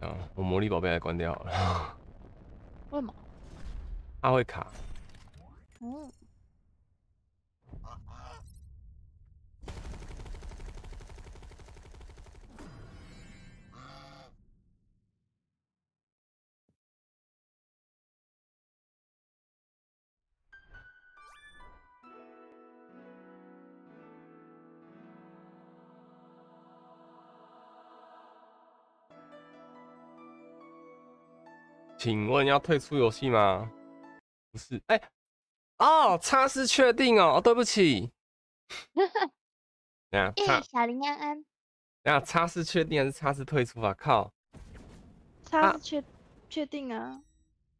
啊，我魔力宝贝来关掉好了，为什么？它会卡。请问要退出游戏吗？不是，哎、哦，叉是确定哦，哦对不起。等下，，小林安安，等下叉是确定还是叉是退出啊？靠，啊他是确确定啊？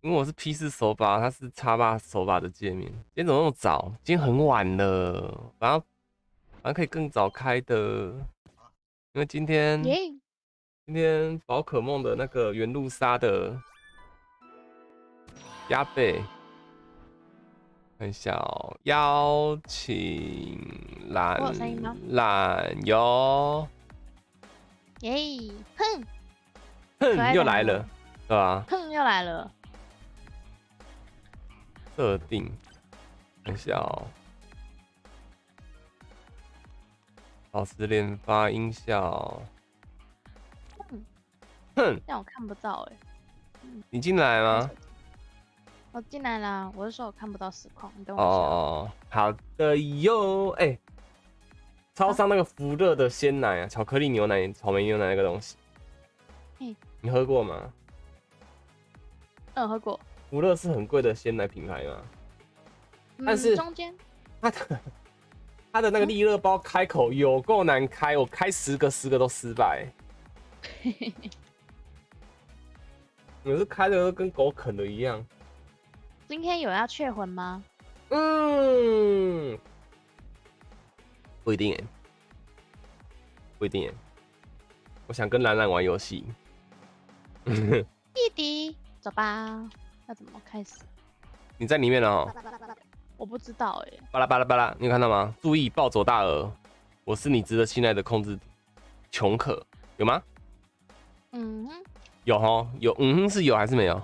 因为我是 P 四手把，它是叉八手把的界面。今天怎么那么早？今天很晚了，反正反正可以更早开的，因为今天耶，今天宝可梦的那个原路杀的压倍，看一下哦，邀请蓝我有声音吗？蓝哟，耶，哼哼，又来了，对吧？哼，又来了，设定，看一下哦，保持连发音效，哼。哼，但我看不到哎。你进来吗？我进来了，我是说我看不到实况，你等哦我一下。哦，好的哟。哎、超商那个福乐的鲜奶啊，巧克力牛奶、草莓牛奶那个东西，嗯你喝过吗？嗯，喝过，福乐是很贵的鲜奶品牌吗？但嗯是中间它的它的那个利乐包开口有够难开，我开十个十个都失败。有时开的都跟狗啃的一样。今天有要确魂吗？嗯，不一定耶，不一定耶。我想跟兰兰玩游戏。弟弟，走吧。要怎么开始？你在里面了哦，我不知道哎。巴拉巴拉巴拉，你有看到吗？注意暴走大鹅，我是你值得信赖的控制穷可，有吗？嗯哼，有哦，有，嗯哼，是有还是没有？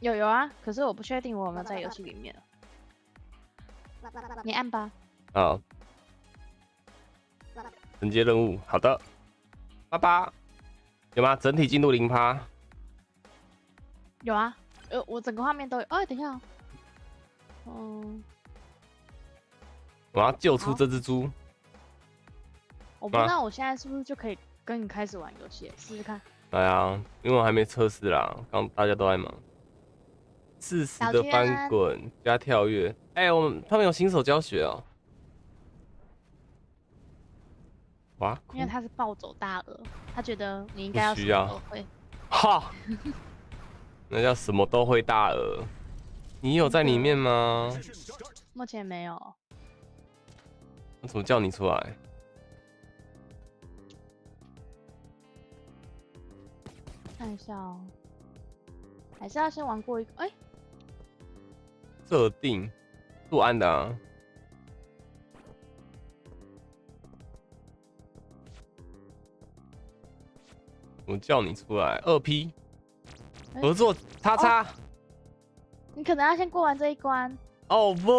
有有啊，可是我不确定我有没有在游戏里面。你按吧。好，承接任务，好的，八八，有吗？整体进度零趴，有啊，呃，我整个画面都有。哦，等一下哦。嗯，我要救出这只猪。我不知啊道我现在是不是就可以跟你开始玩游戏，试试看。对啊，因为我还没测试啦，刚大家都在忙。四十小的翻滚加跳跃，哎、我们他们有新手教学哦、哇，因为他是暴走大鹅，他觉得你应该要什么都会。哈，那叫什么都会大鹅。你有在里面吗？目前没有。我怎么叫你出来？看一下哦，还是要先玩过一个。哎、设定，做安的啊。我叫你出来，二 P 哎合作叉叉。你可能要先过完这一关。哦不，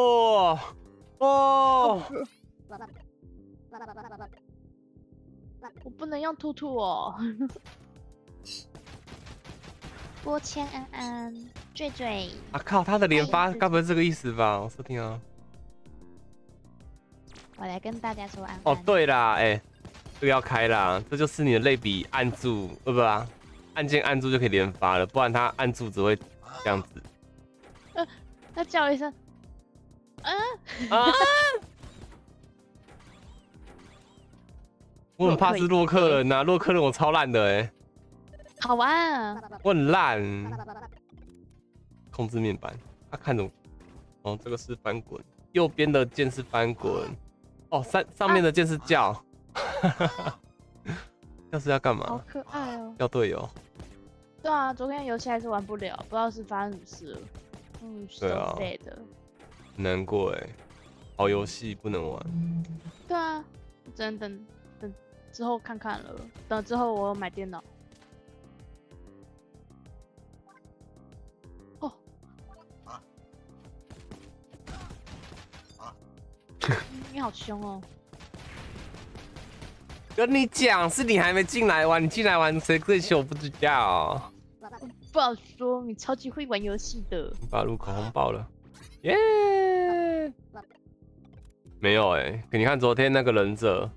哦，我不能用兔兔哦。郭千安安，坠坠，啊靠，他的连发该不会是这个意思吧？我收听啊。我来跟大家说安安。哦，对啦，哎、这个要开啦，这就是你的类比按住，呃不啊，按键按住就可以连发了，不然他按住只会这样子。呃他叫一声，嗯、啊！我很怕是洛克人呐、洛克人我超烂的哎、好玩啊。我很烂。控制面板，他、看着我，哦，这个是翻滚，右边的键是翻滚，哦，上上面的键是叫，要是要干嘛好？可爱哦。要队友。对啊，昨天游戏还是玩不了，不知道是发生什么事了。嗯，对啊 sad 很难过哎，好游戏不能玩。对啊，只能等等之后看看了。等之后我有买电脑。好凶哦！跟你讲，是你还没进来玩，你进来玩谁最凶我不知道。不好说，你超级会玩游戏的。把路口红爆了，耶！没有哎，你看昨天那个忍者，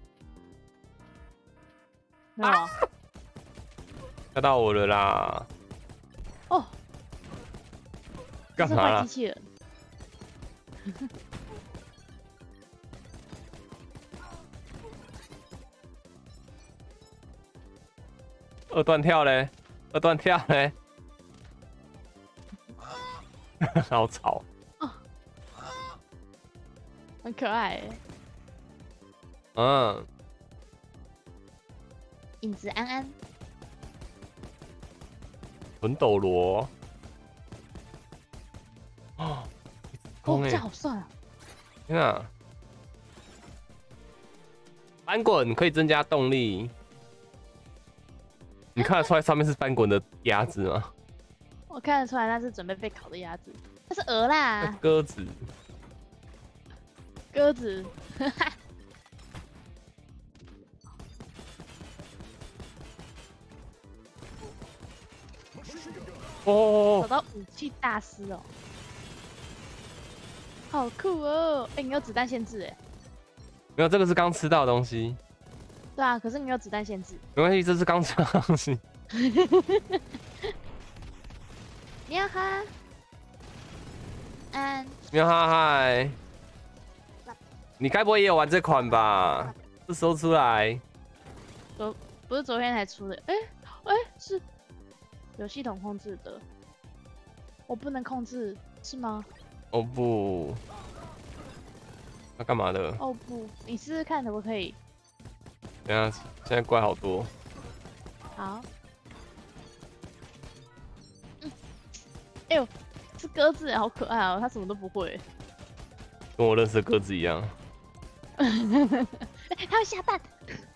没有啊？吓到我了啦！哦，干嘛机？器人。二段跳嘞，二段跳嘞，好吵。很可爱欸，嗯，影子安安，魂斗罗。哦，空哦，哎这！好帅啊！天啊！翻滚可以增加动力。你看得出来上面是翻滚的鸭子吗？我看得出来那是准备被烤的鸭子，那是鹅啦，鸽子。鸽子。哦找，到武器大师哦，好酷哦！哎、你有子弹限制哎，没有，这个是刚吃到的东西，对啊，可是你有子弹限制。没关系，这是刚吃到的东西。你好哈，安，喵哈嗨，你该不会也有玩这款吧？这搜出来，昨不是昨天才出的，哎、哎、是有系统控制的，我不能控制是吗？哦不，他干嘛的？哦不，你试试看可不可以？等一下，现在怪好多。好。嗯，哎呦，是鸽子，好可爱哦，它什么都不会。跟我认识的鸽子一样。哎它会下蛋，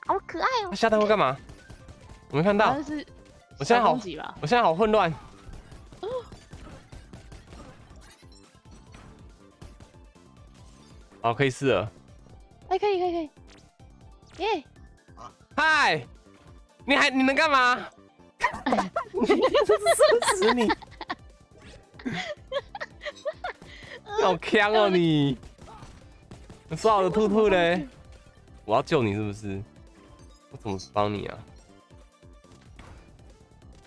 好可爱哦它。下蛋会干嘛？我没看到是我现在好？我现在好混乱。好，可以试了。哎，可以可以可以，耶！嗨，你还你能干嘛？射死你！好强哦你！你抓我的兔兔嘞！我要救你是不是？我怎么帮你啊？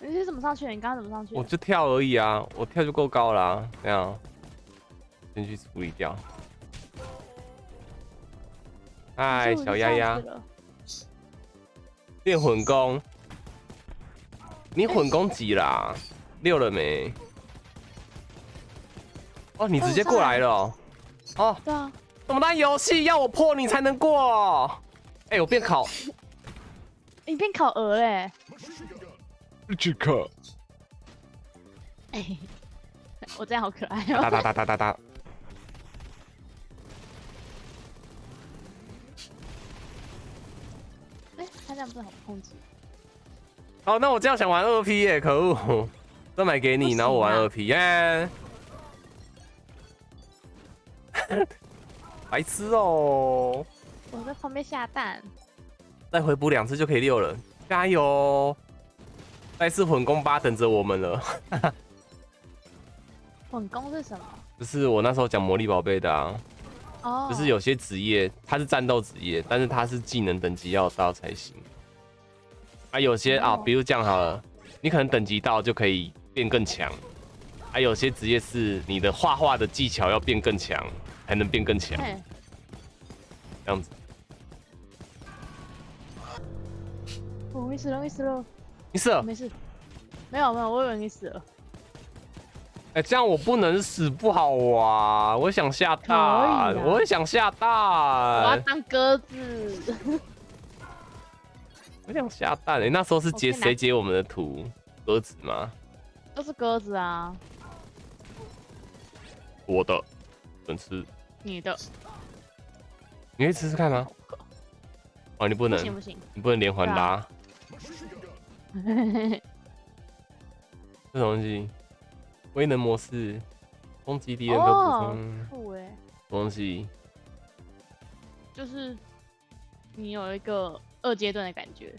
你是怎么上去的？你刚刚怎么上去？我就跳而已啊，我跳就够高啦、啊。这样，先去处理掉。嗨，小丫丫练混功。你混功几啦？六了没？哦，你直接过来了哦。哦，对啊，怎么当游戏要我破你才能过？哎、我变烤，你变烤鹅嘞！去烤，哎，我这样好可爱哒哦。哒哒哒哒哒。哎，这样不是好控制？哦，那我这样想玩二 P 耶，可恶！都买给你，然后我玩啊二 P 耶。白痴哦、我在旁边下蛋。再回补两次就可以六了，加油！再次混攻八等着我们了。混攻是什么？就是我那时候讲魔力宝贝的啊，哦，就是有些职业它是战斗职业，但是它是技能等级要到才行。啊，有些啊，哦比如这样好了，你可能等级到就可以变更强。还、有些职业是你的画画的技巧要变更强，才能变更强，嘿，这样子。我没死了，没死了，你死了？没事。没有没有，我以为你死了。哎、这样我不能死，不好啊！我想下蛋，可以啊我也想下我要蛋，当鸽子。我想下蛋。欸、那时候是截谁截我们的图？鸽子吗？都是鸽子啊，我的，能吃。你的你可以试试看吗？哦，你不能，不行不行。你不能连环拉。这东西，威能模式，攻击敌人可补哦充酷哎，东西。就是你有一个二阶段的感觉。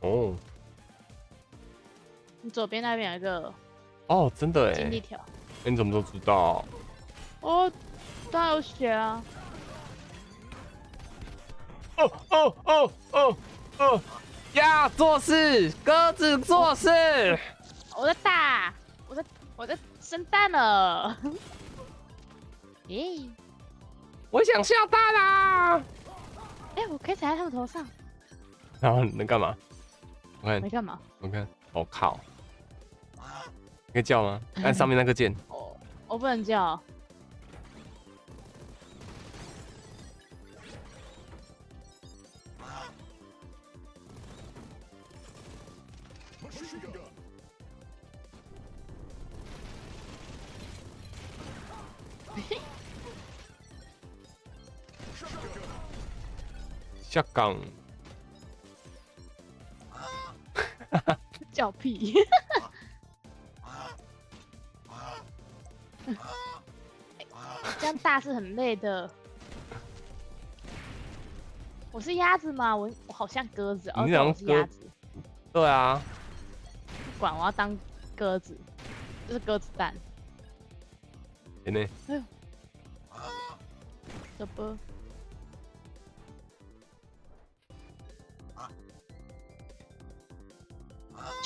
哦你左边那边有一个哦，真的哎，条，欸你怎么都知道？哦，当然有血啊。哦哦哦哦哦！呀，做事，鸽子做事。我在打，我在我在生蛋了。咦！我想下蛋啦！哎、我可以踩在他们头上，然后你能干嘛？我看没，干嘛。我看，我靠！可以叫吗？按上面那个键。哦，我不能叫。下岗。叫屁！这样大是很累的。我是鸭子吗？我我好像鸽子哦，你好像鸽我是鸭子。对啊，不管，我要当鸽子，就是鸽子蛋。真的。这不，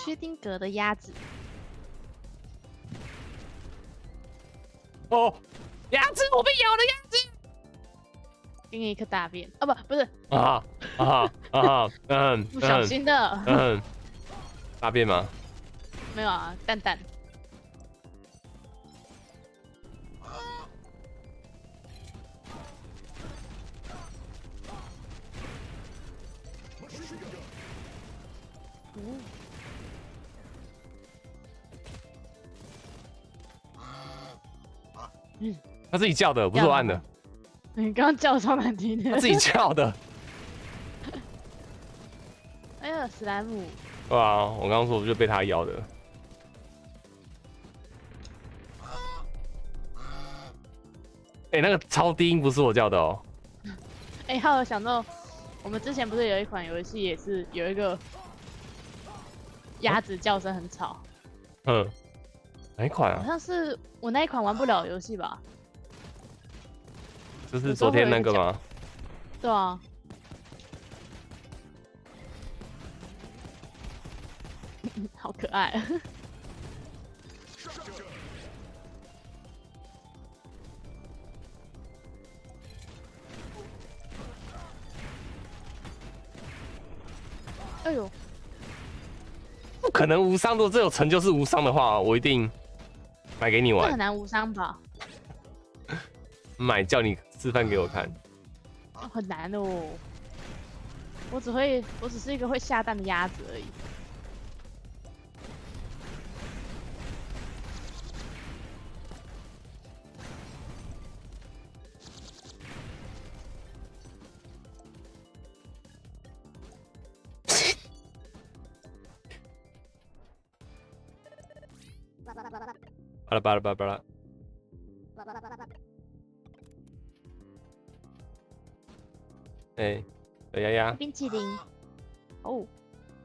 薛定格的鸭子，哦，鸭子，我被咬了鸭子。给你一颗大便啊！不，不是，啊啊啊！嗯 不小心的，嗯，大便吗？没有啊，蛋蛋。嗯他自己叫的，不是我按的，你刚刚叫得超难听的。他自己叫的。哎呀，史莱姆，对啊，我刚刚说我就被他咬的。哎、那个超低音不是我叫的哦。哎，还有想到，我们之前不是有一款游戏也是有一个鸭子叫声很吵，嗯，哪一款啊好啊？像是我那一款玩不了游戏吧？就是昨天那个吗？对啊。好可爱，哎呦，不可能无伤，如果这有成就是无伤的话，我一定买给你玩这很，难无伤吧？买叫你示范给我看。很难哦。我只会，我只是一个会下蛋的鸭子而已。拉巴拉巴拉巴拉。哎、小丫丫，冰淇淋。哦，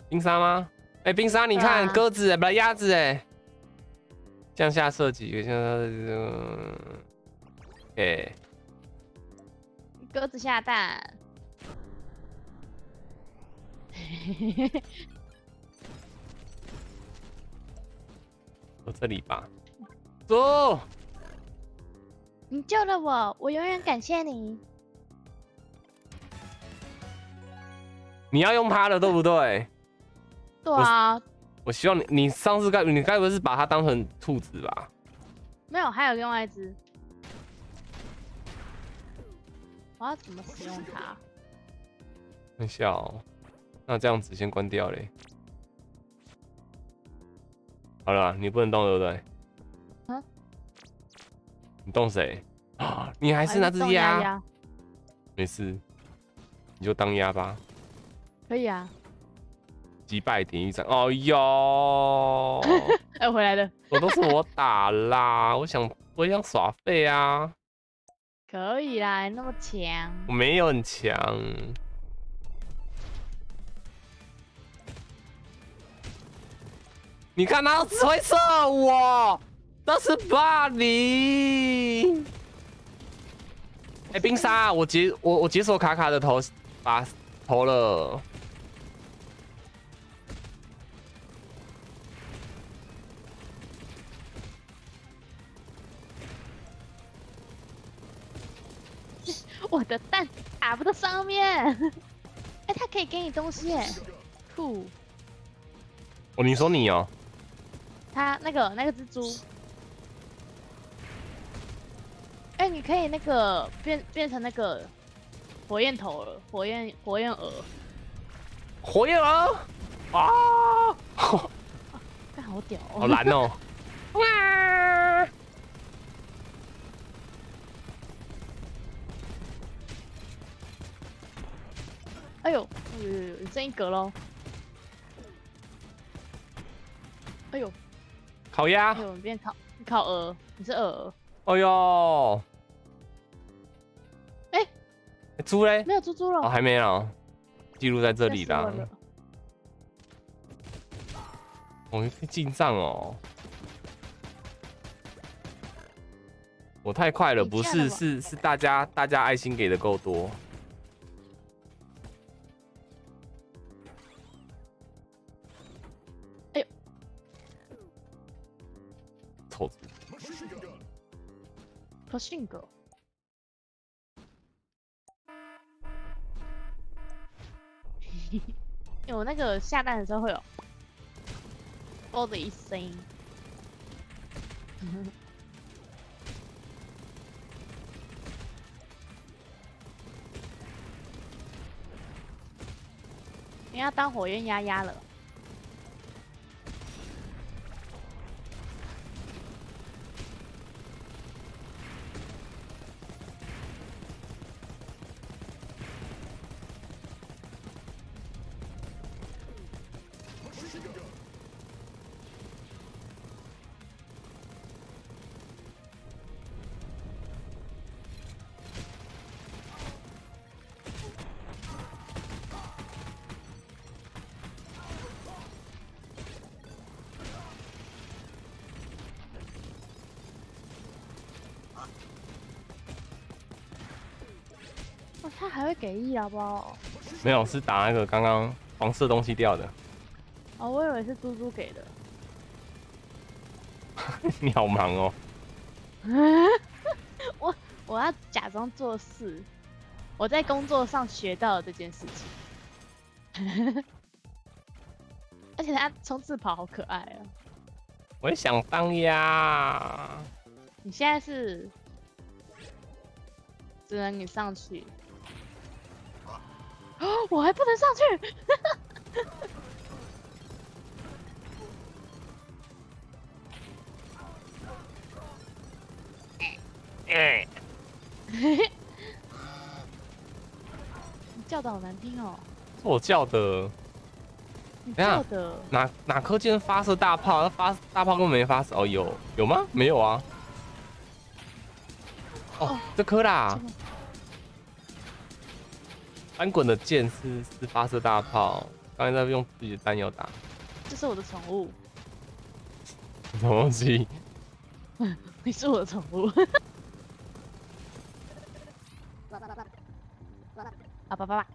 冰沙吗？哎、冰沙，你看、啊鸽子，不是鸭子哎。向下射几个，向下射这个。哎、鸽子下蛋。我这里吧。走。你救了我，我永远感谢你。你要用它的，对不对？对啊，我希望你，你上次该你该不会是把它当成兔子吧？没有，还有另外一只。我要怎么使用它？看一下哦，那这样子先关掉嘞。好了，你不能动，对不对？嗯？你动谁？啊，你还是还那只动鸭？没事，你就当鸭吧。可以啊。击败点一张。哦哟，哎、回来了，我都是我打啦，我想我想耍废啊。可以啦，那么强。我没有很强。你看他只会射我，这是霸凌。哎，冰沙，我解我我解锁卡卡的头，把头了。我的蛋打不到上面。哎，他可以给你东西耶，酷。哦，你说你哦。他那个那个蜘蛛。哎，你可以那个变变成那个火焰头了，火焰火焰鹅。火焰鹅啊！干好屌，好难哦。哇！哎呦，有有有，剩一格喽！哎呦，烤鸭！哎呦，变烤烤鹅，你是鹅。哎呦！哎，猪嘞？没有猪猪了。哦，还没有，记录在这里啦。我们可以进账哦。我太快了，不是，是是大家大家爱心给的够多。哎呦，臭子可 有那个下蛋的时候会有“啵”的一声音，你要当火焰丫丫了。给力好不好？没有，是打那个刚刚黄色东西掉的。哦，我以为是猪猪给的。你好忙哦。我我要假装做事，我在工作上学到了这件事情。而且他冲刺跑好可爱啊！我也想当呀。你现在是只能你上去。我还不能上去！哎，你叫的好难听哦！我叫的，你叫的哪哪颗箭发射大炮？那发大炮根本没发射哦？有有吗？没有啊！哦，这颗啦。翻滚的箭是是发射大炮，刚才在用自己的弹药打。这是我的宠物。什么东西？你是我的宠物。啊爸爸爸。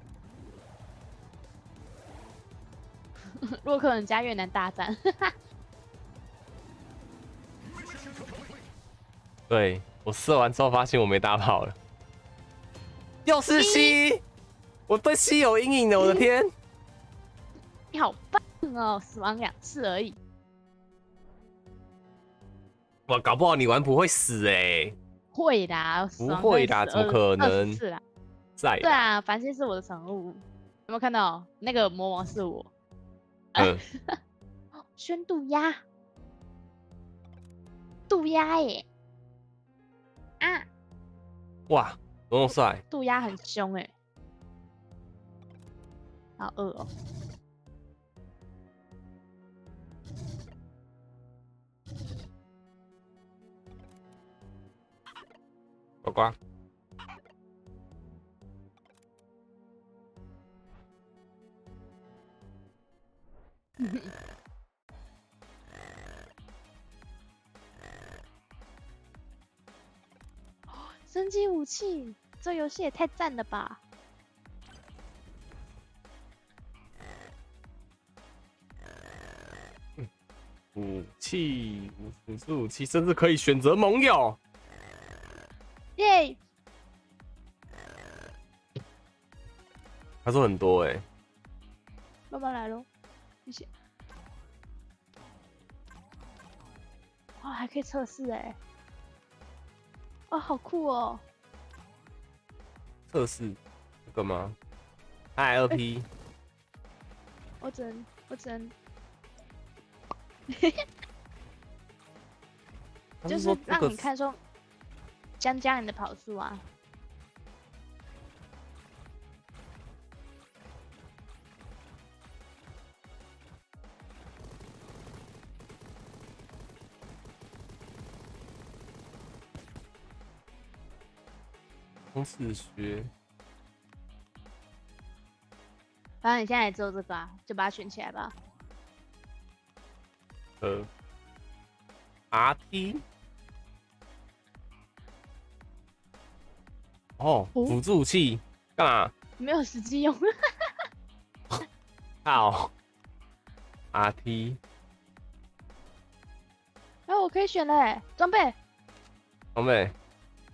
洛克 人加越南大战。对我射完之后发现我没大炮了。又是 C。我对西有阴影的，我的天！你好棒哦，死亡两次而已。哇，搞不好你玩不会死哎。会的，不会的，怎么可能？是啊，在。对啊，凡星是我的宠物。有没有看到那个魔王是我？嗯。宣渡鸦，渡鸦耶！啊！哇，多么帅！渡鸦很凶哎。好饿哦。呱呱。升级武器，这游戏也太赞了吧！武器，武辅助武器，甚至可以选择盟友。耶！他说很多哎、慢慢来喽，谢谢。哇，还可以测试哎！哇，好酷哦！测试这个吗？I L P，我只能，我只能，他 就是让你看说，将加你的跑速啊。公式学，反正你现在也只有这个啊，就把它选起来吧。呃，R T，哦，哦？辅助武器干嘛？没有实际用，好，R T，哎，我可以选了哎，装备。装备，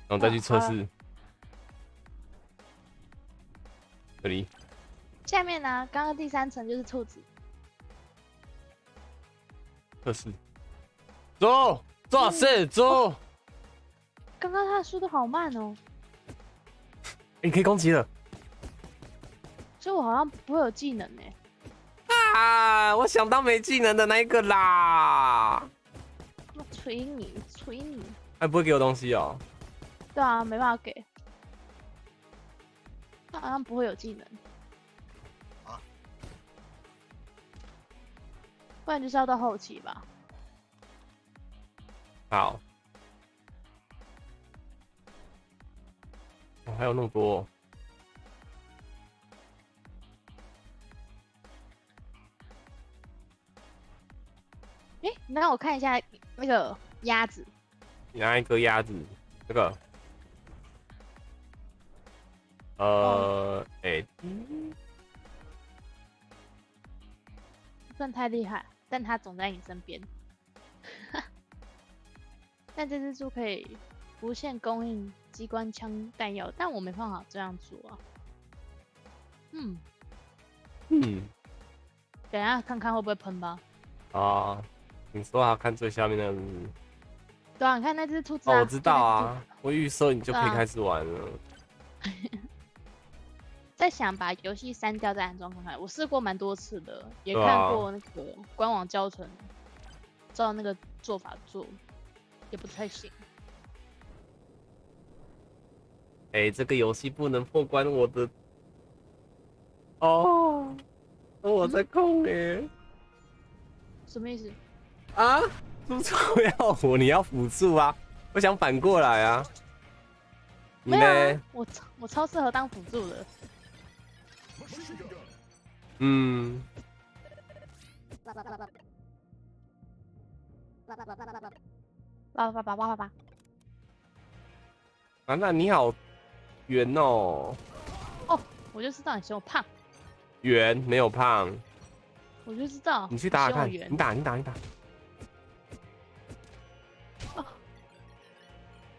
然后再去测试。这里，下面呢，刚刚第三层就是兔子，测试，走，做事，走，刚刚他的速度好慢哦，你可以攻击了所以我好像不会有技能哎。啊！我想当没技能的那一个啦，我捶你，锤你！还不会给我东西哦。对啊，没办法给，他好像不会有技能。不然就是要到后期吧。好，哦，还有那么多。哦、诶，你让我看一下那个鸭子，拿一个鸭子，这个，呃，哦。哎、不算太厉害，但它总在你身边。但这只猪可以无限供应机关枪弹药，但我没办法这样做啊。嗯，嗯，等一下看看会不会喷吧。啊，你说要看最下面的，对啊，你看那只兔子啊，哦，我知道啊，我预设你就可以开始玩了。在想把游戏删掉再安装看看。我试过蛮多次的，也看过那个官网教程，照那个做法做，也不太行。哎、这个游戏不能破关我的。哦，我在控哎、什么意思？啊，助手要我，你要辅助啊！我想反过来啊。你没有我超我超适合当辅助的。嗯，叭叭叭叭叭叭，啊，那你好圆哦，哦我就知道你嫌我胖，圆没有胖，我就知道你去打打看，你打你打你打，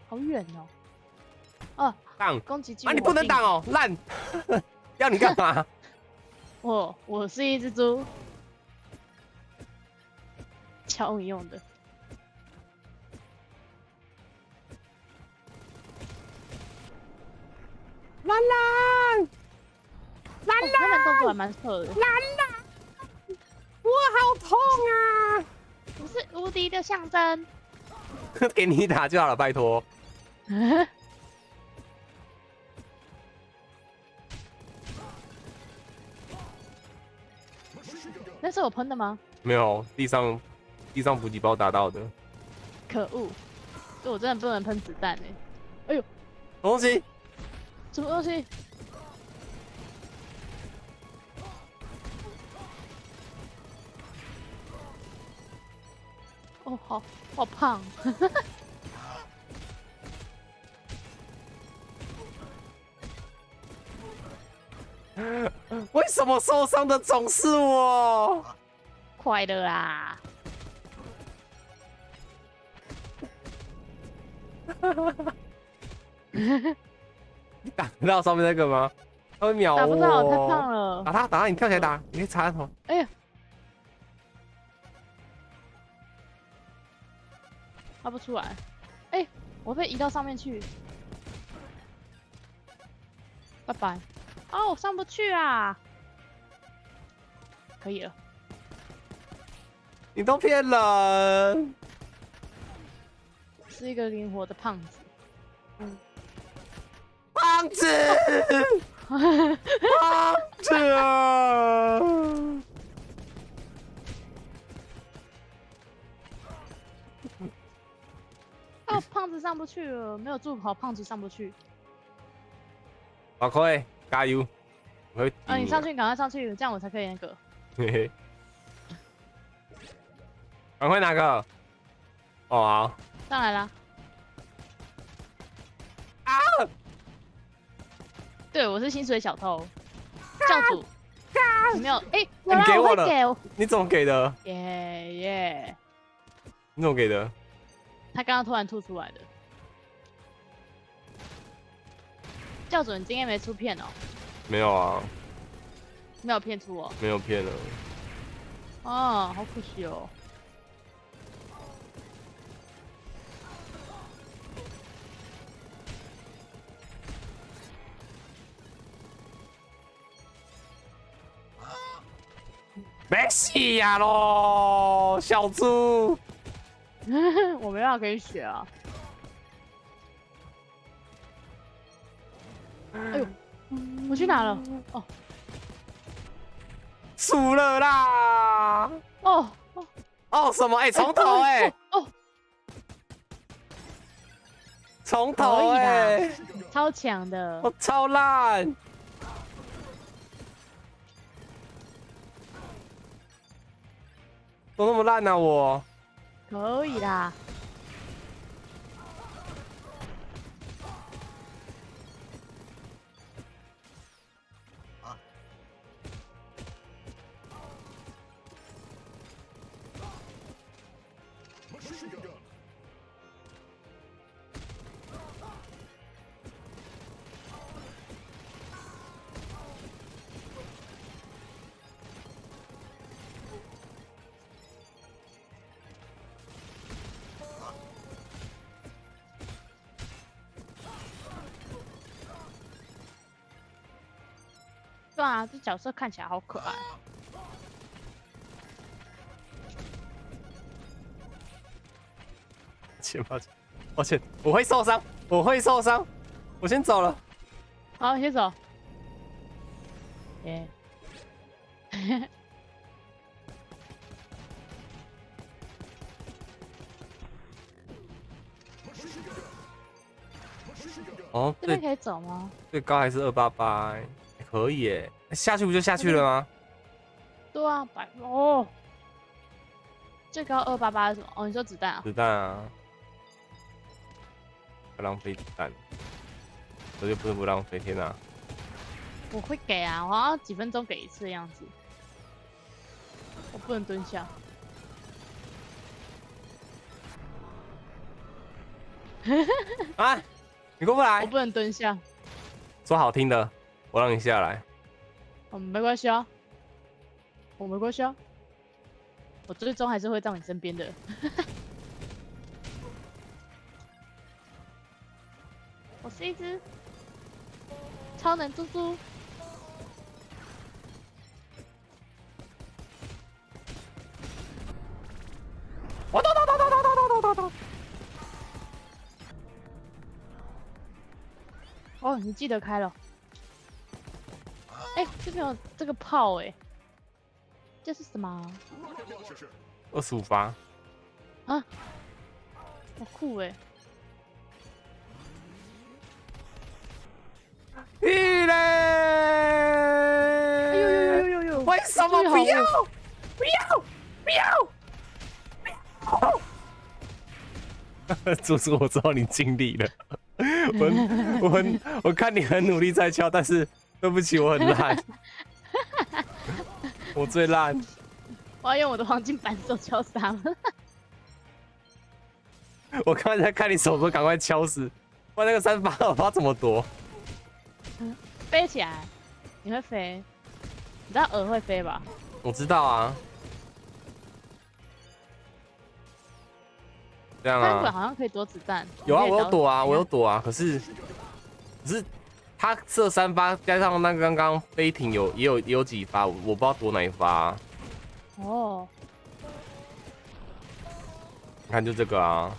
好远哦。哦，挡攻击啊！你不能挡。哦，烂，要你干嘛？我我是一只猪，敲你用的。兰兰，哦，他们动作还蛮色的，我好痛啊！不是无敌的象征。给你打就好了，拜托。那是我喷的吗？没有，地上地上补给包打到的。可恶！我真的不能喷子弹哎、哎呦，什么东西？什么东西？哦，好，好胖。为什么受伤的总是我？快乐啦！你打得到上面那个吗？他会秒我。打不到，太胖了。打他，打他！你跳起来打，你可以插头。哎呀，发不出来。哎，我被移到上面去。拜拜。哦，上不去啊。可以了。你都骗人。是一个灵活的胖子。胖子，胖子啊！哦，胖子上不去了，没有助跑，胖子上不去。宝贵，加油！我会。啊，你上去，赶快上去，这样我才可以那个。嘿嘿。赶快拿个？哦好。上来了。啊！对，我是薪水小偷，教主。没有，哎，你给我的，给你怎么给的？耶耶！你怎么给的？他刚刚突然吐出来的。教主，你今天没出片哦？没有啊。没有骗出我？没有骗了。啊，好可惜哦。没戏呀喽，小猪！我没办法可以学啊。哎呦，我去哪了？哦，输了啦！哦哦哦，什么？哎，从头哎！哦，从头哎！超强的！我超烂！都那么烂呢，我可以啦。哇，这角色看起来好可爱。歉，抱歉，抱歉，我会受伤，我会受伤，我先走了。好，先走。耶。哦，这边可以走吗？最高还是二八八。可以诶，下去不就下去了吗？对啊，百哦，最高二八八是什么？哦，你说子弹啊？子弹啊，不浪费子弹，我就不能不浪费，天哪！我会给啊，我好像几分钟给一次的样子，我不能蹲下。啊，你过不来？我不能蹲下。说好听的。我让你下来，嗯，没关系啊，我没关系啊，我最终还是会到你身边的。我是一只超能猪猪。我哒哒哒哒哒哒哒哒哒。哦，你记得开了。哎，这边有这个炮哎，这是什么？二十五发。啊，好酷哎！屁嘞！哎呦呦呦呦呦！为什么不要？不要！不要！叔叔，我知道你尽力了，我很我很我看你很努力在敲，但是对不起，我很烂，我最烂。我要用我的黄金扳手敲死他们。我刚才在看你手，说赶快敲死，不然那个三八我不知道怎么躲。飞起来，你会飞？你知道鹅会飞吧？我知道啊。这样啊。好像可以躲子弹。有啊，我有躲啊，我有躲啊。可是，可是他射三发，加上那刚刚飞艇有也有也有几发，我不知道躲哪一发。哦。你看，就这个啊。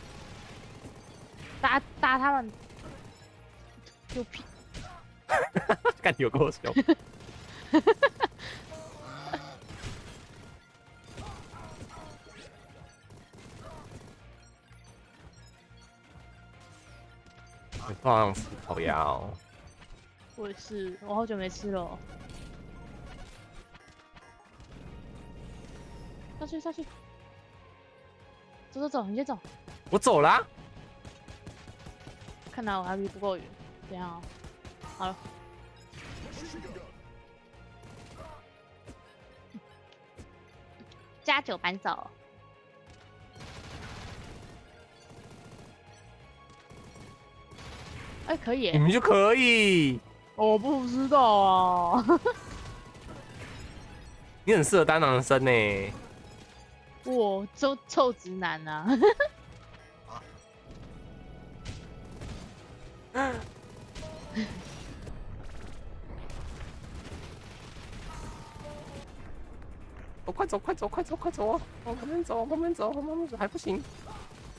打打他们，有屁！看有够凶！你 放吃烤鸭哦！我也是，我好久没吃了。上去上去，走走走，你先走。我走了。看来我还离不够远，这样，好了，加九扳走，哎，可以，你们就可以，我不知道啊，你很适合单男生呢，我臭臭直男啊。我 快走，快走，快走，快走！往旁边走，往旁边走，往旁边走，还不行！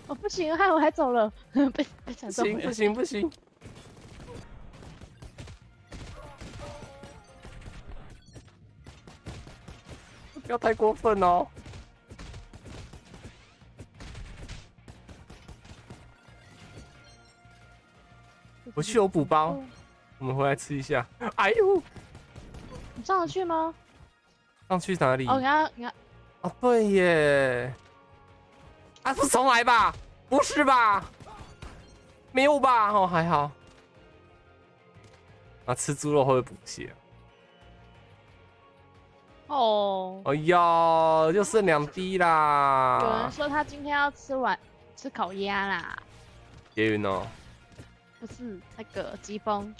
哦，不行，害我还走了，被被抢走行，不行，不行！不要太过分哦！我去有补包，我们回来吃一下。哎呦，你上得去吗？上去哪里？哦，你看，你看，哦，对耶。啊，是重来吧？不是吧？没有吧？哦，还好。啊，吃猪肉会不会补血？哦。哎呀，就剩两滴啦。有人说他今天要吃完吃烤鸭啦。别晕哦。不是那个疾风，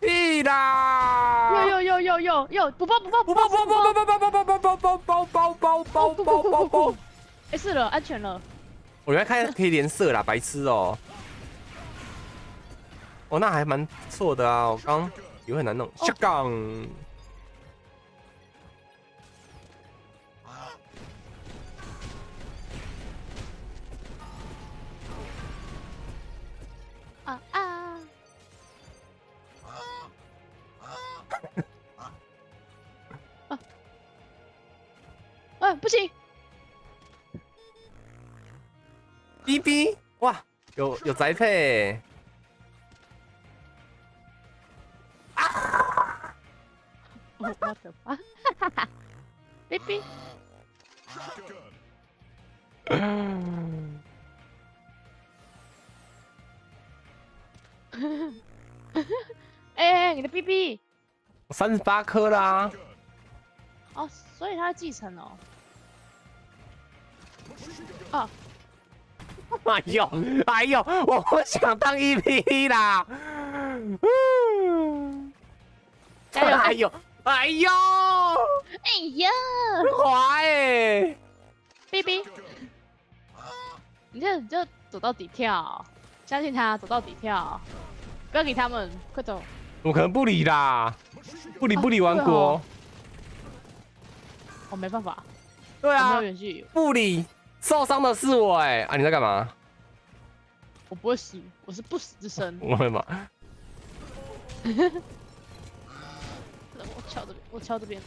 屁啦！又又又又又又不爆不爆不爆不爆不爆不爆不爆不爆不爆不爆爆爆爆爆爆！没事了，安全了。我原来看可以连射啦，白痴哦！哦，那还蛮不错的啊，我刚也很难弄，下杠。啊啊！啊！啊！不行！B B，哇，有有宅配！啊！我的妈！哈哈哈！B B。哎，你的 BB，三十八颗啦。哦，所以他继承哦。哦。哎呦，哎呦，我不想当 EP 啦。嗯。加油！哎呦，哎呦，哎呀，滑哎！BB，你就你就走到底跳，相信他，走到底跳。不要理他们，快走！我可能不理啦，不理不理王国。我没办法。对啊，不理，受伤的是我哎！啊，你在干嘛？我不会死，我是不死之身。我会吗？我敲这边，我敲这边。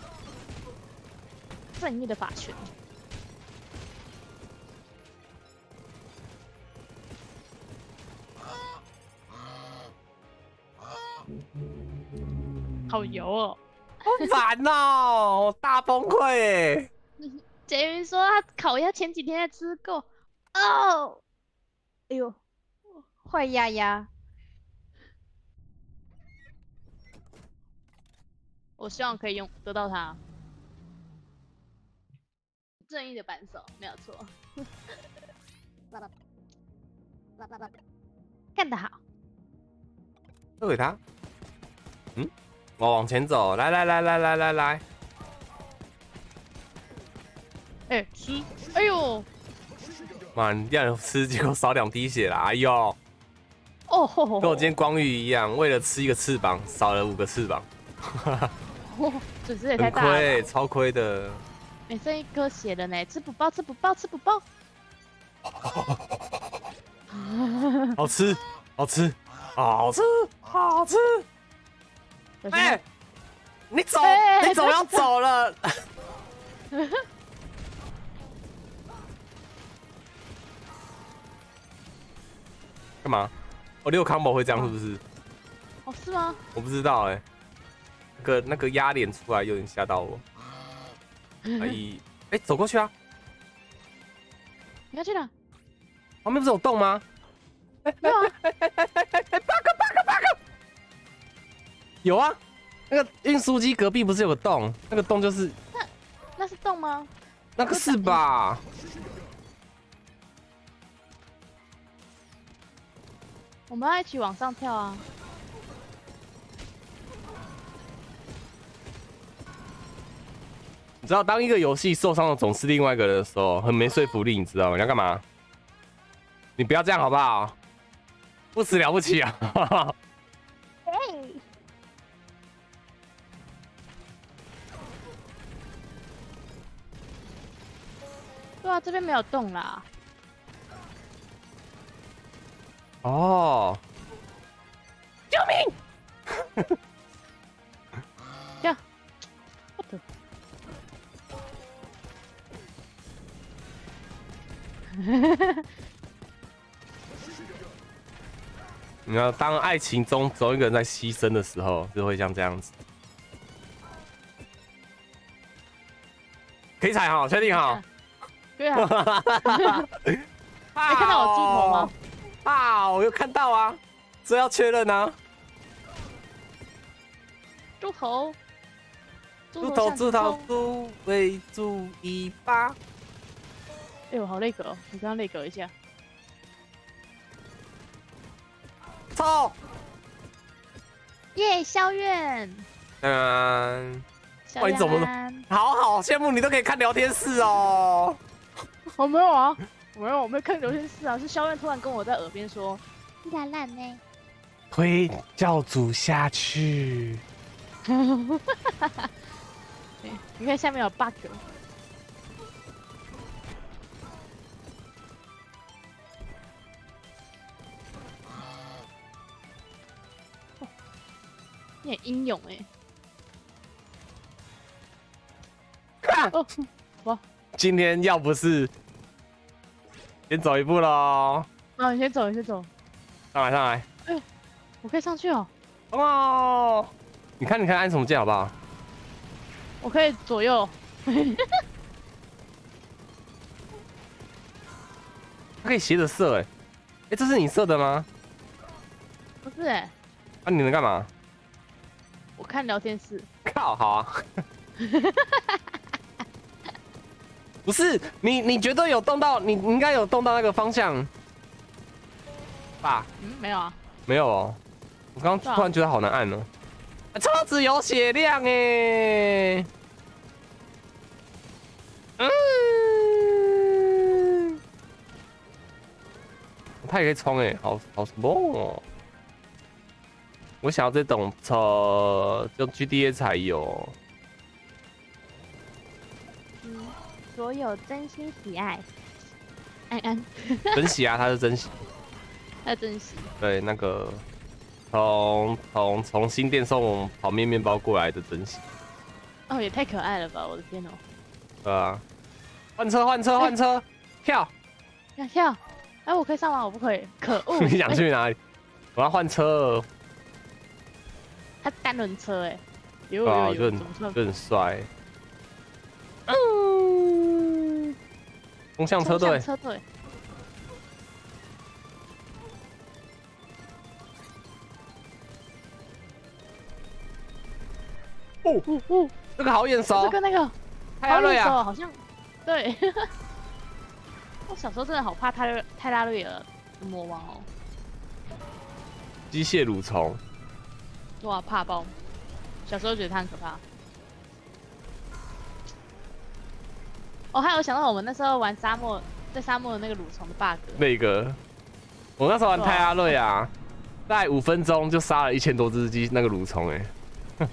正义的法拳。好油哦，好烦哦，大崩溃！杰云说他烤鸭前几天才吃够。哦，哎呦，坏丫丫。我希望可以用得到它。正义的扳手，没有错。干得好。都给他。嗯，我往前走，来来来来来来来。哎，吃！哎呦！妈，你让人吃，结果少两滴血了。哎呦！哦，跟我今天光遇一样，为了吃一个翅膀，少了五个翅膀。损失也太大了。亏，超亏的。没剩一颗血了呢，吃不饱，吃不饱，吃不饱。好吃，好吃，好吃，好吃。哎，你走，你怎么要走了？干嘛？我六康宝会这样是不是？哦，是吗？我不知道哎。那个那个压脸出来有点吓到我。哎，哎，走过去啊！你要去哪？旁边不是有洞吗？有啊！哎哎哎哎哎哎，bug bug bug！有啊，那个运输机隔壁不是有个洞？那个洞就是……那那是洞吗？那个是吧？我们要一起往上跳啊！知道，当一个游戏受伤的总是另外一个人的时候，很没说服力，你知道吗？你要干嘛？你不要这样好不好？不死了不起啊！对啊，这边没有洞啦。哦！救命！你要当爱情中总有一个人在牺牲的时候，就会像这样子。可以踩哈，确定哈？对啊。没 看到我镜头吗？啊！我有看到啊，这要确认啊。猪头，猪头，猪头，猪尾，猪尾巴。哎我，好累格哦！你刚刚累格一下。操！耶，肖院。嗯。哇，你怎么了？好好羡慕你都可以看聊天室哦。我没有啊。我没有，我没有看聊天室啊，是肖院突然跟我在耳边说：“你咋烂呢？”推教主下去。你看下面有 bug。你很英勇哎。看，哇今天要不是。先走一步喽。啊，你先走，你先走。上来，上来。哎，我可以上去哦。哦。你看，你看，按什么键好不好？我可以左右。它可以斜着射，哎。哎，这是你射的吗？不是，哎。那你能干嘛？我看聊天室。靠，好啊。不是你，你绝对有动到，你应该有动到那个方向吧？嗯，没有啊，没有哦。我刚刚突然觉得好难按哦。车子有血量哎。嗯。他也可以冲哎，好好什么哦。我想要这种车，就 GDA 才有。嗯所有真心喜爱，安安，珍惜啊，他是珍惜，他珍惜，对，那个从从从新店送泡面面包过来的珍惜，哦，也太可爱了吧，我的天哦，对啊，换车换车换车，跳，要跳，哎，我可以上吗？我不可以，可恶，你想去哪里？我要换车，他单轮车哎，有有有，就很就很帅。嗯。风向车队，车队。哦哦哦，这个好眼熟，这个那个泰拉瑞亚，好像对。我小时候真的好怕泰泰拉瑞尔魔王哦。机械蠕虫，哇，怕爆！小时候觉得它很可怕。哦，还有想到我们那时候玩沙漠，在沙漠的那个蠕虫的 bug。那个，我那时候玩泰阿瑞啊，大概五分钟就杀了一千多只鸡那个蠕虫哎。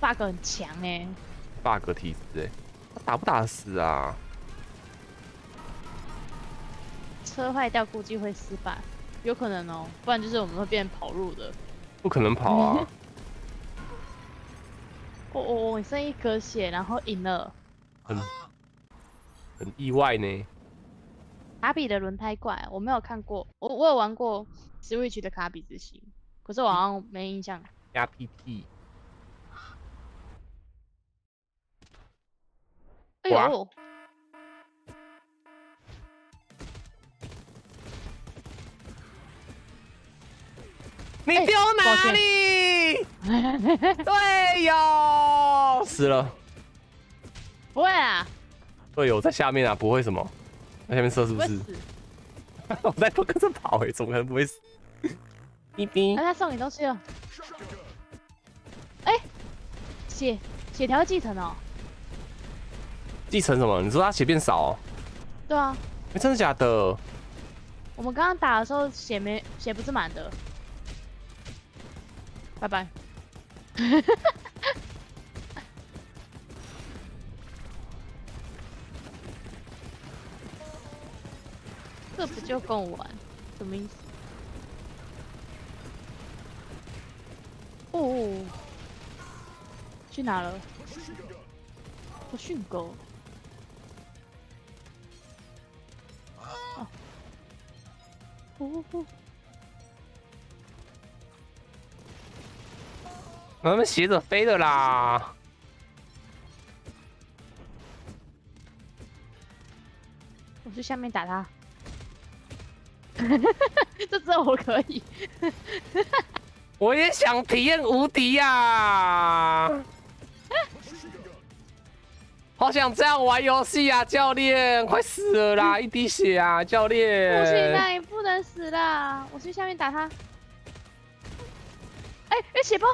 bug 很强哎，bug 体质哎，打不打得死啊？车坏掉估计会失败，有可能哦，不然就是我们会变跑路的。不可能跑啊！哦哦哦，你剩一颗血，然后赢了，很很意外呢。卡比的轮胎怪，我没有看过，我我有玩过 Switch 的卡比之星，可是我好像没印象。加 PP。哎呦！你丢哪里？队友死了。不会啊。队友在下面啊，不会什么？在下面射是不是？我在跟着跑哎，怎么可能不会死？哔哔。他送你东西了。哎，血血条继承哦。继承什么？你说他血变少？对啊。哎，真的假的？我们刚刚打的时候血没血不是满的。拜拜。这不就跟我玩？什么意思？哦，去哪了？我训狗。啊！哦哦。他们鞋子飞的啦！我去下面打他，这只有我可以。我也想体验无敌呀！好想这样玩游戏啊，教练！快死了啦，一滴血啊，教练！不行啦，你不能死啦！我去下面打他。哎哎，血包！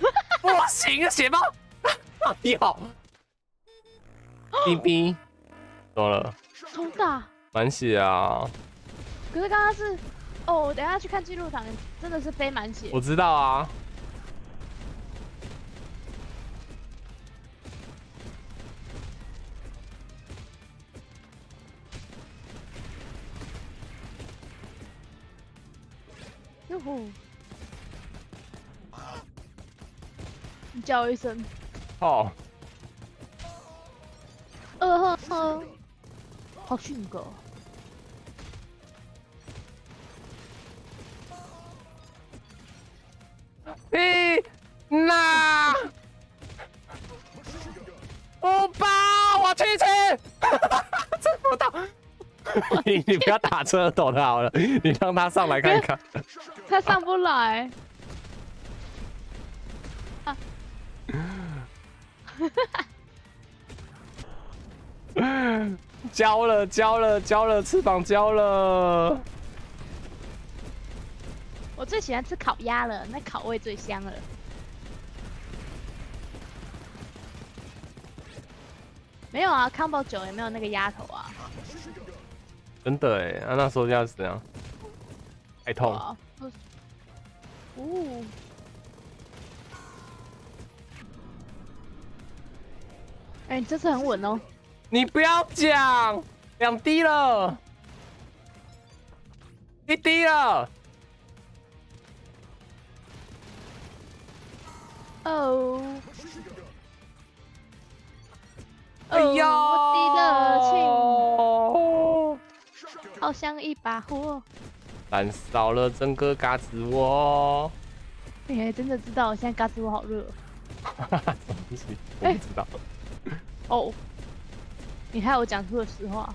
不行，血包，你好，冰冰，怎么了？好大，满血啊！可是刚刚是，哦，等下去看记录场，真的是飞满血。我知道啊。哟吼！叫一声，好，呃呵呵，好迅狗，咦，那，欧巴，我去去，这不到，你你不要打车走的好了，你让他上来看看，他上不来。交了，交了，交了，翅膀交了。我最喜欢吃烤鸭了，那烤味最香了。没有啊，combo 九也没有那个鸭头啊。真的哎，啊那时候要怎样？太痛。哦。哎，这次很稳哦！你不要讲，两滴了，一滴了。哦，哎呀，我滴了亲，好像一把火，燃烧了整个嘎子窝。哎，真的知道，现在嘎子窝好热。哈哈什么东西？我不知道。哦，你害我讲出了实话。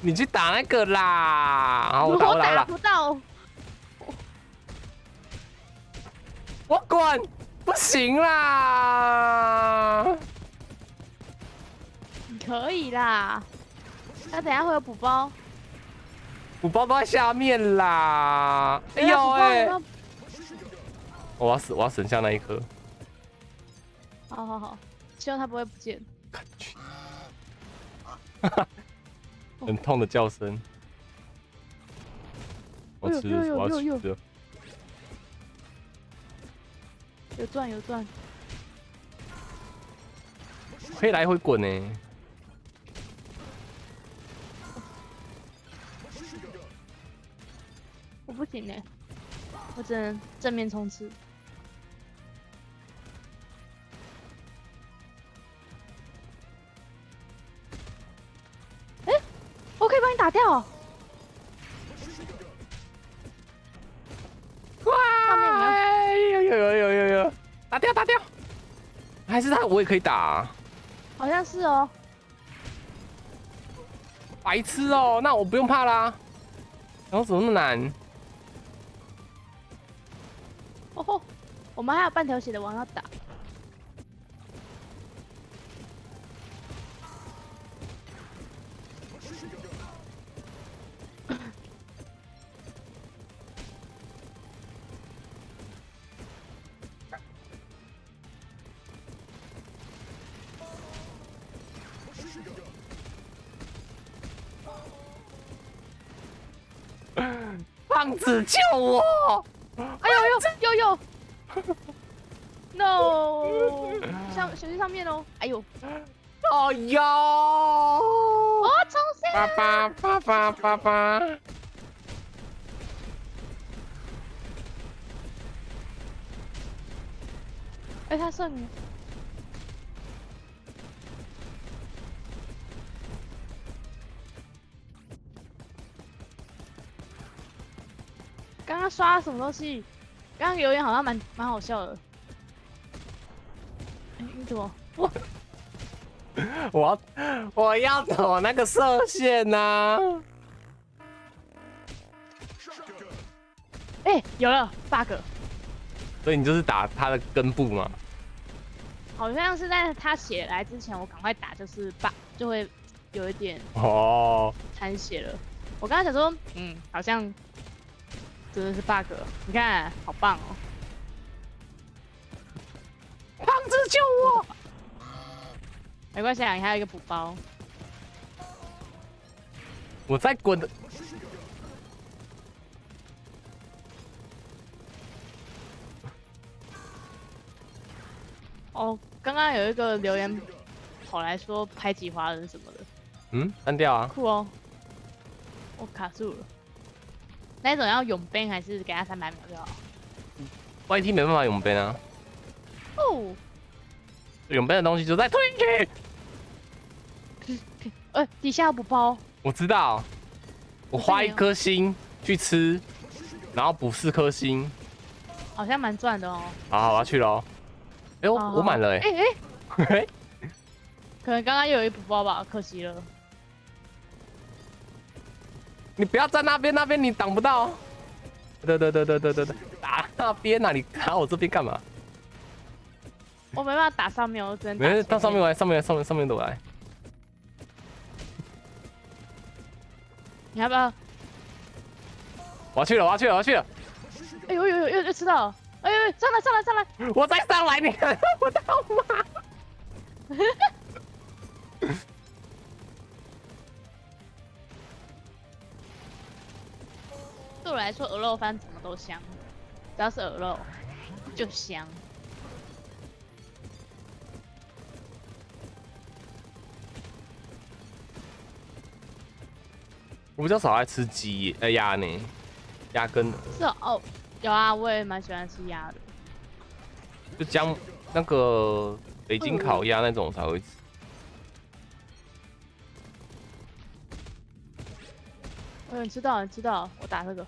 你去打那个啦！我打不到，我滚，不行啦！你可以啦，那等下会有补包，补包包下面啦。哎呦哎！我要死，我要省下那一颗。好好好，希望他不会不见。很痛的叫声。我吃，我吃。有转有转，可以来回滚呢。我不行呢，我只能正面冲刺。打掉哇。哎呦呦呦呦呦呦，打掉打掉。还是他我也可以打、啊，好像是哦。白痴哦、那我不用怕啦。然后怎么那么难？哦吼，我们还有半条血的王要打。救我！哎呦呦呦呦！No，上手机上面哦。哎呦，哦哟！哦，冲线！爸爸爸爸爸爸！哎，他剩你。刷什么东西？刚刚留言好像蛮蛮好笑的。哎，你怎么？我要我要躲那个射线呐、哎，有了 bug，所以你就是打他的根部嘛。好像是在他血来之前，我赶快打，就是 bug 就会有一点哦，残血了。我刚刚想说，嗯，好像真的是 bug，你看，好棒哦。胖子救我！没关系啊，你还有一个补包。我在滚的。哦，刚刚有一个留言跑来说排挤华人什么的，嗯，删掉啊！酷哦。我卡住了。那一种要永兵还是给他三百秒就好？YT 没办法永奔啊，哦，永奔的东西就在推进去。呃，底下有补包。我知道，我花一颗星去吃，然后补四颗星。好像蛮赚的哦。好好，我要去喽。哎、我好我满了哎、哎哎，欸。可能刚刚又有一补包吧，可惜了。你不要站那边，那边你挡不到。对对对对对对对，打那边呐、啊，你打我这边干嘛？我没办法打上面，我只能没事，到上面来，上面来，上面上面的我来。你要不要？我要去了，我要去了，我要去了，哎呦呦呦，又又吃到了！哎呦，上来上来上来！我再上来，你看 我到吗？对我来说，鹅肉饭怎么都香，只要是鹅肉就香。我比较少爱吃鸡，呃鸭呢，鸭跟是哦哦，有啊，我也蛮喜欢吃鸭的。就江那个北京烤鸭那种才会吃。嗯，你知道，你知道，我打这个。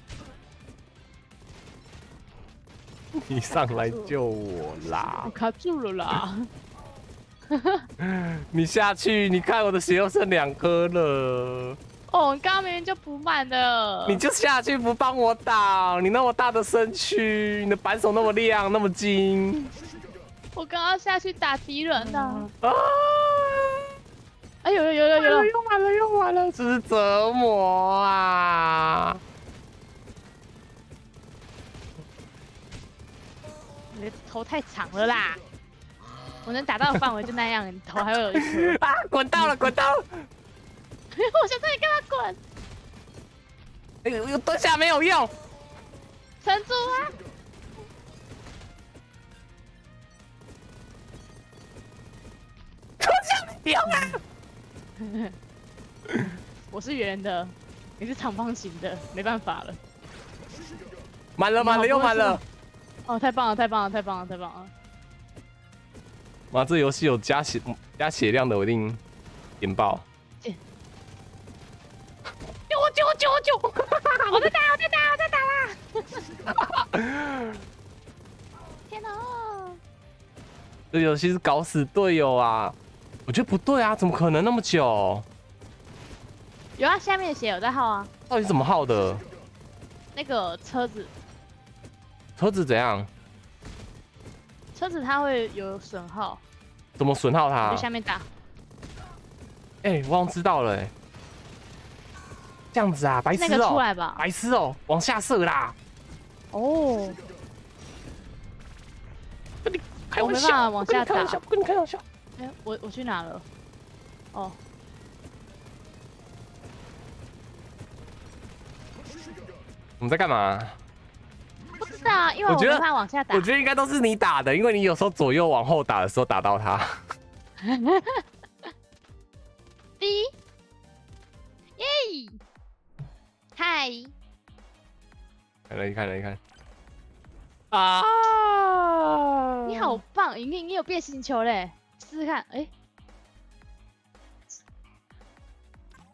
你上来救我啦我！卡住了啦！你下去，你看我的血又剩两颗了。哦，我刚刚明明就补满了。你就下去不帮我挡，你那么大的身躯，你的扳手那么亮那么精我刚刚下去打敌人呢。啊！哎有有有有有了，用完了用完了，这是折磨啊！你的头太长了啦！我能打到的范围就那样，你头还会有一颗。啊，滚到了滚到了！我想这里跟他滚，哎呦，蹲下没有用，撑住啊！蹲下没有啊！我是圆的，你是长方形的，没办法了。满了满了又满了！哦，太棒了，太棒了，太棒了，太棒了！哇，这游戏有加血加血量的，我一定点爆！救我救我救我救我！我在打我在打我在打啦！天哪！这游戏是搞死队友啊！我觉得不对啊，怎么可能那么久？有啊，下面的血有在耗啊。到底怎么耗的？那个车子，车子怎样？车子它会有损耗，怎么损耗它在？下面打。哎、我好像知道了、哎，这样子啊，白痴那个出哦、来吧。白痴哦、往下射啦！哦，跟你开玩笑，我没办法往下打跟你开玩笑，跟你开玩笑。哎，我我去哪了？哦，我们在干嘛？不知道啊，因为我觉得我没办法往下打我。觉得应该都是你打的，因为你有时候左右往后打的时候打到他。第一，耶！嗨，看来看来看。啊！你好棒！莹莹，你有变星球嘞，试试看。哎，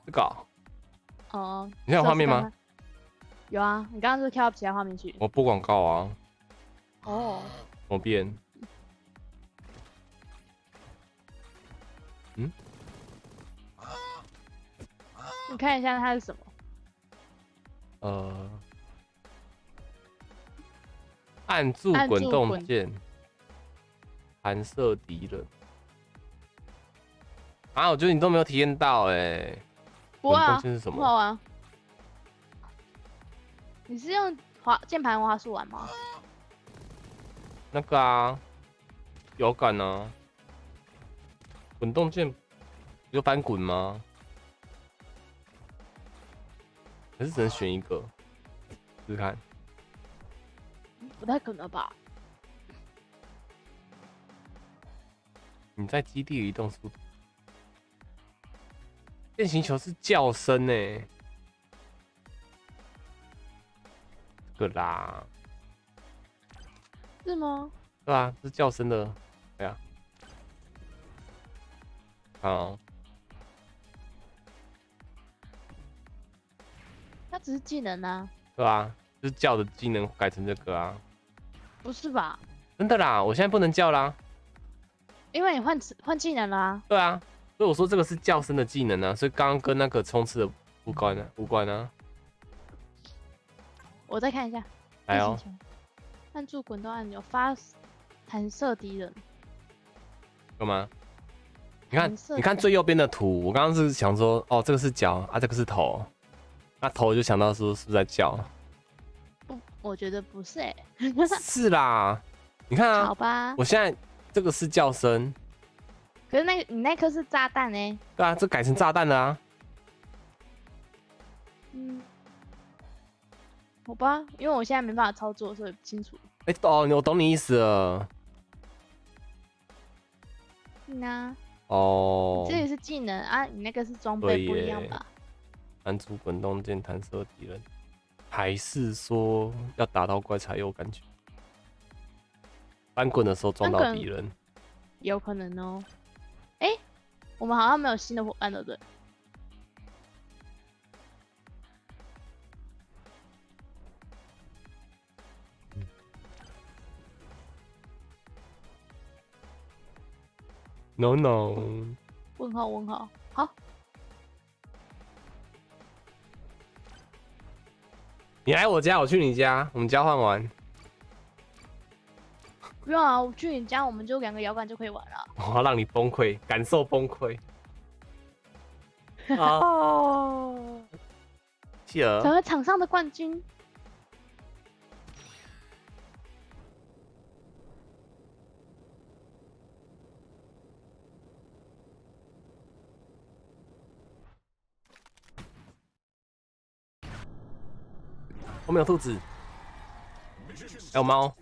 这个哦、哦，你看有画面吗？有啊，你刚刚是跳到其他画面去？我播广告啊，哦，我变。嗯你看一下它是什么？呃，按住滚动键，弹射敌人。啊，我觉得你都没有体验到哎、滚不啊动，键是什么？不好玩。你是用滑键盘滑鼠玩吗？那个啊，摇杆啊，滚动键有翻滚吗？还是只能选一个？试试看。不太可能吧？你在基地移动速度。变形球是叫声呢，这个啦，是吗？对啊、是叫声的，对啊。好，它只是技能啊，对啊、就是叫的技能改成这个啊，不是吧？真的啦，我现在不能叫啦，因为你换词换技能了啊。对啊，所以我说这个是叫声的技能啊，所以刚刚跟那个冲刺的无关啊，无关啊。我再看一下。来哦按住滚动按钮发弹射敌人。干嘛？你看你看最右边的图，我刚刚是想说，哦，这个是脚啊，这个是头，那头就想到说是不是在叫？不，我觉得不是哎、是啦，你看啊，好吧。我现在这个是叫声，可是那个你那颗是炸弹哎、对啊，这改成炸弹了啊，嗯，好吧，因为我现在没办法操作，所以不清楚。哎、哦，我懂你意思了，嗯啊，哦，这里是技能啊，你那个是装备不一样吧？按出滚动键弹射敌人，还是说要打到怪才有感觉？翻滚的时候撞到敌人，有可能哦。哎、我们好像没有新的伙伴，对不对？no no，问号问号，好，你来我家，我去你家，我们交换完。不用啊，我去你家，我们就两个摇杆就可以玩了。我要让你崩溃，感受崩溃。哦，企鹅，成为场上的冠军。后面有兔子，还有猫。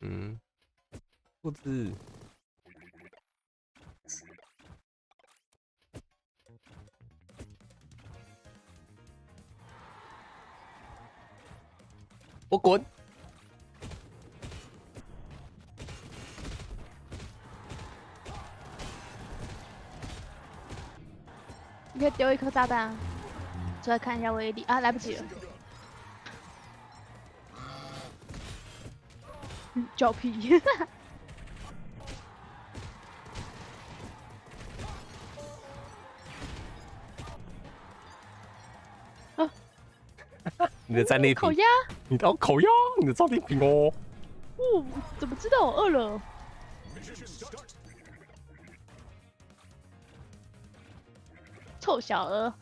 嗯，我滚！你可以丢一颗炸弹，出来看一下威力啊！来不及了，脚皮。你的战利品，烤鸭，你的烤鸭，你的战利品哦。哦，怎么知道我饿了？臭小鹅。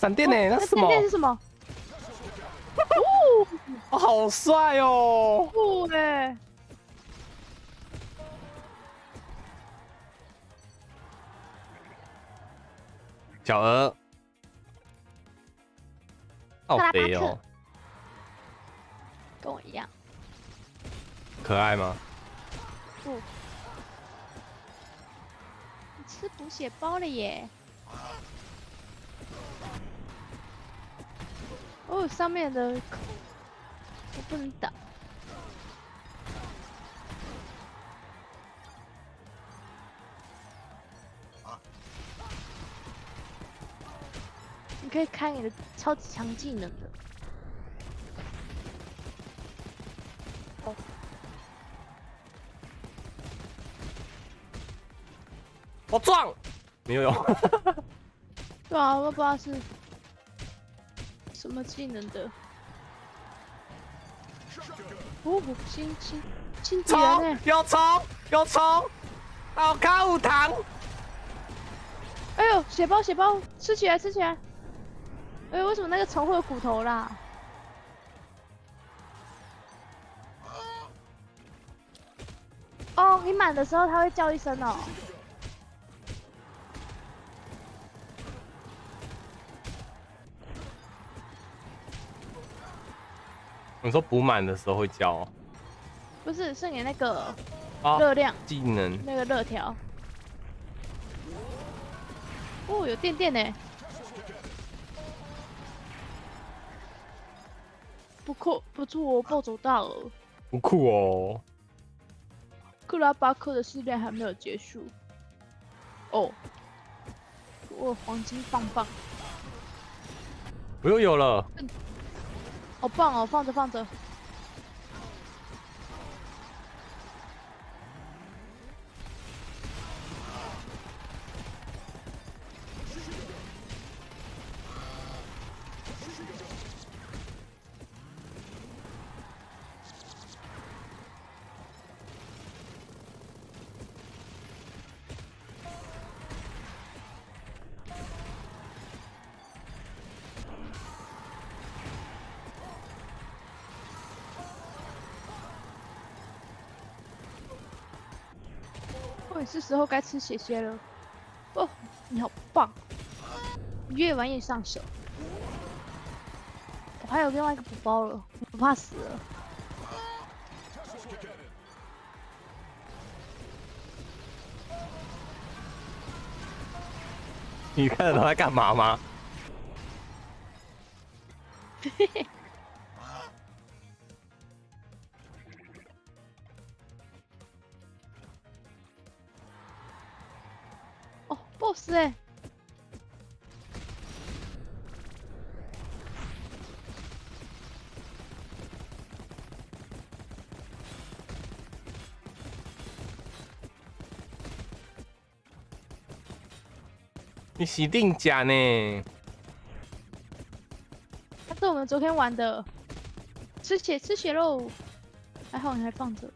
闪电呢？那是什么？闪电是什么？哦，好帅哦！酷哎！小鹅，好肥哦！跟我一样，可爱吗？不，你吃补血包了耶！哦，上面的我不能打，你可以开你的超级强技能的。哦，我撞，没有用。对啊，我不知道是。什么技能的？哦，新新新技能呢？有虫，有虫，好卡五糖。哎呦，血包血包，吃起来吃起来。哎，为什么那个虫会有骨头啦？哦，你满的时候它会叫一声哦。你说补满的时候会叫？不是，是你那个热量技能那个热条。哦，有电电呢。不酷，不错哦，暴走大鹅。不酷哦。克拉巴克的试炼还没有结束。哦。我黄金棒棒。我又有了。好棒哦！放着放着。是时候该吃血血了。哦，你好棒，越玩越上手。我还有另外一个补包了，不怕死。你看着他干嘛吗？你洗定假呢？他是我们昨天玩的，吃血吃血肉，还好你还放着。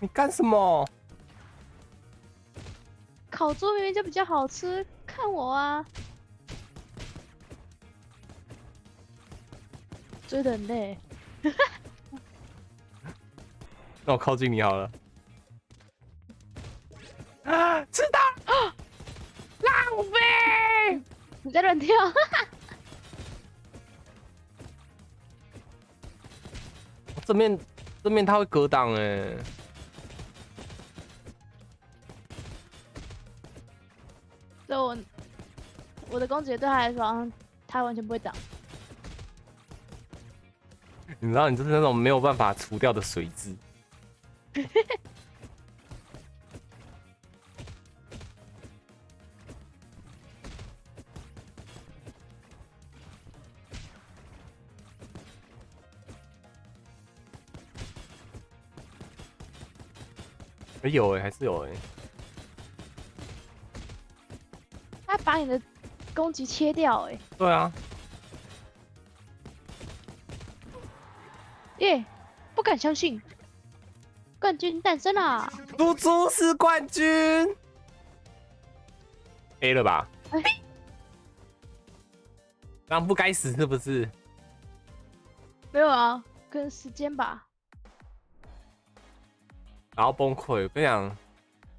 你干什么？烤猪明明就比较好吃，看我啊！追的很累，那我靠近你好了。正面正面他会格挡哎，所以我我的公爵对他来说，好像他完全不会挡。你知道你就是那种没有办法除掉的水蛭。哎有哎，还是有哎。他把你的攻击切掉、哎，对啊，耶、不敢相信，冠军诞生啦！猪猪是冠军。A 了吧？哎刚不该死是不是？没有啊，跟时间吧。然后崩溃。我跟你讲，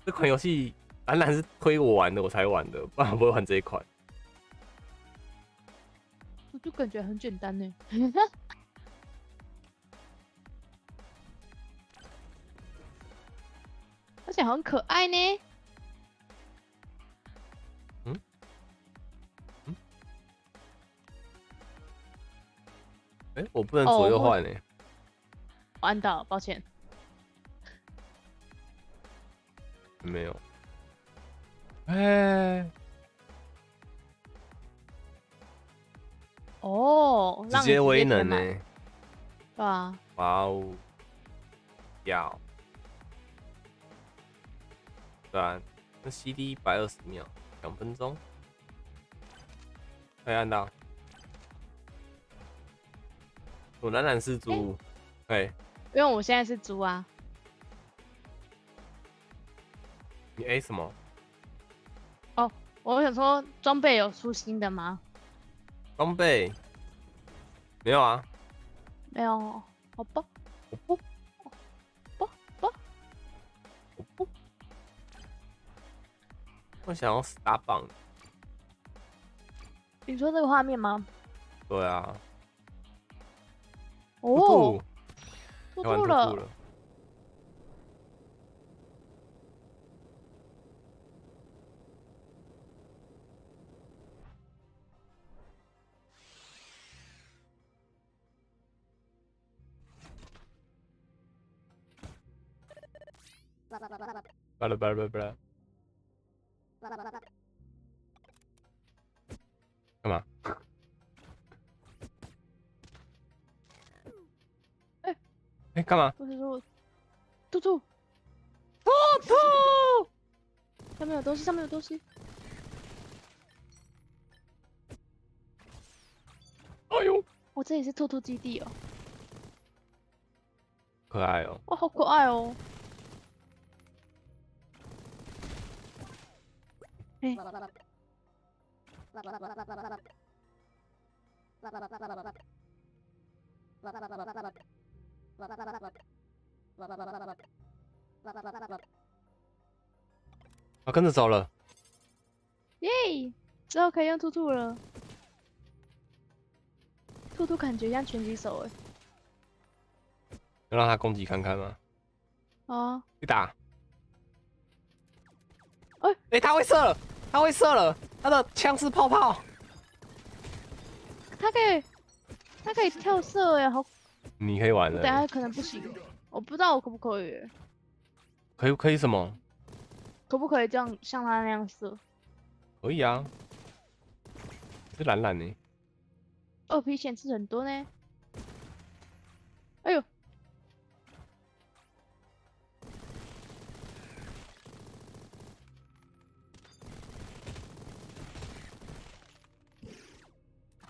这款游戏兰兰是推我玩的，我才玩的，不然不会玩这一款。我就感觉很简单呢。而且很可爱呢。嗯？嗯哎、我不能左右换哎、我按到，抱歉。没有。哎、哦，直接威能呢、对啊，哇哦，要，对啊，那 CD 一百二十秒，两分钟，可以按到。我仍然是猪，哎、因为我现在是猪啊。你 A 什么？哦我想说，装备有出新的吗？装备？没有啊，没有，好吧。我不，不不，我不，我想要 Star 棒，你说这个画面吗？对啊，哦，兔兔，兔兔要玩兔兔了。巴拉巴拉巴拉巴拉，干嘛？哎哎，干嘛？不是说，兔兔，兔兔，上面有东西，上面有东西。哎呦，我这里是兔兔基地哦，可爱哦！哇，好可爱哦。哎，我跟着走了。耶！之后可以用兔兔了。兔兔感觉像拳击手哎。要让他攻击看看吗？好啊，去打。哎哎，他会射了，他会射了，他的枪是泡泡。他可以，他可以跳射哎，好，你可以玩了，等下可能不行，我不知道我可不可以，可以可以什么？可不可以这样像他那样射？可以啊，是懒懒呢。二皮显示很多呢。哎呦，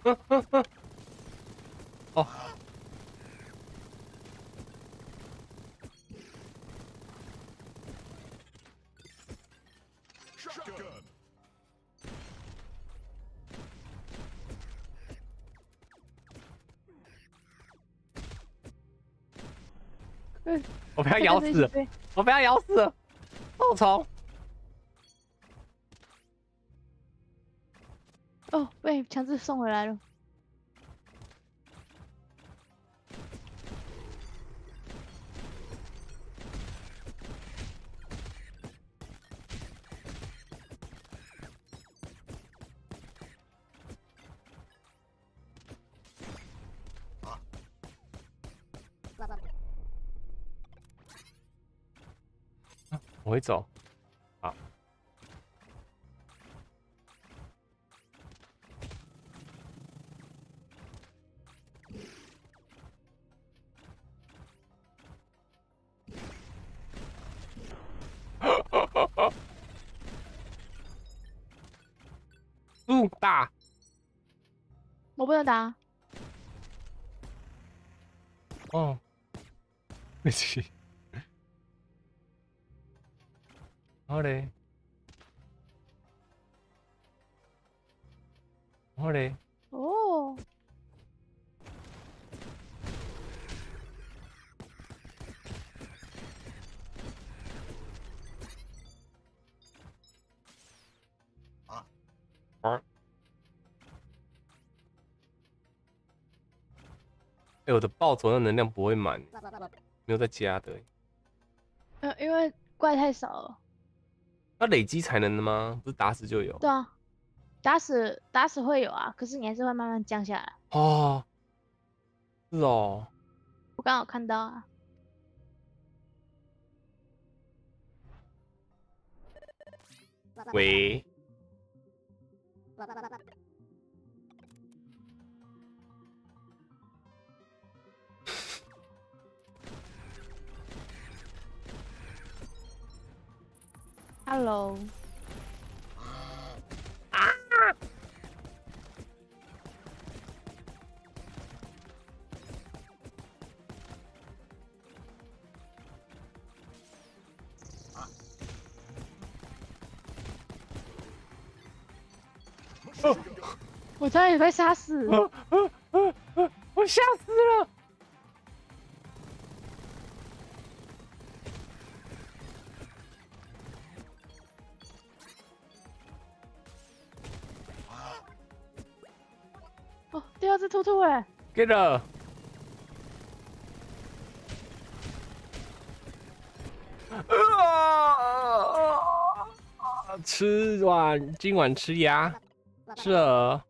哦，Shotgun. 嗯，我不要咬死 我不要咬死了，臭虫。哦，被强制送回来了。我会走。我不能打，哦，对不起。然后嘞，我的暴走的能量不会满，没有再加的。呃，因为怪太少了。那累积才能的吗？不是打死就有？对啊，打死打死会有啊，可是你还是会慢慢降下来。哦，是哦。我刚好看到啊。喂，Hello，啊我差点被杀死。我吓死了。兔兔哎，get 了。啊！吃晚，今晚吃鸭，吃鹅。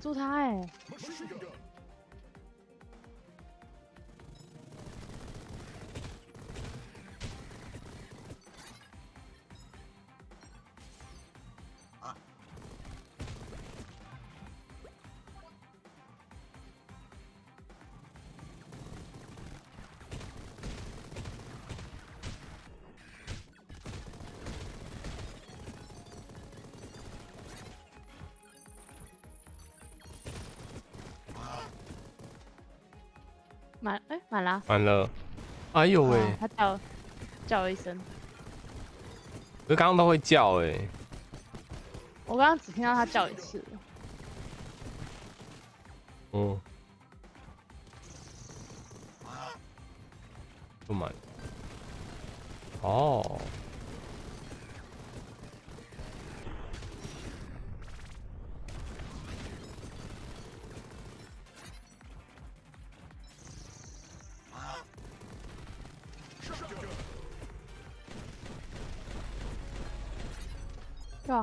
做他哎。满哎满了。完了。哎呦喂！哦它叫叫了一声，可是刚刚都会叫哎、我刚刚只听到它叫一次。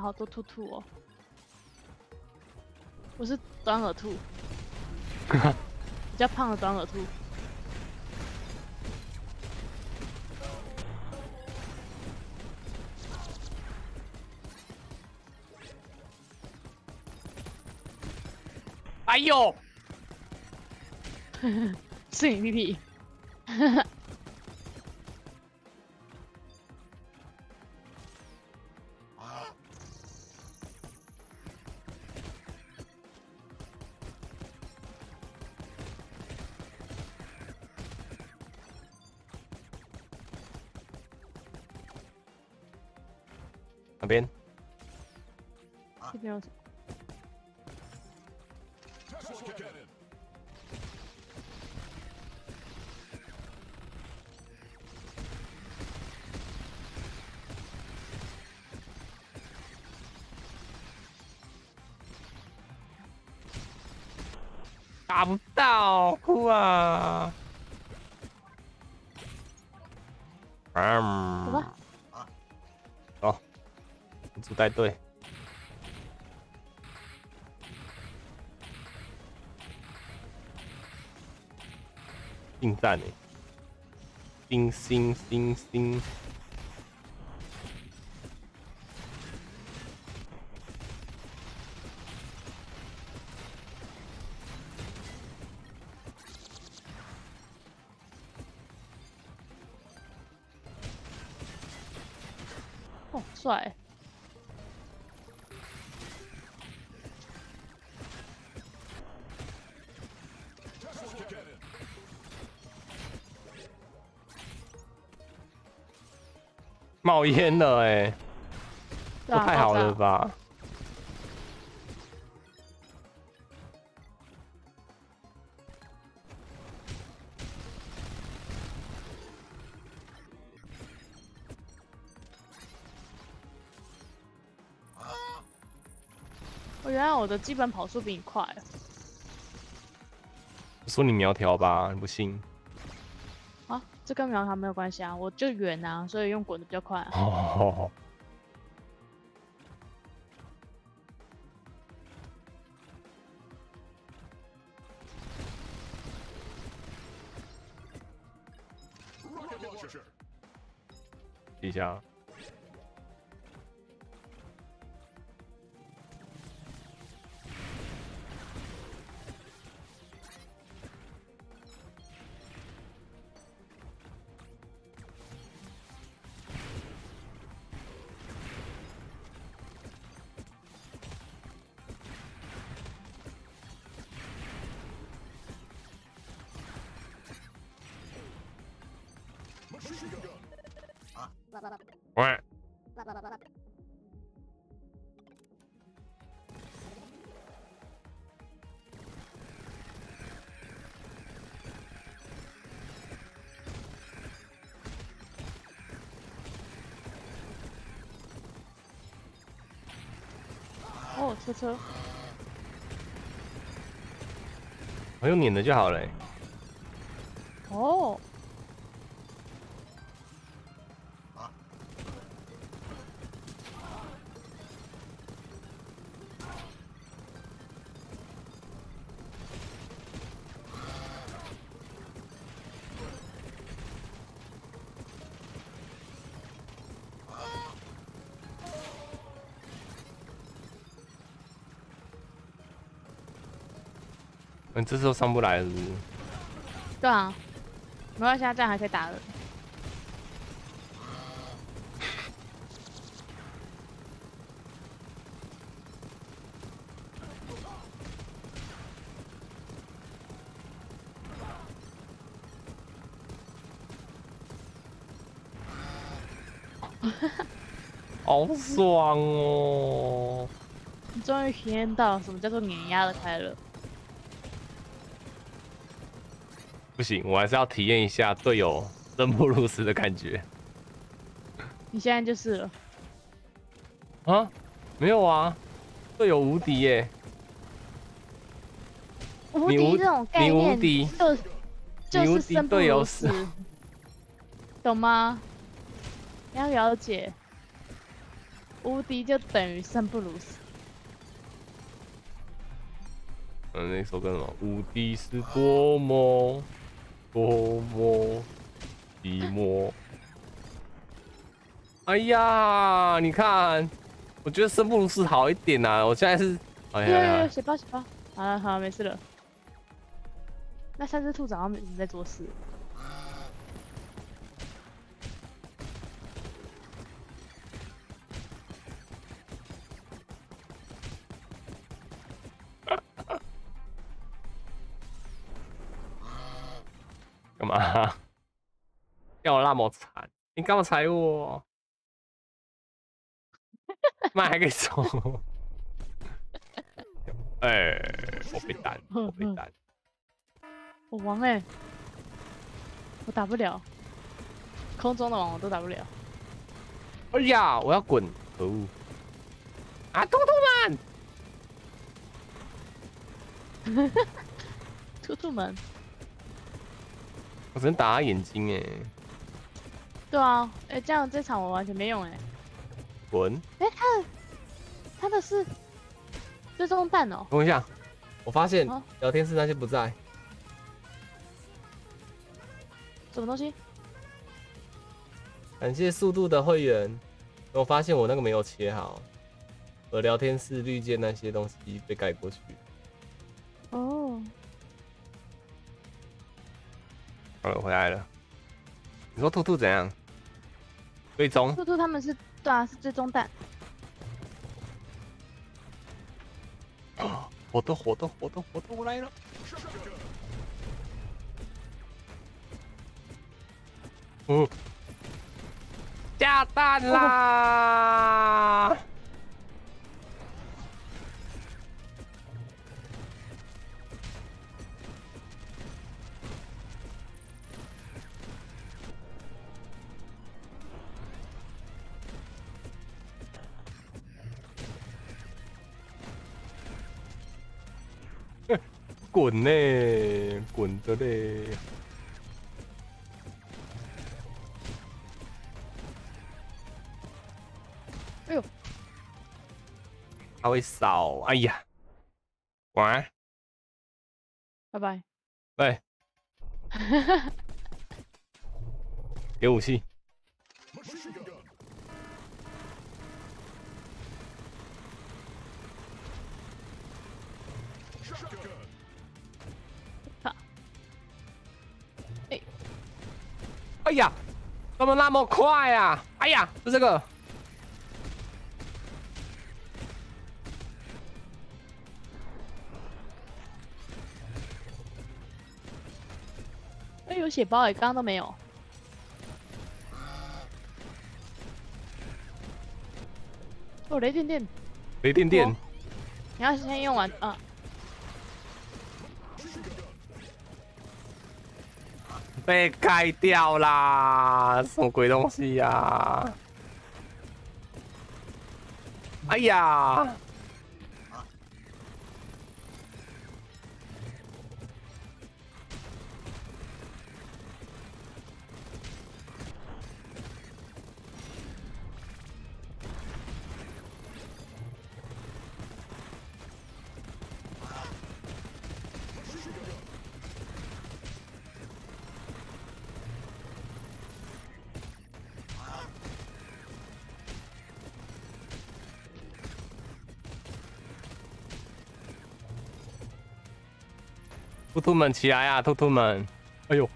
好多兔兔哦！我是短耳兔，比较胖的短耳兔。哎呦！是你屁屁。哭啊！嗯。走吧。好，组带队。近战呢？星星星星。烟了哎，太好了吧！我原来我的基本跑速比你快。说你苗条吧，你不信？啊，这跟苗条没有关系啊，我就远啊，所以用滚的比较快。哦。一下。喂。哦，车车。我用碾的就好了。哦。嗯，这次都上不来了。对啊，没关系，这样还可以打了。好爽哦！你终于体验到什么叫做碾压的快乐。不行，我还是要体验一下队友生不如死的感觉你现在就是了。啊？没有啊，队友无敌耶！无敌这种概你无念敌就就是生不如死死，懂吗？你要了解，无敌就等于生不如死。嗯，那首歌什么？无敌是多么多么寂寞。哎呀，你看，我觉得生不如死好一点呐、我现在是，哎有有有，呀，血包血包，好了好了，没事了。那三只兔子好像一直在做事。么惨？你干嘛踩我？妈还可以走？哎、我被 单，我被单。我王哎、我打不了，空中的王我都打不了。哎呀，我要滚！可恶！啊，兔兔们！兔兔们，我只能打他眼睛哎，对啊，哎、这样这场我完全没用哎、滚！哎、他的他的是追踪弹哦，等一下，我发现聊天室那些不在，什么东西？感谢速度的会员。我发现我那个没有切好，我聊天室绿箭那些东西被盖过去。哦，好了，回来了。你说兔兔怎样？追踪？兔兔他们是对啊，是追踪弹。火的火的火的火的，我来了！嗯，下蛋啦！滚呢，滚的嘞！哎呦，他会扫，哎呀，晚安，拜拜。喂，给武器。哎呀，怎么那么快呀、哎呀，就这个。哎、有血包哎，刚刚都没有。哦，雷电电，雷电电哦，你要先用完啊。被盖掉啦！什么鬼东西呀、哎呀！兔兔们起来啊！兔兔们，哎呦，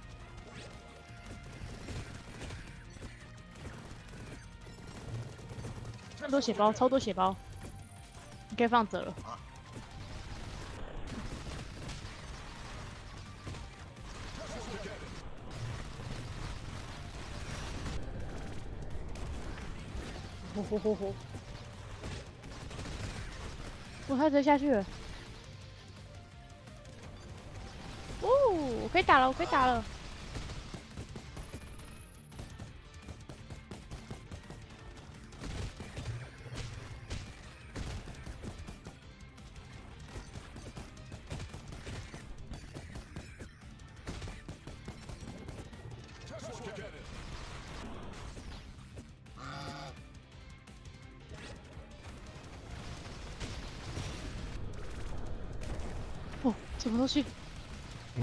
那么多血包，超多血包，你可以放着了。呼呼呼呼！我他直接下去了。可以打了，我可以打了。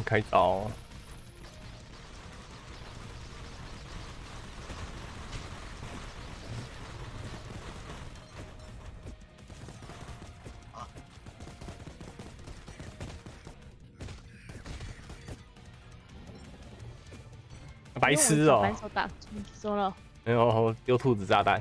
开刀！白痴哦，白手打中了，哎呦，丢兔子炸弹！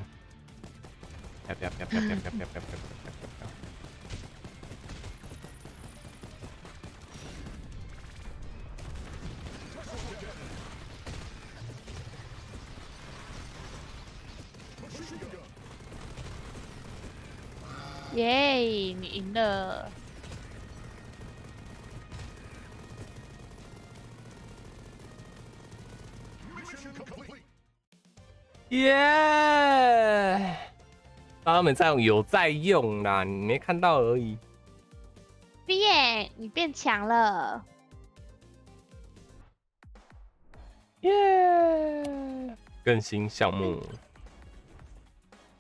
们在用，有在用啦，你没看到而已。毕业，你变强了。耶！更新项目。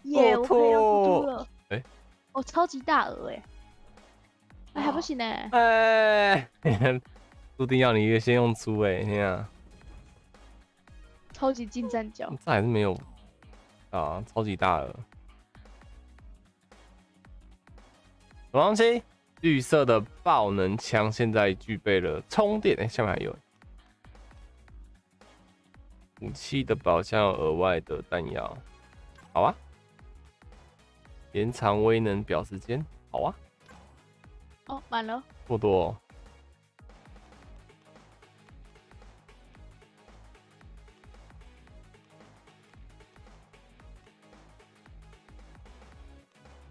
耶！我可以要出了。哎，我超级大鹅哎！哎，还不行呢。哎，注定要你先用猪哎，你看。超级近战角，这还是没有啊！超级大了。么东西？绿色的爆能枪现在具备了充电，哎，下面还有武器的宝箱，额外的弹药。好啊，延长威能表时间。好啊。哦，满了。不多。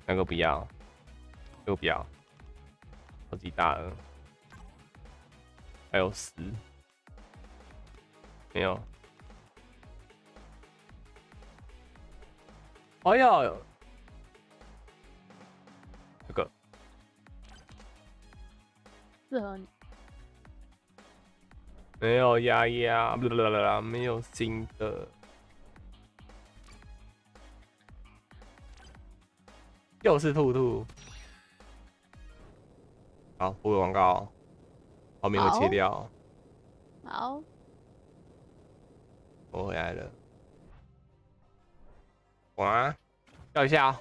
那个不要，这个不要，超级大的，还有十，没有，哎呀，这个适合你，没有压压，不啦啦啦，没有新的。又是兔兔，好，不会广告，后面会切掉。好，我回来了。哇，叫一下啊！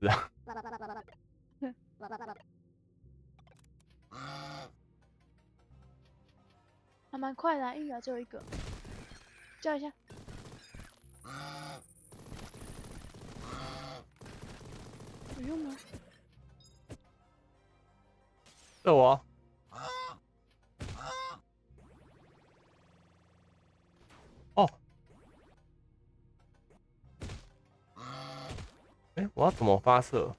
是啊。还蛮快的，一秒就一个。叫一下。有用吗？是我。哦。哎，我要怎么发射？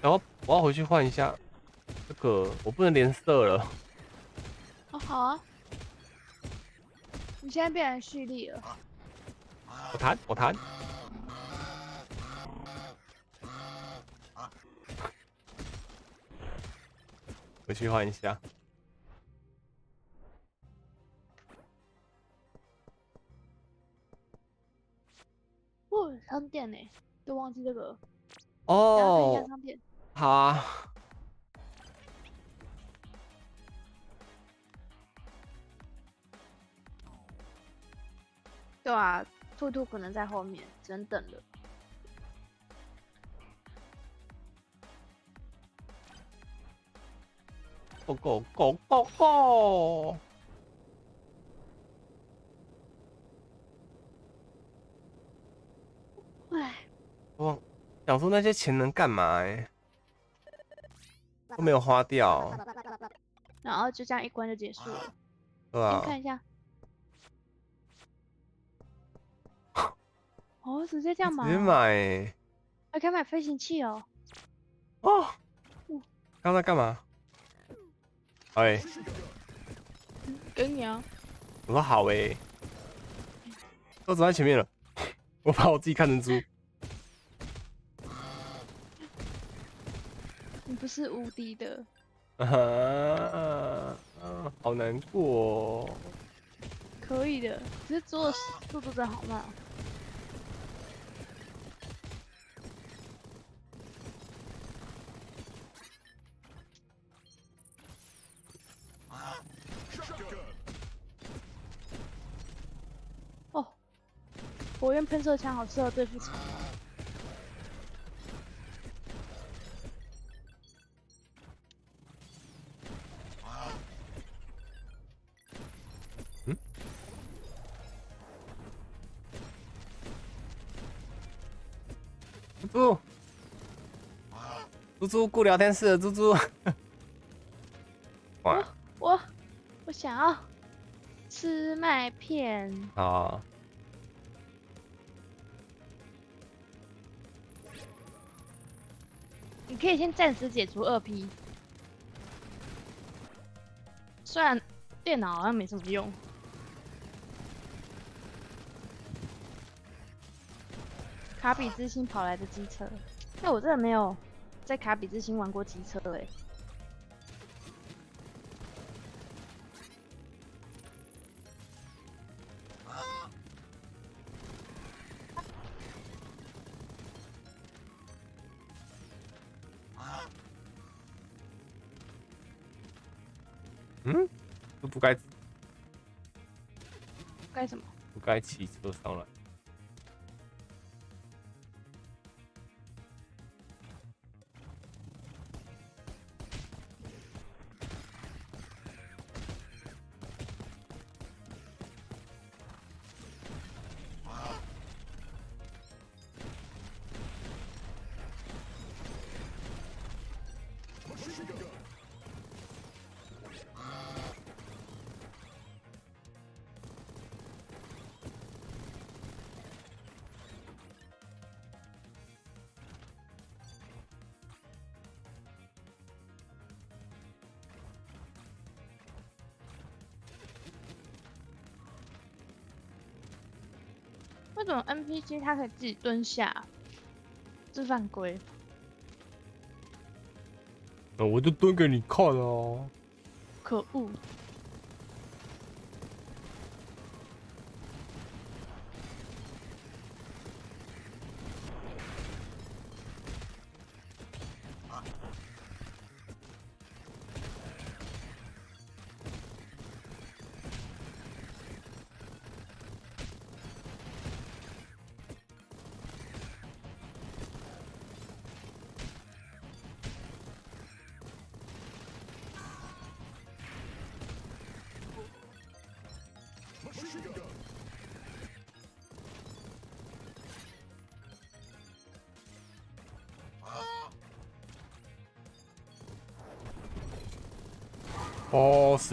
然后我要回去换一下这个，我不能连射了。哦，好啊。你现在变成蓄力了。我弹，我弹。回去换一下。哦，商店呢，都忘记这个。哦。好啊。对啊，兔兔可能在后面，只能等了。Go go go go go！哎，我想说那些钱能干嘛？哎，都没有花掉。然后就这样一关就结束了。对啊。看一下。哦，直接这样买？直接买？还可以买飞行器哦。哦。刚才干嘛？哎。给你啊。我说好哎。都走在前面了，我把我自己看成猪。你不是无敌的。啊，好难过。可以的，只是做速度真的好慢。火焰喷射枪好适合对付虫。猪猪，猪猪顾聊天室的猪猪。哇我我想要吃麦片。啊！可以先暂时解除二 P，虽然电脑好像没什么用。卡比之心跑来的机车，那我真的没有在卡比之心玩过机车哎、嗯，该骑车上来。么 NPC 他可以自己蹲下？这犯规。那我就蹲给你看哦。可恶！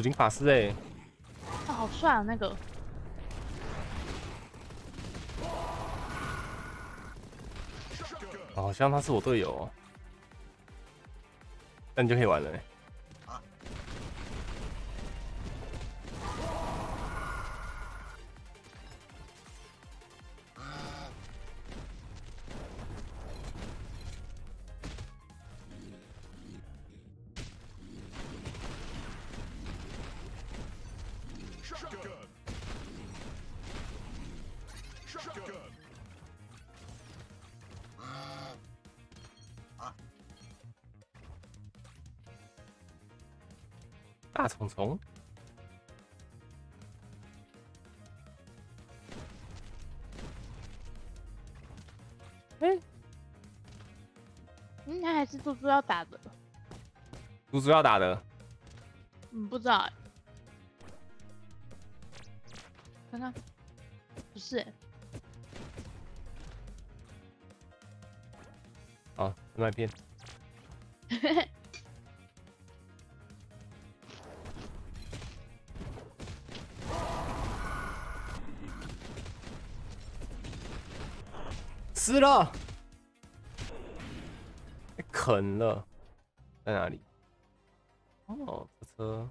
哦，死灵法师哎，他，好帅啊那个！好像他是我队友哦，那你就可以玩了欸。虫虫，嗯，那还是猪猪要打的。猪猪要打的，嗯，不知道欸。看看，不是欸、好，麦片。被啃了，在哪里？哦，这车。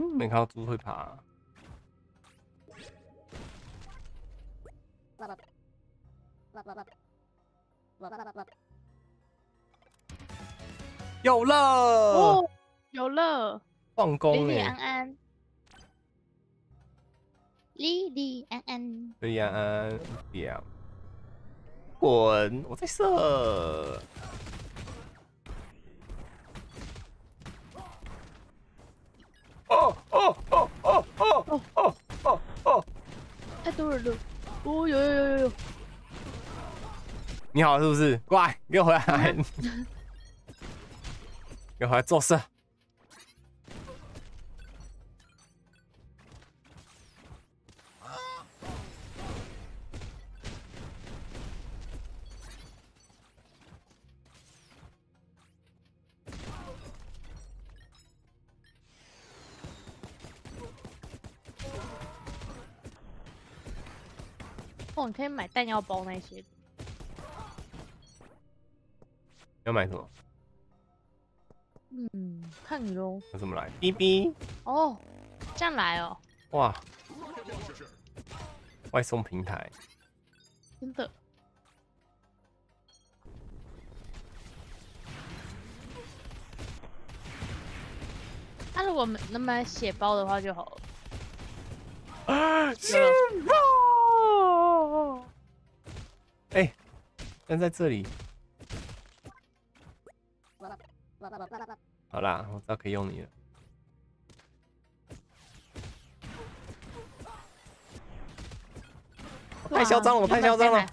嗯，没看到猪会爬。有了，哦，有了，放莉莉工哎安！安，莉莉安安，对呀，安呀，滚！我在射。哦，有有有有有，你好，是不是？过来，给我回来，给我回来做事。买弹药包那些，要买什么？嗯，看你喽。有什么来？哔哔，哦，这样来哦，哇，外送平台。真的。他、如果没能买血包的话就好了。啊，是吗爆！哎，但在这里。好啦，我知道可以用你了。太嚣张了，我太嚣张了。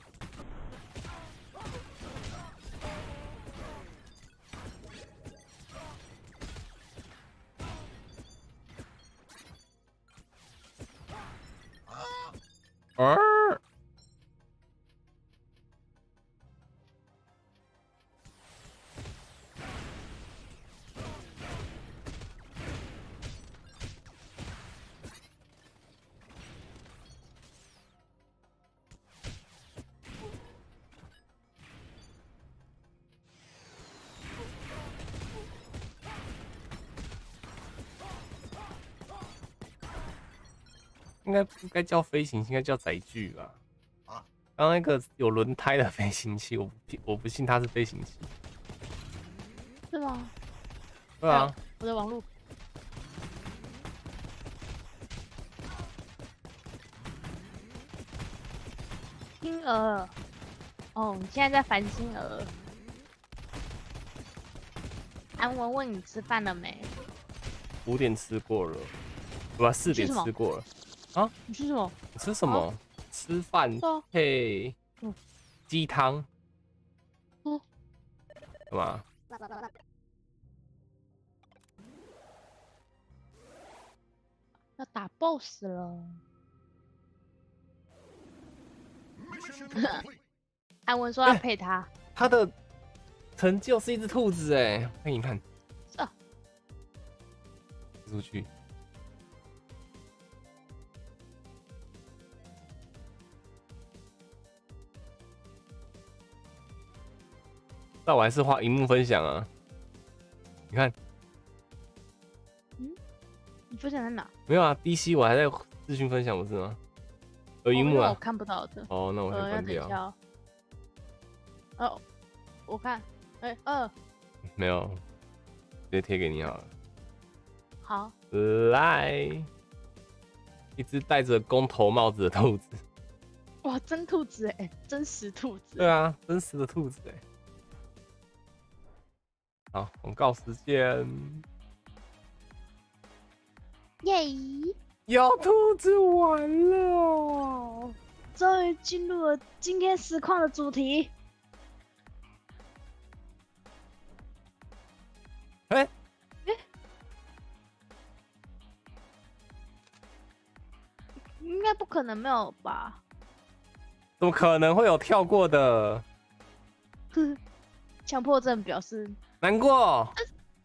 该不该叫飞行器，应该叫载具吧？啊刚刚那个有轮胎的飞行器，我不信，我不信它是飞行器。是吗？对啊，我的网络。星儿，哦，你现在在烦星儿。安文问你吃饭了没？五点吃过了，不，四点吃过了。你吃什么？你吃什么？吃饭配嗯鸡汤。嗯干嘛？要打 BOSS 了。安文说要配他，他的成就是一只兔子哎，给你看。是啊出去。但我还是画荧幕分享啊。你看，嗯你分享在哪？没有啊，DC 我还在资讯分享不是吗？有荧幕啊哦我。看不到的。哦，那我先关掉。哦。哦，我看，哎，二，没有，直接贴给你好了。好，来，一只戴着公头帽子的兔子。哇，真兔子哎，真实兔子。对啊，真实的兔子哎。好，广告时间，耶！有兔子玩了。终于进入了今天实况的主题。哎、哎应该不可能没有吧？怎么可能会有跳过的？强迫症表示难过。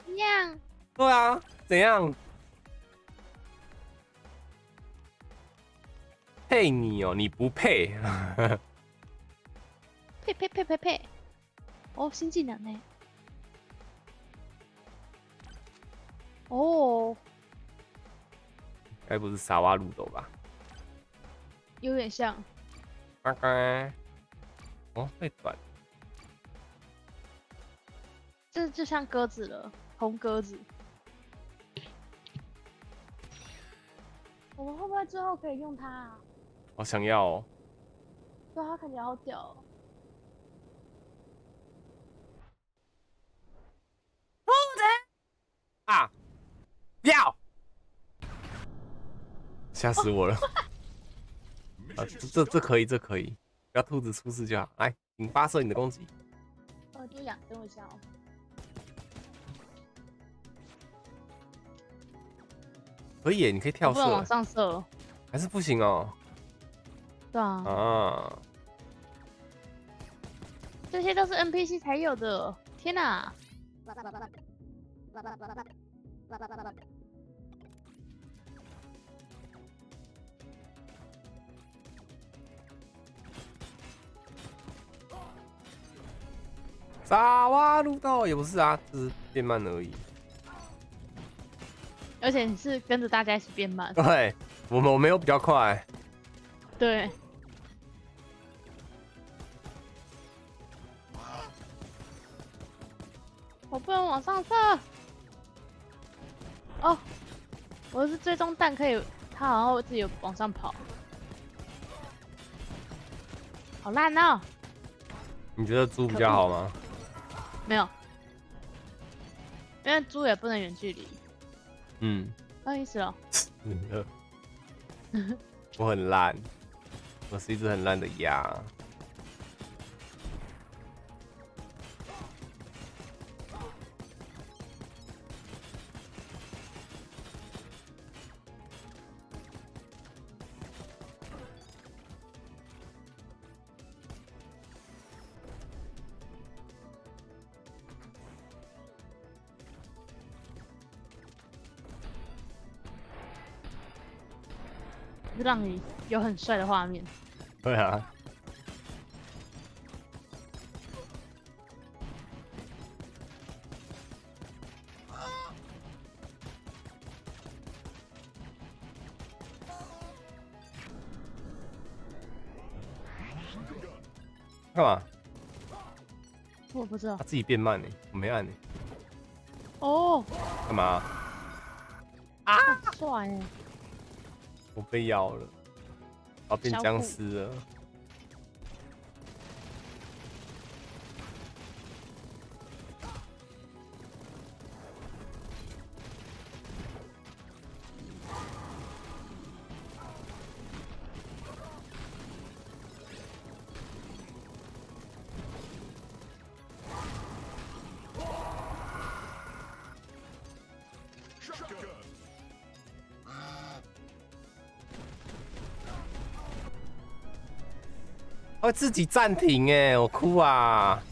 怎样？对啊，怎样？配你哦，你不配。配配配配配！哦，新技能呢？哦，该不是沙瓦鲁斗吧？有点像。乖乖。哦，太短。这就像鸽子了，红鸽子。我们会不会最后可以用它啊？好想要哦。对啊，它看起来好屌、哦。啊！要！吓死我了！啊，这这这可以，这可以，不要兔子出事就好。来，请发射你的攻击。呃，就想等我一下哦。可以，你可以跳我不能往射，上射。还是不行哦。对啊，啊，这些都是 NPC 才有的。天哪！沙瓦鲁斗也不是啊，只是变慢而已。而且你是跟着大家一起变慢。对，我们我没有比较快。对。我不能往上射。哦，我是追踪弹可以，它好像会自己往上跑。好烂哦！你觉得猪比较好吗？没有，因为猪也不能远距离。嗯，不好意思哦。嗯 我很烂，我是一只很烂的鸭。让你有很帅的画面。对啊，干嘛？我不知道他自己变慢呢，我没按呢。哦，干嘛？啊帅哎！我被咬了，我要变僵尸了。会自己暂停哎，我哭啊！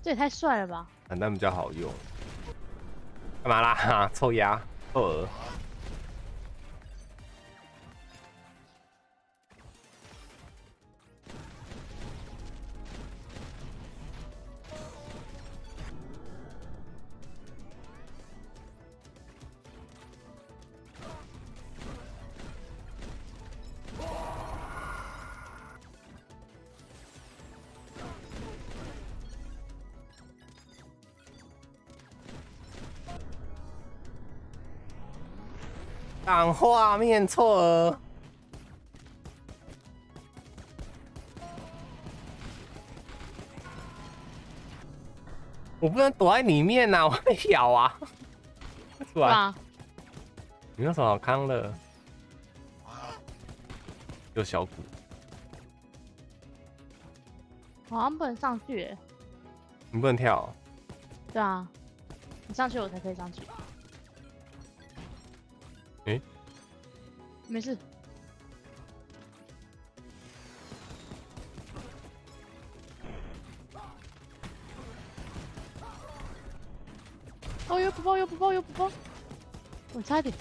这也太帅了吧！反弹比较好用。干嘛啦？臭鸭，臭画面错额，我不能躲在里面呐，我会咬啊！出来，哇，你有什么好康的？有小鼓，好像不能上去耶。你不能跳，对啊，你上去我才可以上去。没事。哦，又不包邮不包邮不包！我差一点。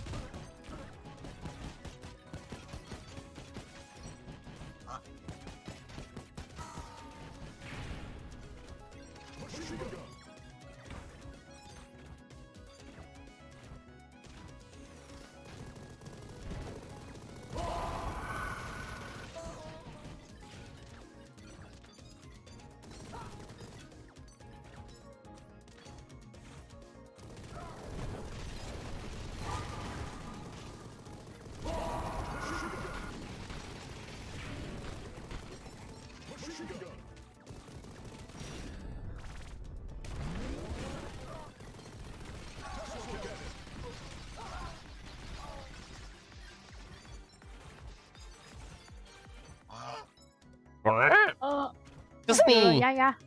就是你，丫丫，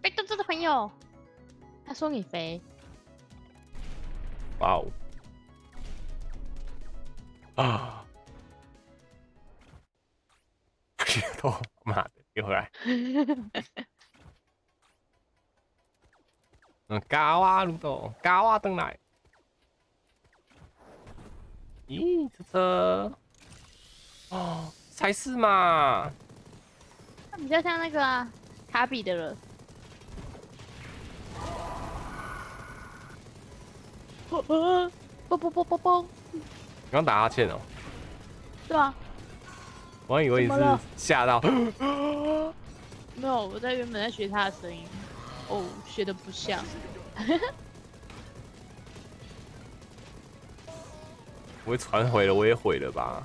被冻住的朋友，他说你肥，哇哦！啊！石头，妈的，又回来。嗯，高啊，路豆，高啊，登来。咦，这车？哦，才是嘛！那比较像那个啊，卡比的了。哦呃，啵啵啵啵啵，你刚打哈欠哦，对啊，我还以为你是吓到。没有，我在原本在学他的声音，哦，学的不像。我会传回了，我也毁了吧？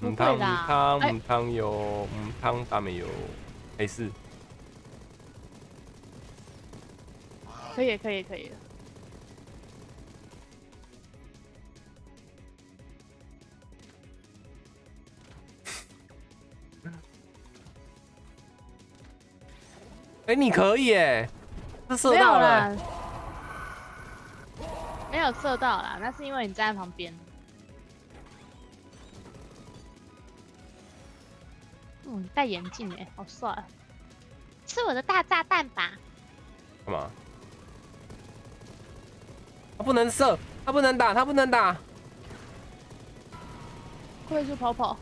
不唔汤唔会啦汤哎唔汤油唔汤大没油，没事。可以，可以，可以。哎、你可以哎，这射到了啦，没有射到啦，那是因为你站在旁边。戴眼镜哎，好帅啊！吃我的大炸弹吧！干嘛？他不能射，他不能打，他不能打。快速跑跑！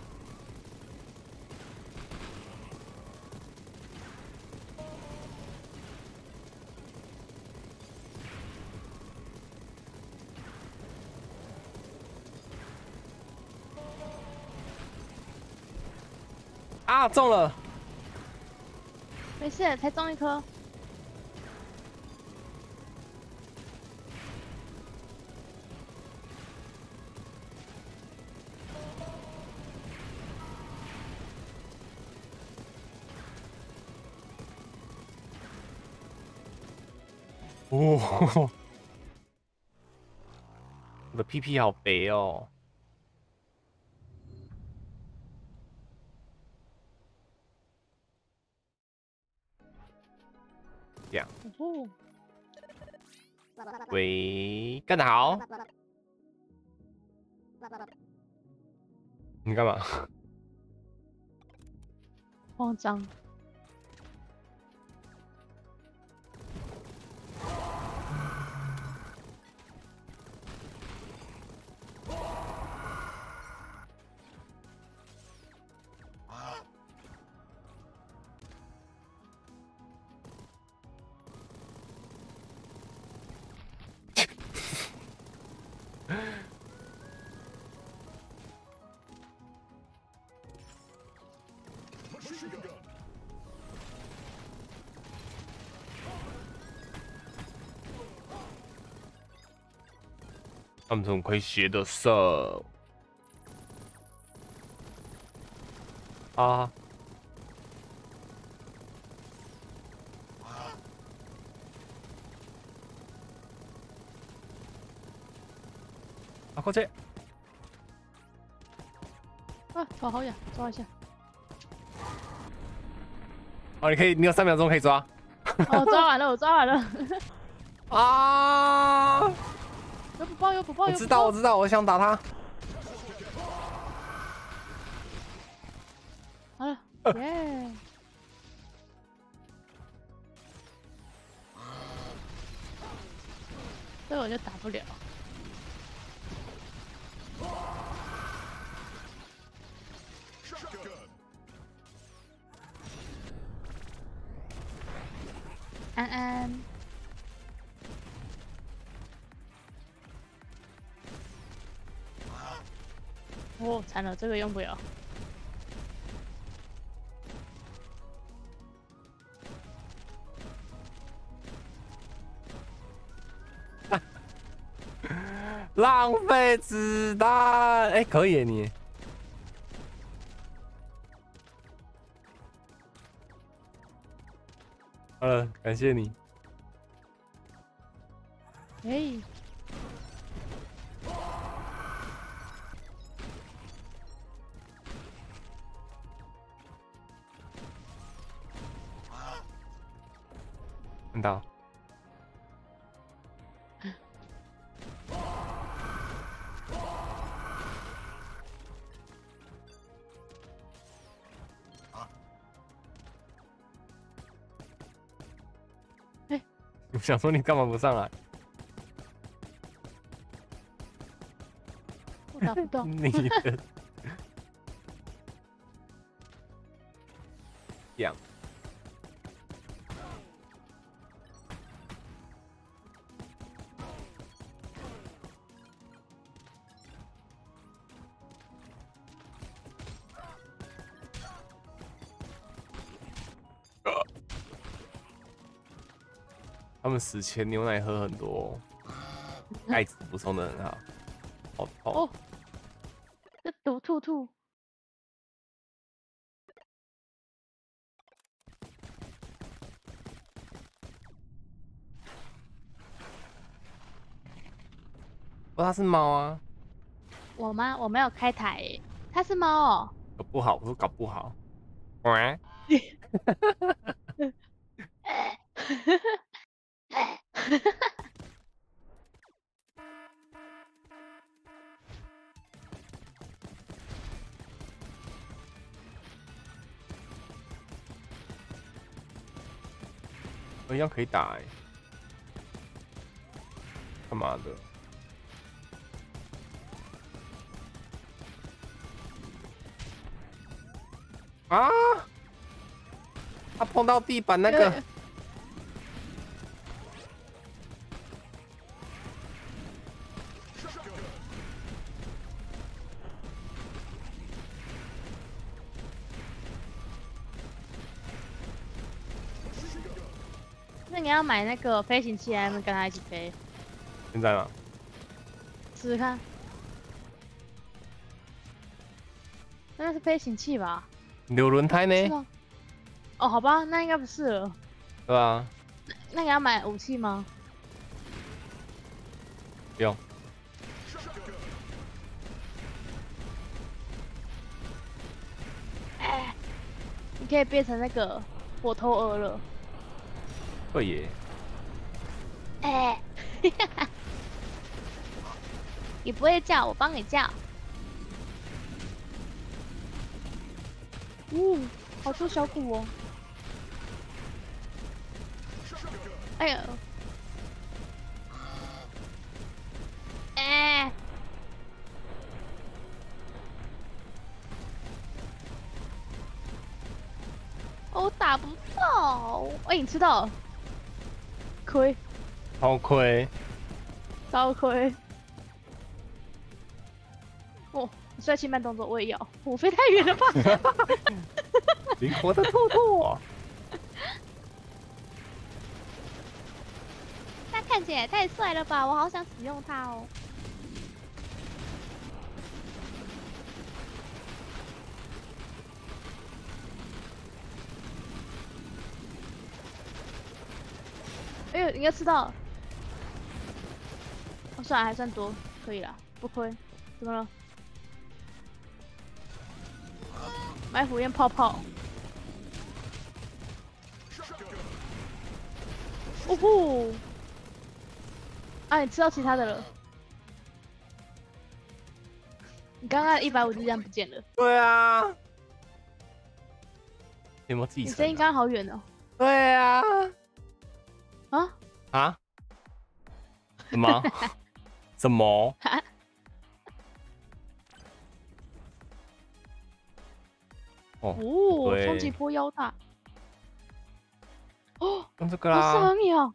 啊，中了！没事，才中一颗。哦，我的屁屁好肥哦。哦。喂干得好？你干嘛？慌张。们怎么可以学的色？啊！啊，快去！啊，头好痒，抓一下。哦，你可以，你有三秒钟可以抓。哦，我抓完了，我抓完了。啊！有补包，有补包，邮我知道，我。知道，我想打他。惨了，这个用不了。浪费子弹，哎、可以你。好了，感谢你。想说你干嘛不上来？我打不动。你的样。们死前牛奶喝很多哦，钙质补充的很好。好痛。哦，这毒兔兔，哦，它是猫啊，我吗？我没有开台耶，它是猫哦。搞不好，我说搞不好。喂，可以打哎、干嘛的？啊！他碰到地板那个。要买那个飞行器，还是跟他一起飞？现在吗？试试看。那是飞行器吧？有轮胎呢，哦，好吧，那应该不是了。对吧？那你要买武器吗？不用。哎，你可以变成那个火头鹅了。二爷。哎，你不会叫，我帮你叫。哦，好多小鼓哦。哎呦！哎！我打不到，哎，你知道？亏，好亏，超亏。哦，帅气慢动作我也要，我飞太远了吧？灵活的兔兔。他看起来也太帅了吧，我好想使用它哦。应该吃到了。哦，算了，还算多，可以了，不亏。怎么了？买火焰泡泡。哦呼！啊，你吃到其他的了？你刚刚一百五就这样不见了，对啊，有没有继承、你声音刚刚好远哦。对啊，啊？啊？什么？什么？哦，冲击波腰大。哦，用这个好适合啦。你 哦。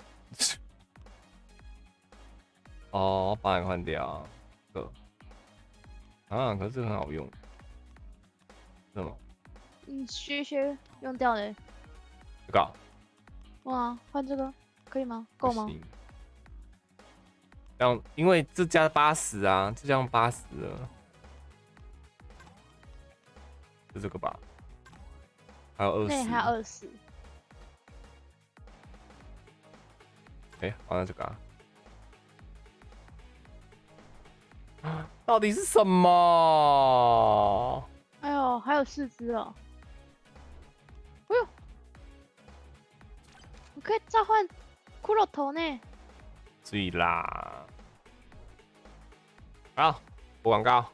哦，我把你换掉。这个啊，可是这个很好用。什么？嗯，薛薛用掉嘞。这个啊哇，换这个可以吗？够吗不？行这样，因为这加八十啊，这样八十了。就这个吧。还有二对，十。还有二十。哎，好像这个啊。到底是什么？哎呦，还有四只哦。哎呦，我可以召唤骷髅头呢。醉啦！好，播广告。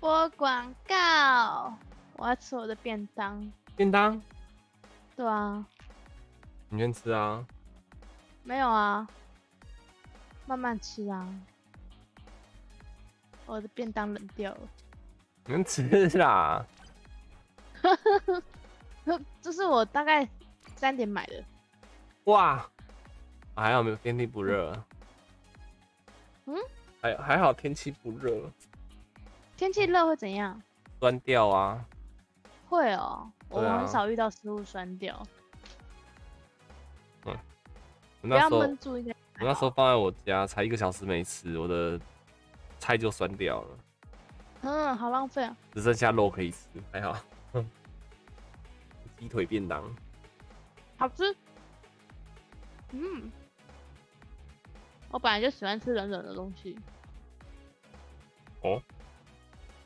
播广告，我要吃我的便当。便当，对啊，你先吃啊。没有啊，慢慢吃啊。我的便当冷掉了，你先吃啦。这是我大概三点买的。哇，还好没有天气不热。嗯，还还好天气不热，天气热会怎样？酸掉啊。会哦，我很少遇到食物酸掉，我不要那时候闷住应该我那时候放在我家才一个小时没吃，我的菜就酸掉了，嗯，好浪费啊。只剩下肉可以吃，还好。鸡腿便当，好吃。嗯，我本来就喜欢吃冷冷的东西。哦，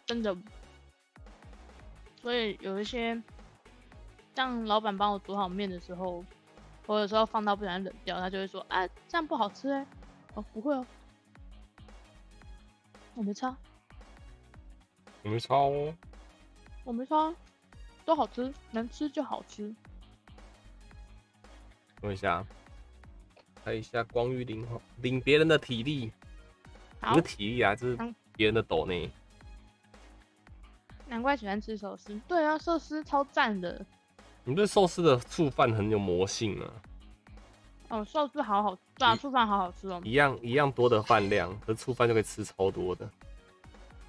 真的。所以有一些，像老板帮我煮好面的时候，我有时候放到不小心冷掉，他就会说：“啊，这样不好吃哎、哦，不会哦，我没差，我没超哦。我没差，都好吃，能吃就好吃。问一下，看一下光遇领领别人的体力，是，体力啊，这是嗯别人的斗内。难怪喜欢吃寿司。对啊，寿司超赞的。你对寿司的醋饭很有魔性啊，哦，寿司好好，吃啊，醋饭好好吃哦，一样一样多的饭量，可是醋饭就可以吃超多的。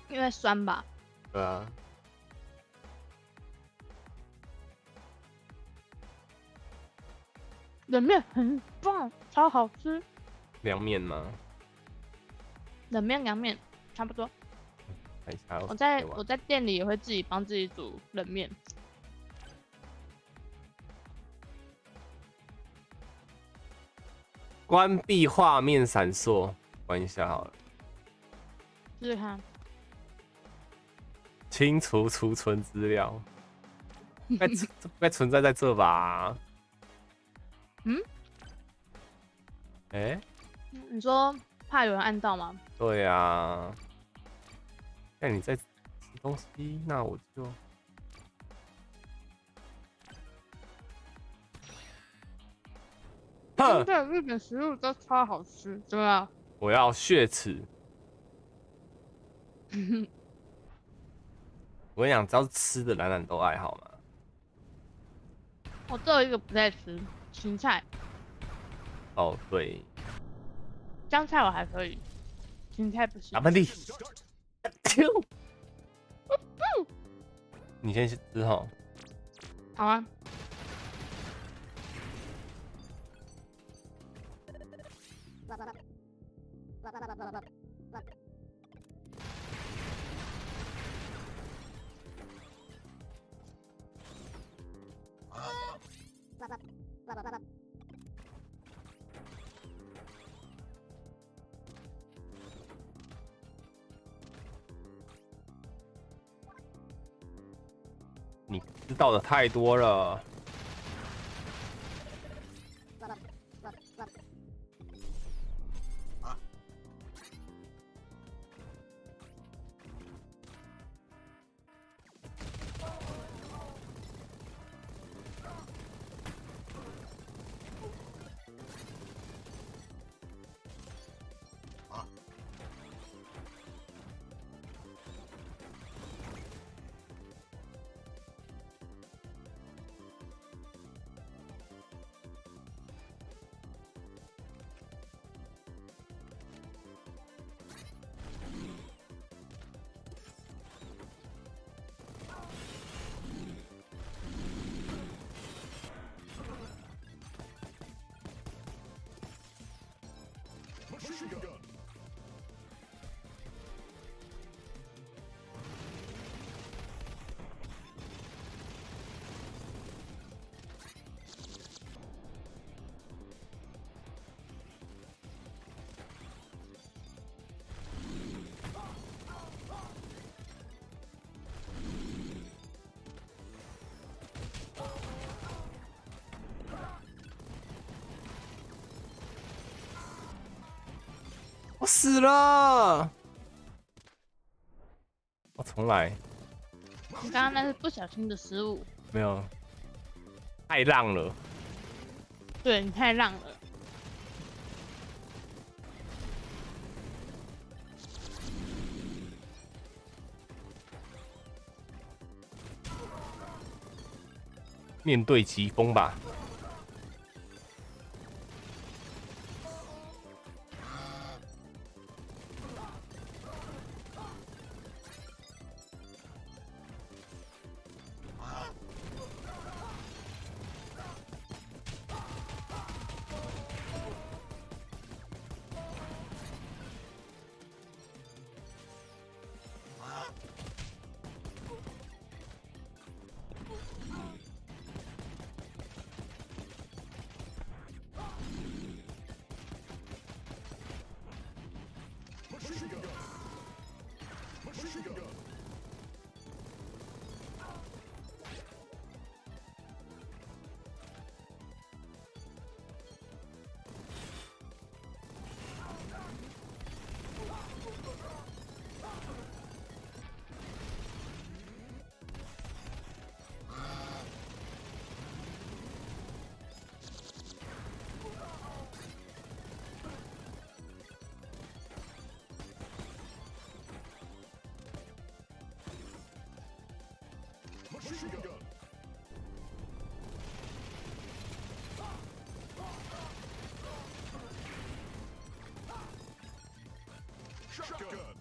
因为酸吧。对啊，冷面很棒，超好吃。凉面吗？冷面、凉面差不多。看一下，我在我在店里也会自己帮自己煮冷面。关闭画面闪烁，关一下好了。试试看。清除储存资料，该存该存在在这吧？嗯，哎，你说怕有人按到吗？对啊，那你在吃东西，那我就哼。现日本食物都超好吃，对啊。我要血吃。我跟你讲，只要是吃的，懒懒都爱好嘛。我最后一个不在吃。芹菜、哦，对，香菜我还可以，芹菜不行打。喷嚏。Start. 你先吃哈。好啊，你知道的太多了。死了！我重来，你刚刚那是不小心的失误，没有，太浪了。对你太浪了。面对疾风吧。machine gun. Shotgun.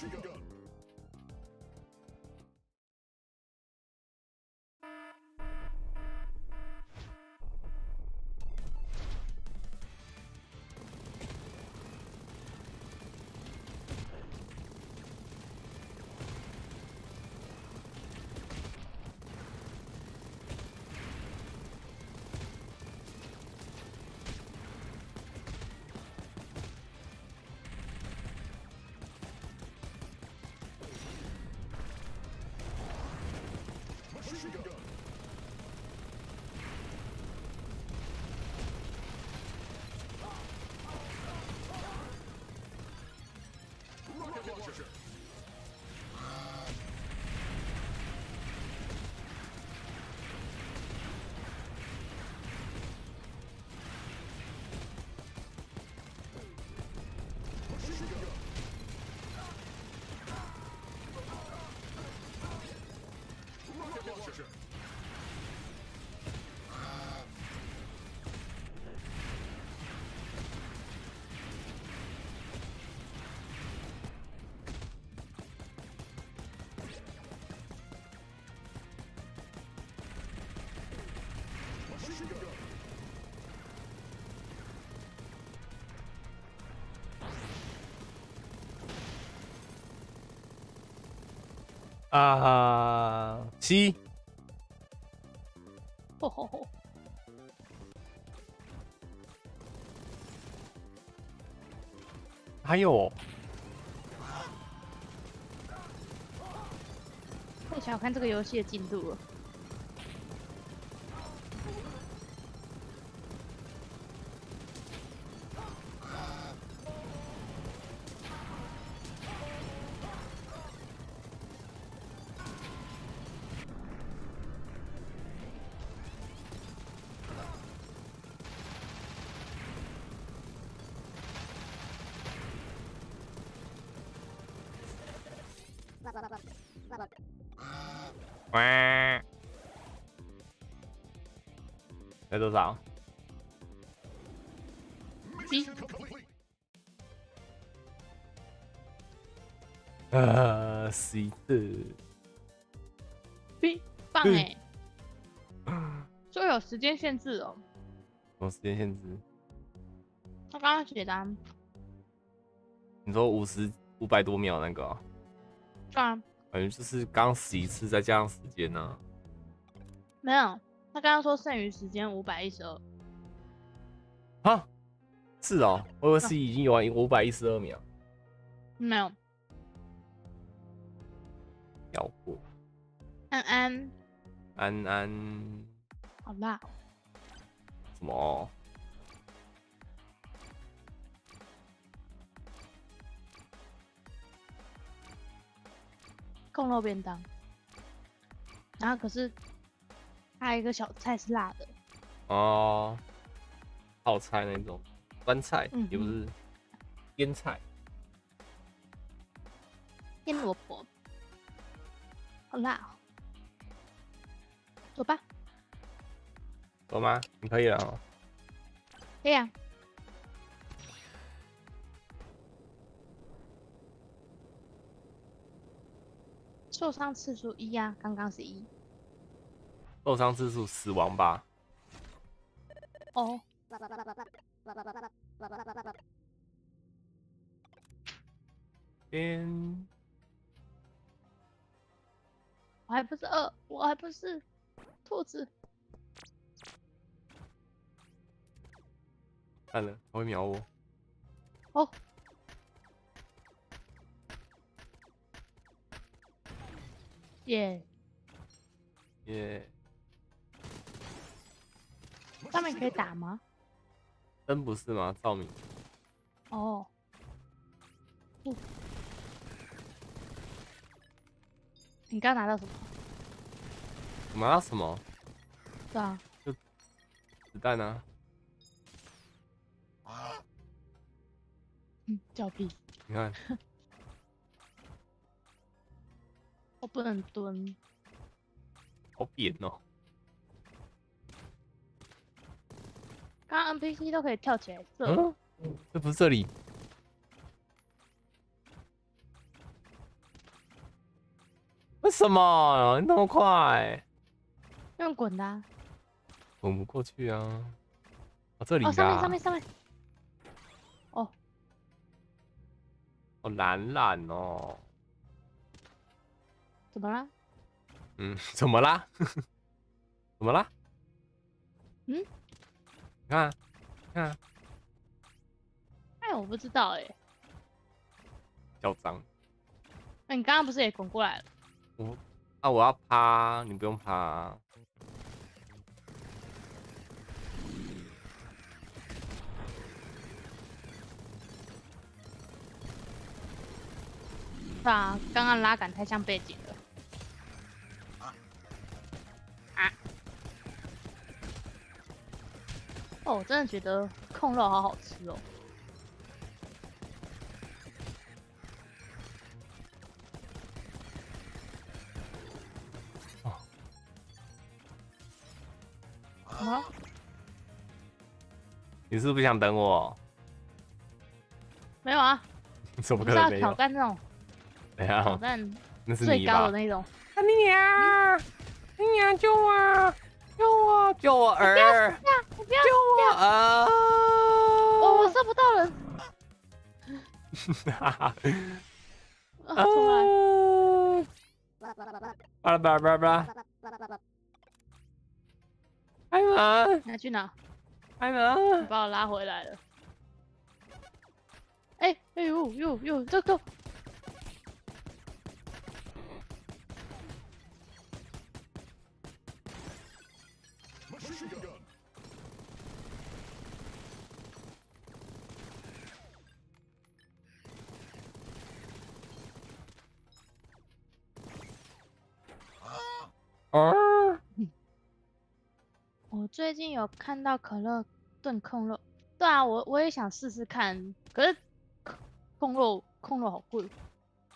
是个。啊，七，吼吼吼！还有哦，太小看这个游戏的进度了。多少？complete. 呃，十一的，B 棒嗯。哎、就有时间限制哦。什么时间限制？他刚刚写的、啊，你说五十五百多秒那个、哦，对啊，感觉就是刚死一次，再加上时间呢、没有，他刚刚说剩余时间五百一十二，啊？是哦，我以为是已经有完五百一十二秒，没有。要过。安安，安安好辣哦，什么？控肉便当。然后可是还有一个小菜是辣的，哦，泡菜那种，酸菜、嗯也不是腌菜。腌萝卜，好辣哦。走吧，走吗？你可以了哦。可以啊。受伤次数一呀、刚刚是一。受伤次数死亡吧。哦，边我还不是二，我还不是兔子。看了，他会秒我。哦，耶、耶、上面可以打吗？真不是吗？照明。哦，哦你刚拿到什么？我拿到什么？对啊，就子弹啊！嗯，叫屁，你看，我不能蹲。好扁哦。刚刚 NPC 都可以跳起来射，嗯，这不是这里。为什么你那么快？用滚的、啊。滚不过去啊！哦，这里哦，上面上面上面。哦，哦懒懒哦。怎么啦？嗯，怎么啦？怎么啦？嗯你看，你看，哎，我不知道哎、嚣张。那你刚刚不是也滚过来了？我啊，我要趴，你不用趴。对啊，刚刚拉杆太像背景了。哦，我真的觉得控肉好好吃哦。哦啊？你是不是不想等我？没有啊，怎么不是要可能没有？挑战那种怎挑样？战 那是最？高的那种。啊你娘！你娘救我！救我！救我 儿！你不要，救我儿！我我射不到人。啊，重来。巴拉巴拉巴拉巴拉！开门！你要去哪？开你门！把我拉回来了。哎哎呦呦呦，这个最近有看到可乐炖控肉，对啊，我我也想试试看，可是控肉控肉好贵，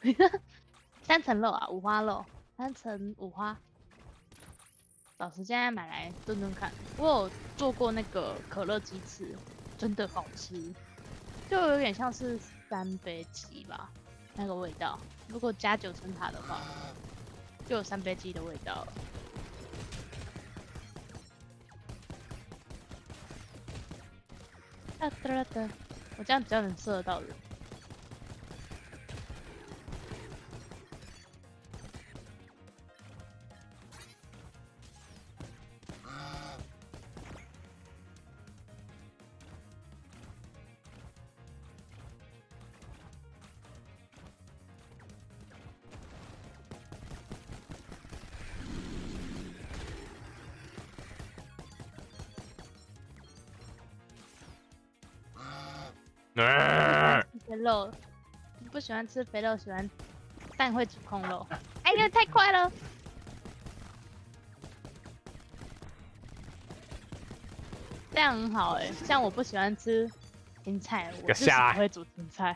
三层肉啊，五花肉，三层五花，找时间买来炖炖看。我有做过那个可乐鸡翅，真的好吃，就有点像是三杯鸡吧，那个味道。如果加九层塔的话，就有三杯鸡的味道了。哒哒哒，我这样比较能射得到人。喜欢吃肥肉，喜欢但会煮空肉。哎呀，太快了！这样很好哎、像我不喜欢吃青菜，我自己给下来不会煮青菜。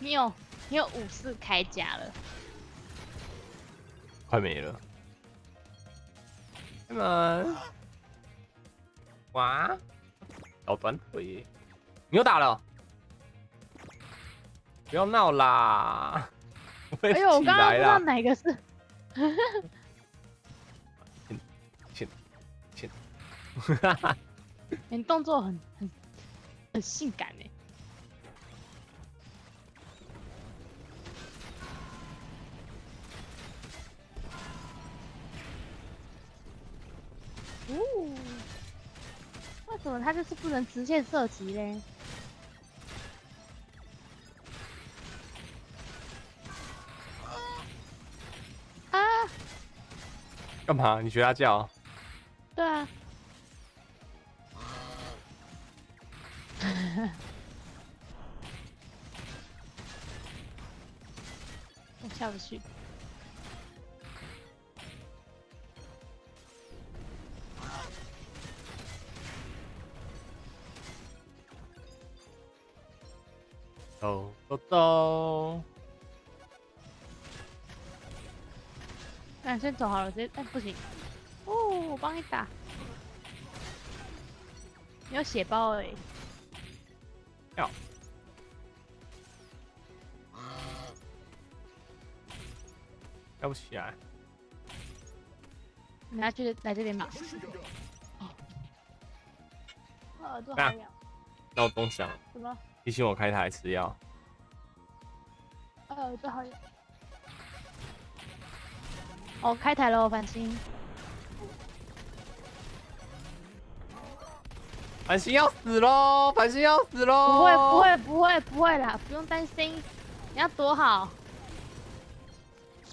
你有你有武士铠甲了。快没了。开门！哇！小短腿，你又打了，不要闹啦！飞哎呦，我刚刚不知道！哪个是。你动作很很很性感为什么他就是不能直线射击嘞？啊，干嘛？你学他叫？对啊。我下不去。走走走！那、先走好了，直接哎不行。哦，我帮你打。你有血包哎、要要不起来？你要去来这边吧。我耳朵啊好痒。闹钟响，什么？提醒我开台吃药。耳朵好痒。哦，开台了，繁星。繁星要死喽！繁星要死喽！不会不会不会不会啦，不用担心，你要躲好。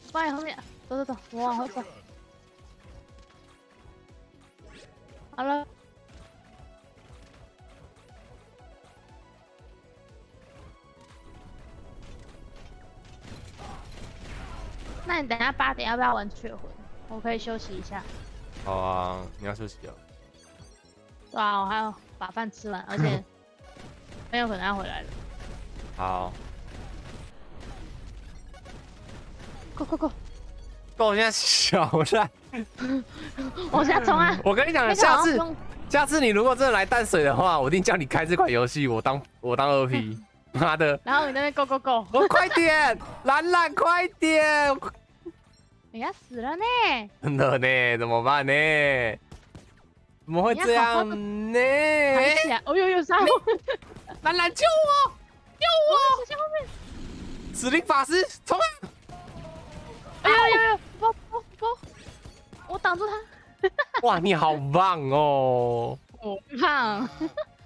我帮你后面，走走走，我往后走。好了。等下八点要不要玩雀魂？我可以休息一下。好啊，你要休息啊。对啊，我还要把饭吃完，而且 很有可能要回来了。好，快快快！够我现在小烂。我现在冲啊！我跟你讲，下次下次你如果真的来淡水的话，我一定叫你开这款游戏，我当我当二 P。妈的，然后你那边 go go go，我快点，兰兰快点！你要死了呢！真的呢，怎么办呢？怎么会这样呢？抬起来！哦呦呦，杀我！兰兰救我！救！我！指令法师冲啊！哎呦呦呦！不不不！我挡住他！哇，你好棒哦！我胖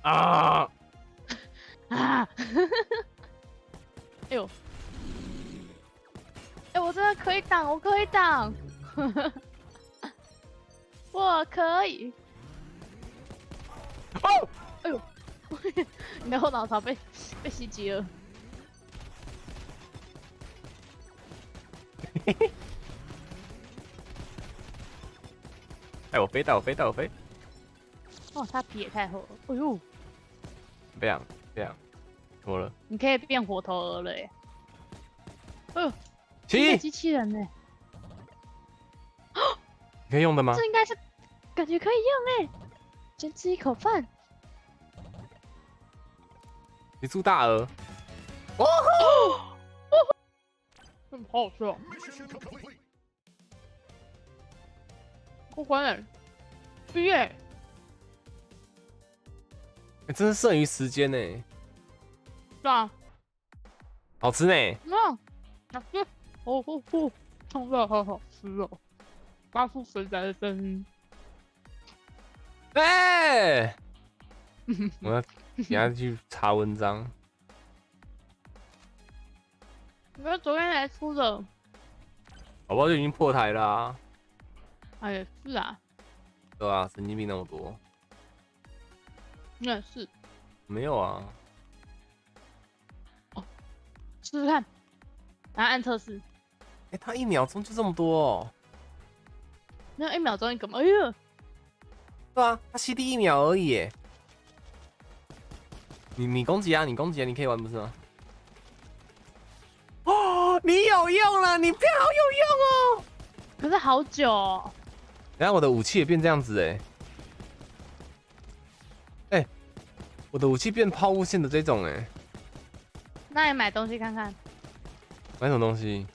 啊！啊！哎呦！哎，我真的可以挡，我可以挡，我可以。哦，哎呦！你的后脑勺被被袭击了。带我飞，带我飞，带我飞！哦，他皮也太厚了。哎呦，这样，这样，怎么了？你可以变火头鹅了耶！哎呦，起，机器人呢？你 可以用的吗这？应该是感觉可以用哎，先吃一口饭。你住大鹅。嗯，好好吃哦 complete. 过关了。毕业，欸真是剩余时间呢，是啊，好吃呢。嗯，好吃，哦哦哦，冲的好好吃哦，发出神仔的声音。哎、我要等下去查文章。你说昨天才出的，宝宝就已经破台啦、哎呀是啊，对啊，神经病那么多。那也是，没有啊，试试看，然后按测试，哎、他一秒钟就这么多哦。没有一秒钟你干嘛？哎呀，对啊，他 CD 一秒而已耶。你你攻击啊，你攻击啊，你可以玩不是吗？哦，你有用了，你变好有用哦。可是好久、哦，等下我的武器也变这样子哎。哎、我的武器变抛物线的这种哎、那你买东西看看，买什么东西？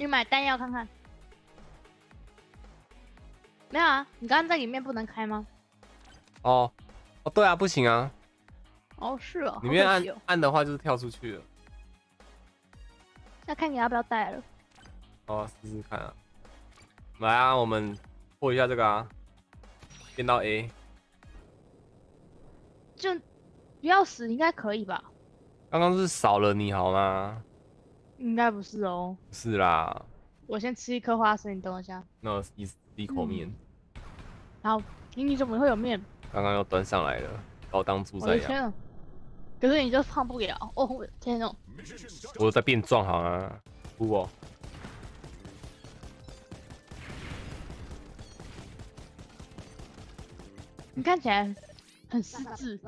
你买弹药看看。没有啊，你刚刚在里面不能开吗？哦哦，对啊，不行啊，哦，是哦，里面按按的话就是跳出去了。那看你要不要带了。哦，试试看啊。来啊，我们破一下这个啊，变到 A。就不要死，应该可以吧？刚刚是少了你好吗？应该不是哦。是啦，我先吃一颗花生，你等我一下。那一一口面，然后你你怎么会有面？刚刚又端上来了，把我当猪在养。我的天啊！可是你就胖不了哦，我的天哦！我有在变壮好吗？不哦，你看起来很失智，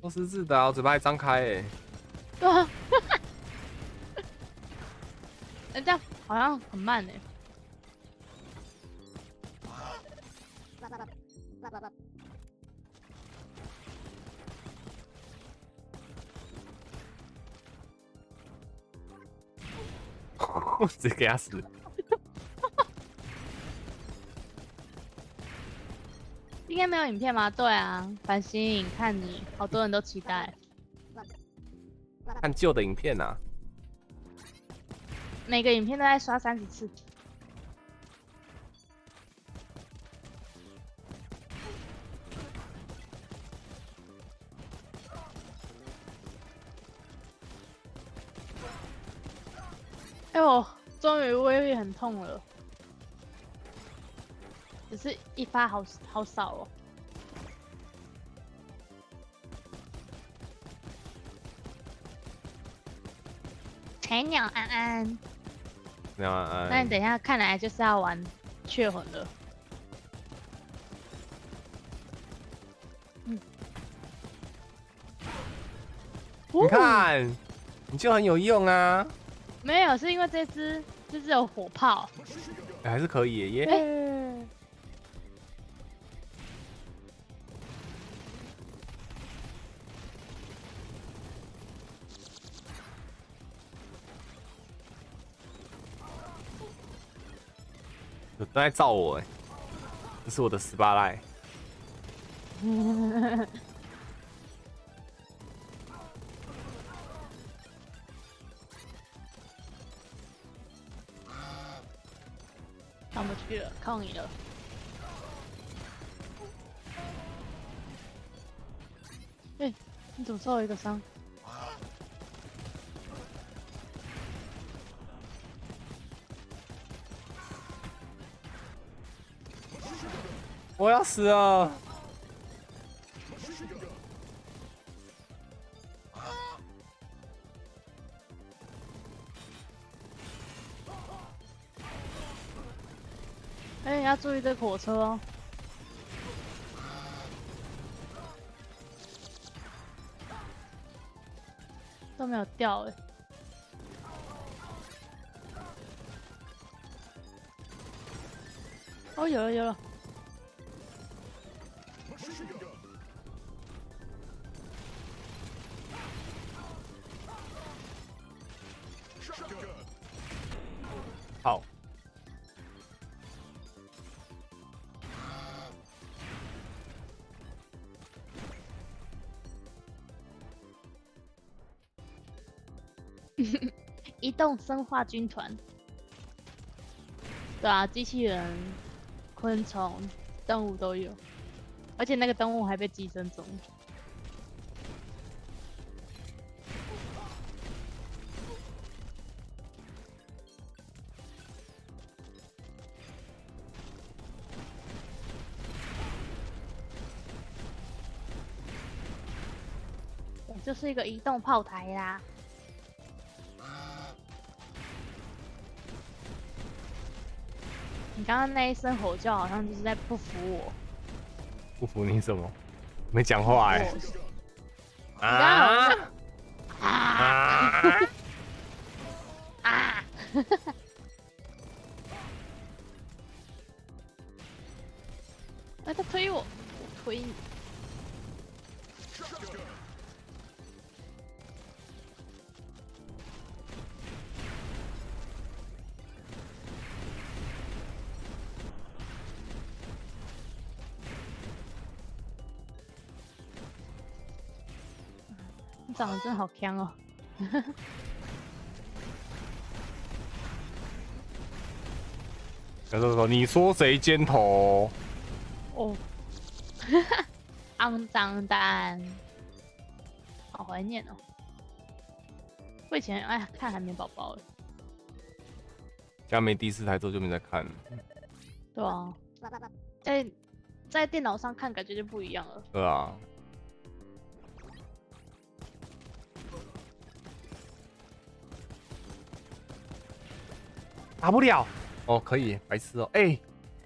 都失智的啊，我嘴巴还张开哎。对啊，人家好像很慢哎。我直接给他死。应该没有影片吗？对啊，繁星，看你，好多人都期待。看旧的影片啊，每个影片都在刷三十次。哎呦，终于威力很痛了，只是一发好好少哦。菜鸟安安。那样啊，那你等一下，看来就是要玩血魂了。嗯，你看，你就很有用啊，没有，是因为这只这只有火炮。哎还是可以耶耶。哎有人在照我哎，这是我的十八赖。上不去了，靠你了。哎、你怎么受了一个伤？我要死啊！哎、你要注意这火车哦。都没有掉哎、哦，有了有了，动生化军团。对啊，机器人、昆虫、动物都有，而且那个动物还被寄生中。我就是一个移动炮台啦。你刚刚那一声吼叫，好像就是在不服我。不服你什么？没讲话哎、啊长得真好强哦。他说说你说谁尖头？哦，肮脏蛋，好怀念哦。我以前哎看海绵宝宝哎，家没第四台之后就没再看了，对啊，在在电脑上看感觉就不一样了。对啊。打不了哦，可以，白痴哦，哎、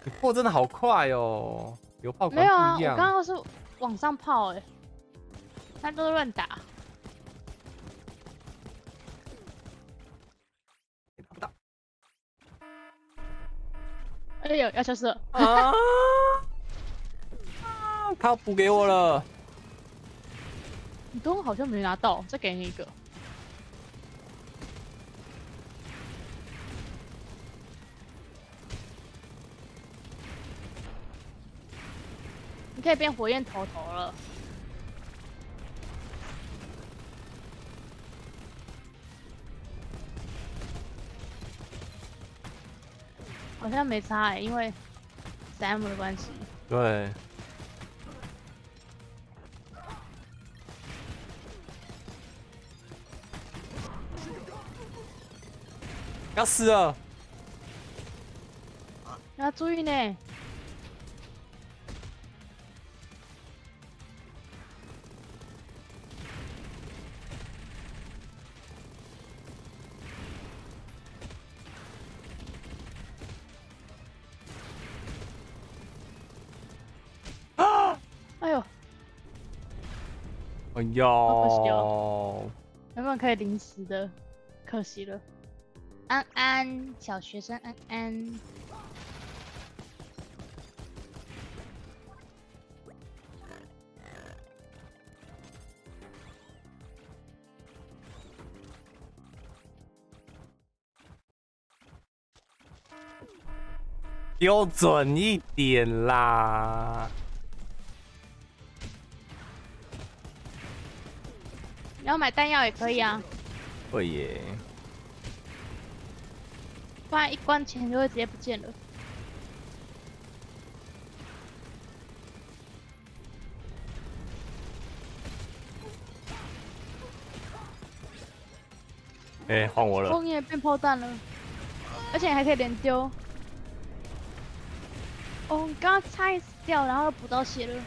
你破真的好快哦，有炮没有啊。我刚刚是往上炮哎，他都是乱打。打不到哎呦，要消失了！啊！他要补给我了，你东好像没拿到，再给你一个。可以变火焰头头了。好像没差哎、因为 Sam 的关系。对。要死了！要注意呢。哎可惜呦，原本可以临时的，可惜了。安安，小学生安安。标准一点啦！要买弹药也可以啊，会耶，不然一关钱就会直接不见了。哎、换我了。枫叶变炮弹了，而且还可以连丢。哦，你刚刚差一死掉，然后又补到血了。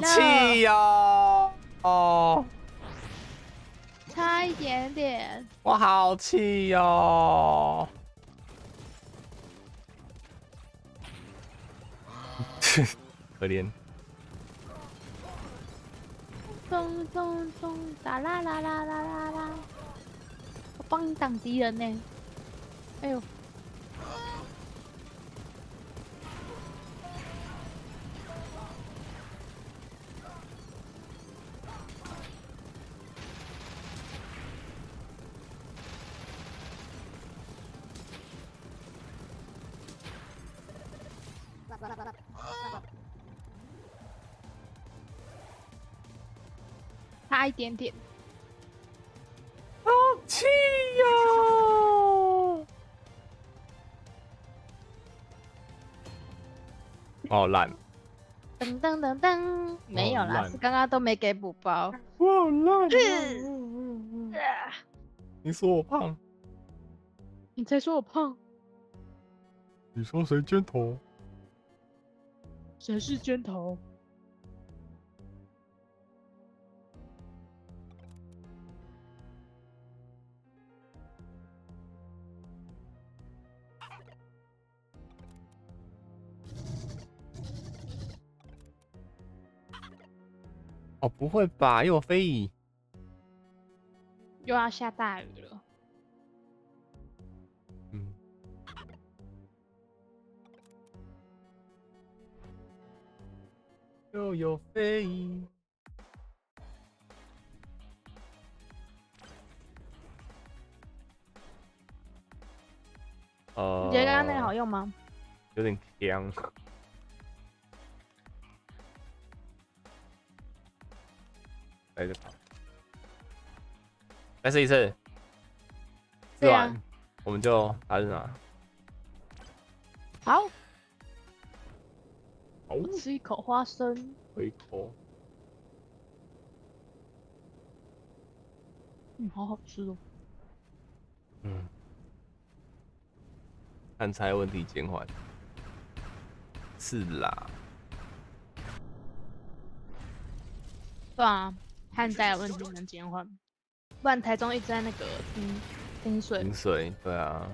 好气哟！哦，差一点点。我好气哟！可怜，咚咚咚，哒啦啦啦啦啦啦！我帮你挡敌人呢。哎呦，点点。好气哟！哦，烂，噔噔噔噔，没有啦，是刚刚都没给补包。我好烂啊你说我胖，你才说我胖，你说谁尖头？谁是尖头？会吧？又有飞蚁？又要下大雨了。嗯。又有飞蚁。呃，你觉得刚刚那个好用吗？有点香。再试一次，试对啊完我们就还是拿。好，好，我吃一口花生。回口。嗯，好好吃哦。嗯，看菜问题减缓。是啦，对啊，旱灾的问题能减缓，不然台中一直在那个停停水饮。水，对啊。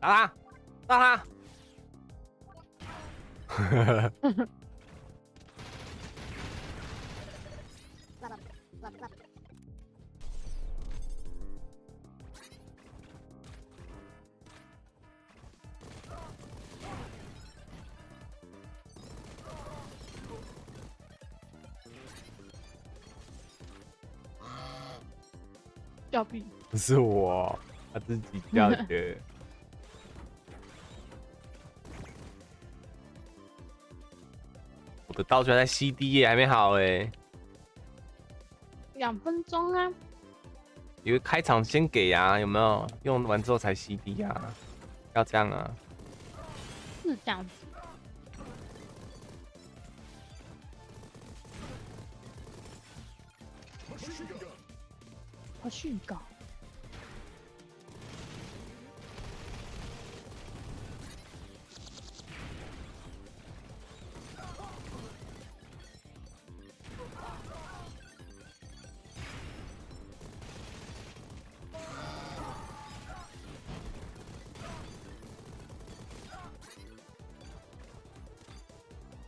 打他，打他！掉币，不是我，他自己掉的。我的道具还在 CD 耶，还没好哎。两分钟啊！因为开场先给呀、有没有？用完之后才 CD 啊、要这样啊。是这样子。我训稿。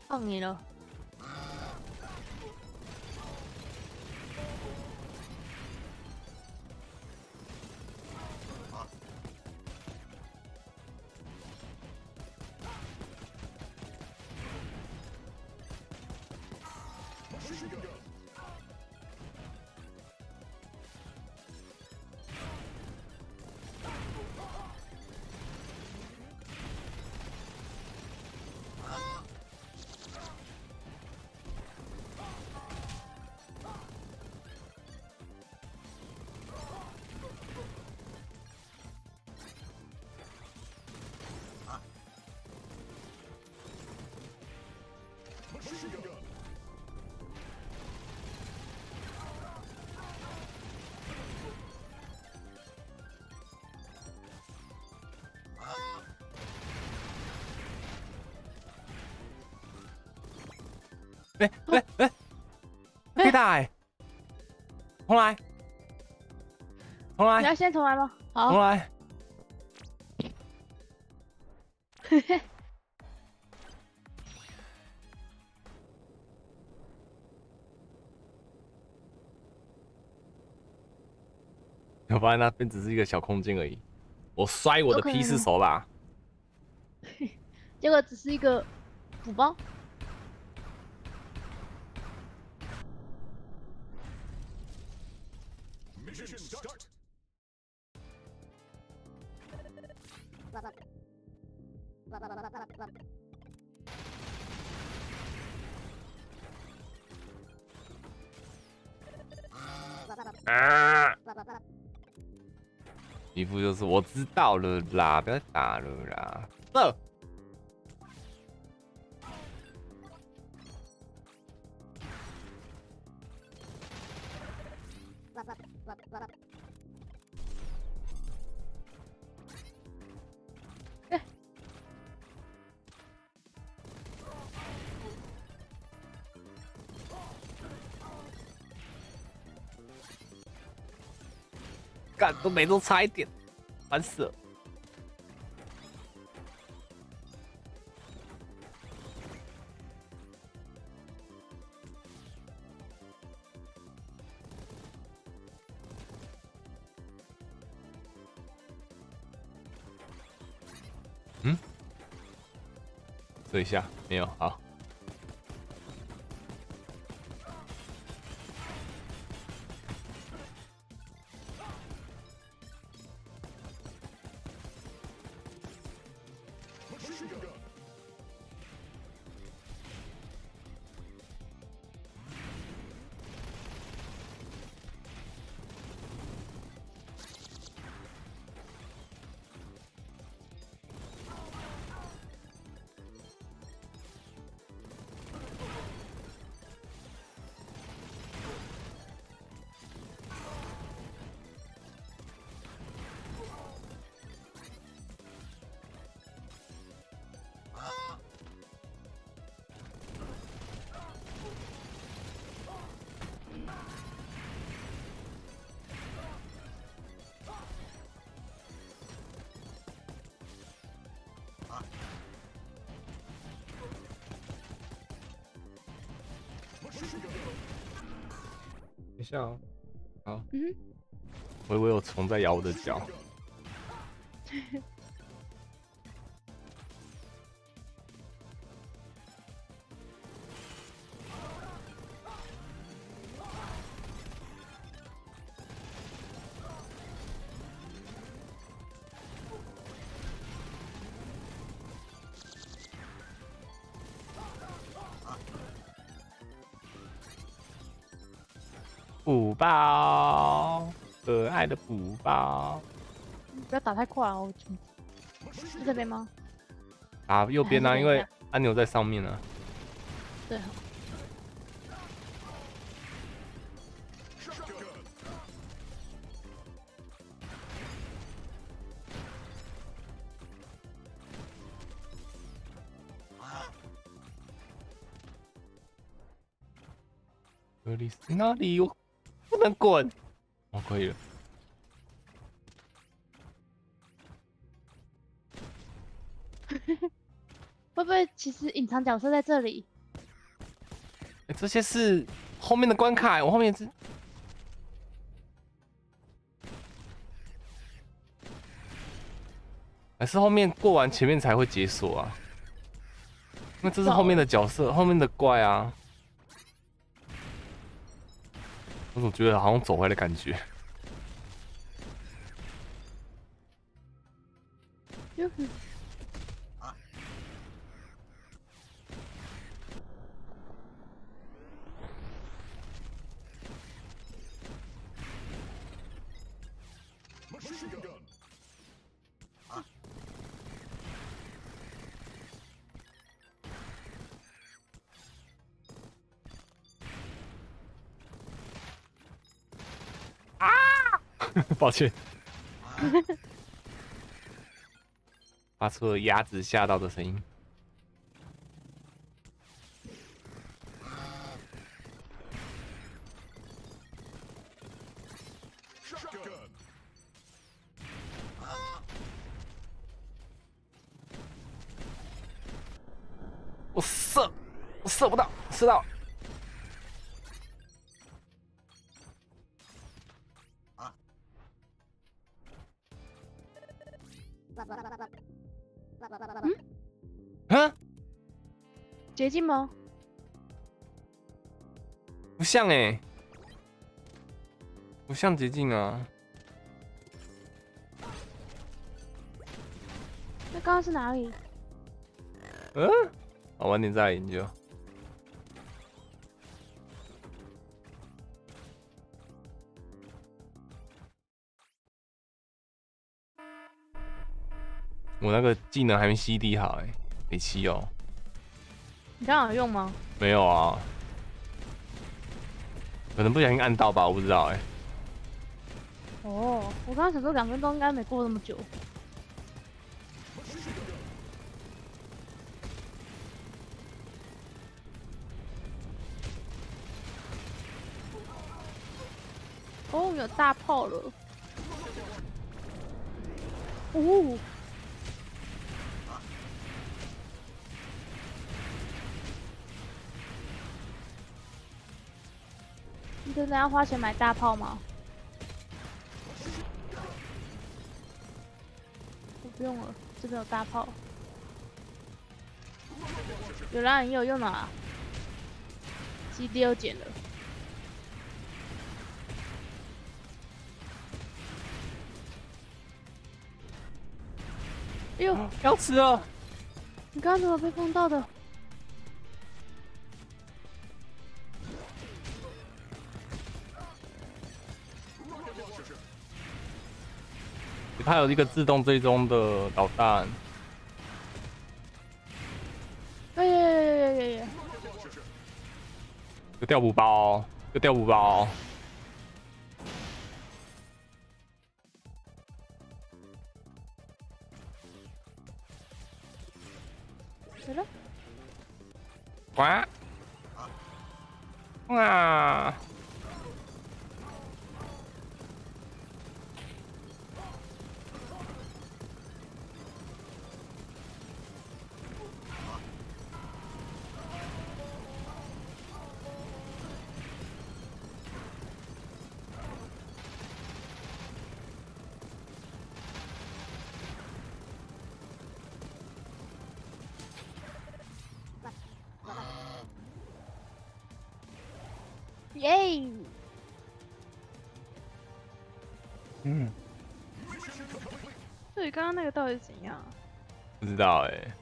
放你了。哎哎哎，可以打哎！重来，重来，你要先重来吗？好重来。嘿嘿。我发现那边只是一个小空间而已。我摔我的 P 四手把，结果只是一个补包。就是我知道了啦，不要打了啦。干都没弄差一点。烦死了。嗯，这一下没有好。下哦，好。嗯我以为有虫在咬我的脚。包，可爱的补包。哼，不要打太快哦。是这边吗？啊，右边呢、哎因为按钮在上面呢、对。Shotgun. 克里斯哪里？我不能滚。哦，可以了。会不会其实隐藏角色在这里？欸这些是后面的关卡，我后面是。还是后面过完前面才会解锁啊？那这是后面的角色，后面的怪啊。我总觉得好像走回来的感觉。抱歉，发出了鸭子吓到的声音。捷径吗？不像哎、不像捷径啊。那刚刚是哪里？嗯，好，晚点再来研究。我那个技能还没 CD 好哎、没七哦。你刚刚有用吗？没有啊，可能不小心按到吧，我不知道哎、哦，我刚刚想说两分钟应该没过那么久。哦，有大炮了。哦，真的要花钱买大炮吗？我不用了，这边有大炮。有啦，你有用啊基地又捡了。哎呦，要死了，你刚刚怎么被碰到的？它有一个自动追踪的导弹，哎呀呀呀呀呀呀！有掉补包，有掉补包。那个到底是怎样？不知道哎、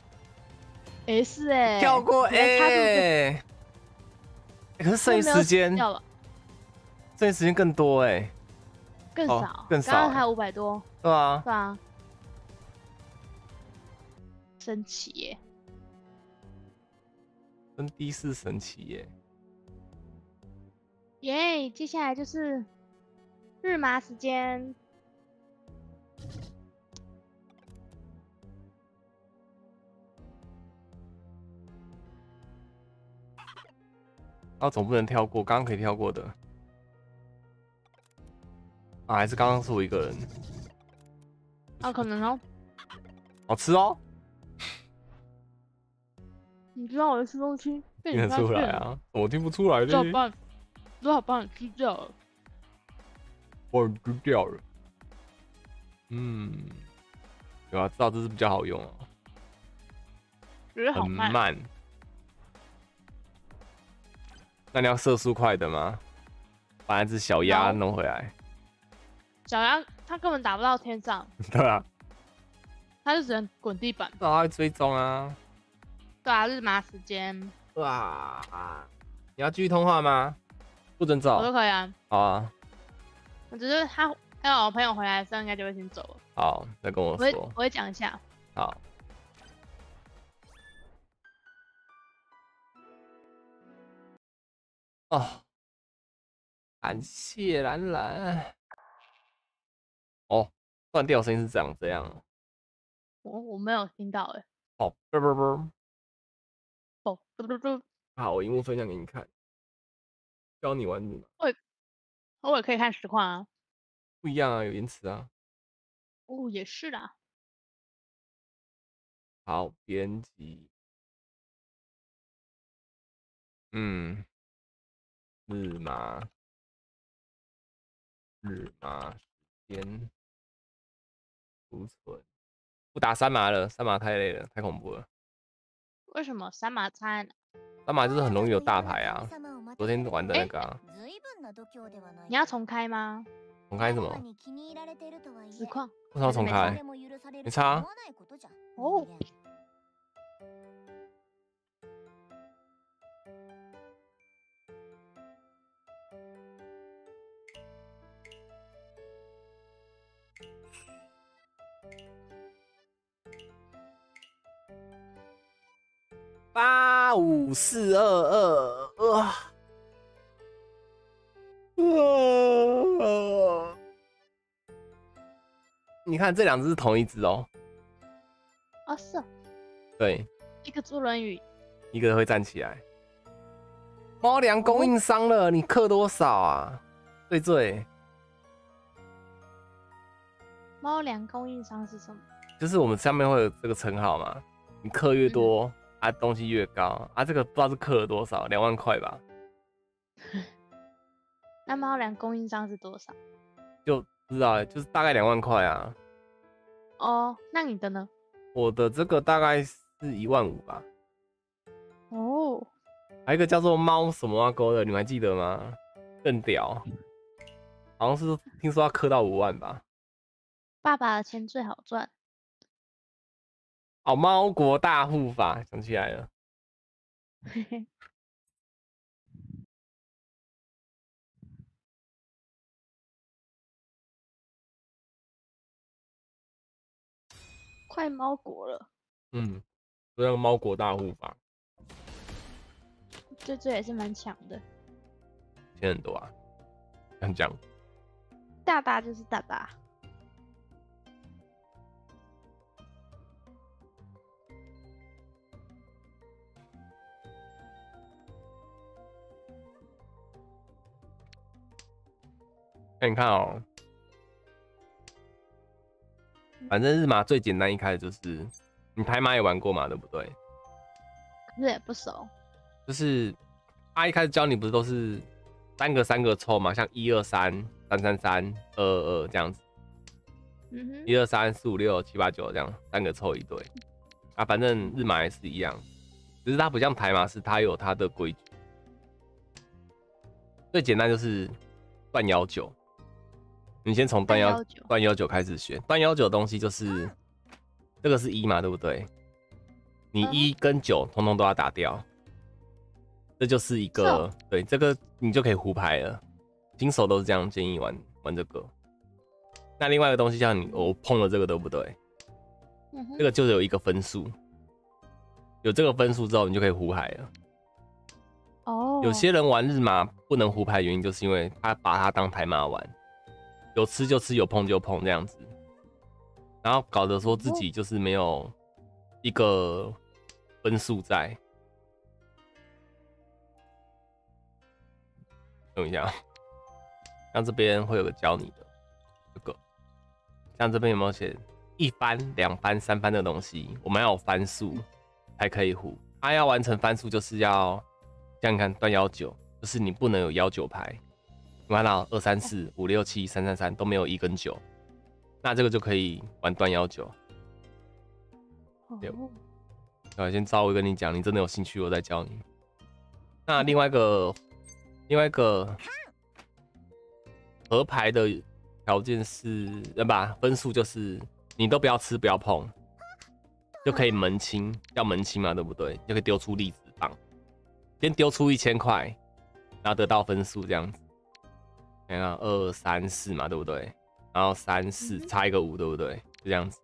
？S 哎、跳过哎、欸可是剩余时间，掉了，剩余时间更多哎、哦更少，更少欸。刚刚还五百多，对啊，对啊，神奇耶！真的是神奇耶、耶接下来就是日麻时间，啊，总不能跳过，刚刚可以跳过的。啊，还是刚刚是我一个人，啊，可能哦，好吃哦，你知道我在吃东西被你发现了，出来啊，我听不出来的，只好帮，只好帮你吃掉了。我丢掉了。嗯，有啊，知道这是比较好用哦，很觉得好慢，那你要射速快的吗？把那只小鸭弄回来。小鸭它根本打不到天上，对啊，它就只能滚地板。那它会追踪啊。对啊，日麻时间哇，你要继续通话吗？不准走我。都可以啊，好啊，我只是他还有我朋友回来的时候，应该就会先走了。好，再跟我我会说我。会讲一下。好。哦，感谢兰兰。哦，断掉的声音是长这样哦。我我没有听到哎、哦，不不不，哦，嘟嘟嘟，好，我荧幕分享给你看，教你玩密码，我也可以看实况啊。不一样啊，有延迟啊。哦，也是啦。好，编辑。嗯，日马，日马时间，储存，不打三麻了，三麻太累了，太恐怖了。为什么三马餐？三麻就是很容易有大牌啊。昨天玩的那个啊，你要重开吗？重开什么？实况为什么要重开？没差啊哦。八五四二二，哇，哇！你看这两只是同一只哦，哦，是哦对，一个猪轮语，一个会站起来。猫粮供应商了，你氪多少啊？醉醉，猫粮供应商是什么？就是我们上面会有这个称号嘛，你氪越多，啊东西越高，啊这个不知道是氪了多少，两万块吧，那猫粮供应商是多少？就不知道欸，就是大概两万块啊。哦，那你的呢？我的这个大概是一万五吧，哦，还有一个叫做猫什么啊勾的，你们还记得吗？更屌，好像是听说要氪到五万吧。爸爸的钱最好赚。哦，猫国大护法想起来了，嘿嘿。快猫国了，嗯，那个猫国大护法这这也是蛮强的。钱很多啊，这样讲。大大就是大大，那你看哦，反正日麻最简单，一开始就是你台麻也玩过嘛，对不对？可是也不熟。就是他一开始教你不是都是三个三个抽嘛，像一二三三三三二二二这样子，嗯哼，一二三四五六七八九这样三个凑一对啊，反正日麻也是一样，只是它不像台麻是它有它的规矩。最简单就是断幺九，你先从断幺断幺九开始学。断幺九的东西就是这个是一嘛，对不对？你一跟九通通都要打掉，这就是一个、哦对这个你就可以胡牌了。新手都是这样建议玩玩这个。那另外一个东西像你我碰了这个对不对？这个就是有一个分数，有这个分数之后你就可以胡牌了。哦，有些人玩日麻不能胡牌，原因就是因为他把它当牌麻玩，有吃就吃，有碰就碰这样子，然后搞得说自己就是没有一个分数在。等一下啊，像这边会有个教你的这个，像这边有没有写一番、两番、三番的东西？我们要有番数才可以胡。它、要完成番数，就是要这样看断幺九，就是你不能有幺九牌。你看到二三四五六七三三三都没有一跟九，那这个就可以玩断幺九。对哦啊，先稍微跟你讲，你真的有兴趣，我再教你。那另外一个，另外一个合牌的条件是，对吧？分数就是你都不要吃，不要碰，就可以门清，要门清嘛，对不对？就可以丢出粒子棒，先丢出一千块，然后得到分数这样子。你看二三四嘛，对不对？然后三四差一个五，对不对？就这样子。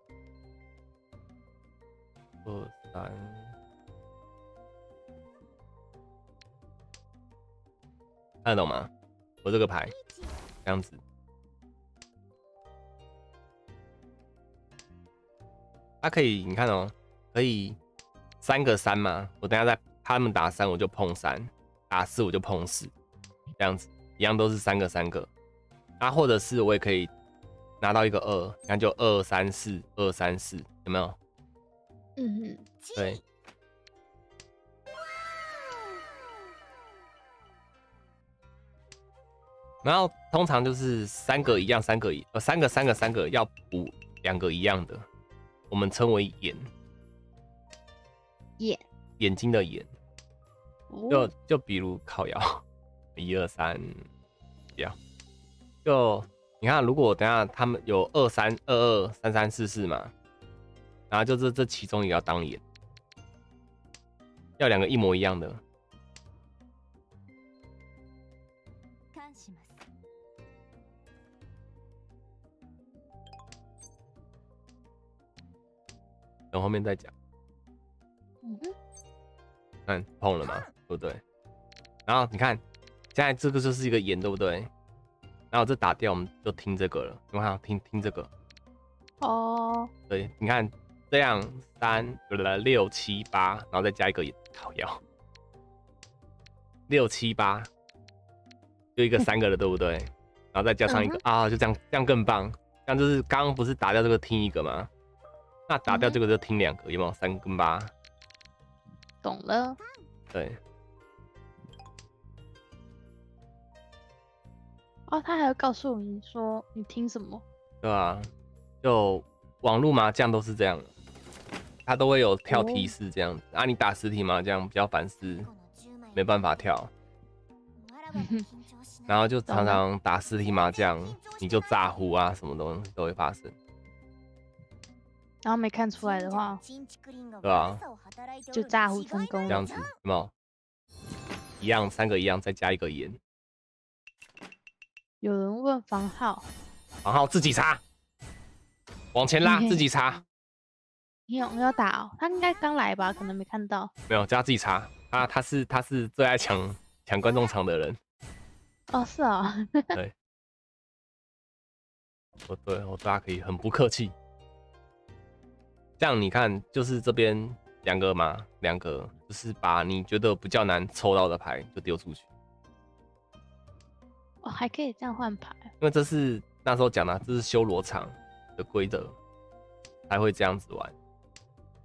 二三，看得懂吗？我这个牌这样子，它可以，你看哦，可以三个三嘛。我等下在他们打三，我就碰三；打四我就碰四，这样子一样都是三个三个。啊，或者是我也可以拿到一个二，那就二三四二三四，有没有？嗯哼，对。然后通常就是三个一样，三个一呃三个三个三个要补两个一样的，我们称为眼眼眼睛的眼。就哦，就比如靠摇，一二三，这样。就你看，如果等一下他们有二三二二三三四四嘛，然后就这这其中也要当眼，要两个一模一样的。感します等后面再讲。嗯哼，看碰了嘛，对不对？然后你看， 现在这个就是一个眼，对不对？然后这打掉，我们就听这个了。你看，听听这个，哦，对，你看这样三了六七八，然后再加一个烤腰，六七八，就一个三个了，对不对？然后再加上一个、啊，就这样，这样更棒，这样就是刚刚不是打掉这个听一个吗？那打掉这个就听两个，有没有三跟八？懂了。对，哦，他还要告诉你说你听什么。对啊？就网络麻将都是这样，它都会有跳提哦示这样子。啊，你打实体麻将比较烦事没办法跳，然后就常常打实体麻将，你就炸呼啊，什么东西都会发生。然后没看出来的话，对啊就炸呼成功这样子，有没有？一样，三个一样，再加一个盐，有人问房号，房号自己查，往前拉，自己查，你有没有打、哦？他应该刚来吧，可能没看到。没有，叫他自己查。他他是他是最爱抢抢观众场的人，哦，是啊、我对我大家可以很不客气。这样你看，就是这边两个嘛，两个就是把你觉得比较难抽到的牌就丢出去，哦，还可以这样换牌。因为这是那时候讲的，这是修罗场的规则，才会这样子玩。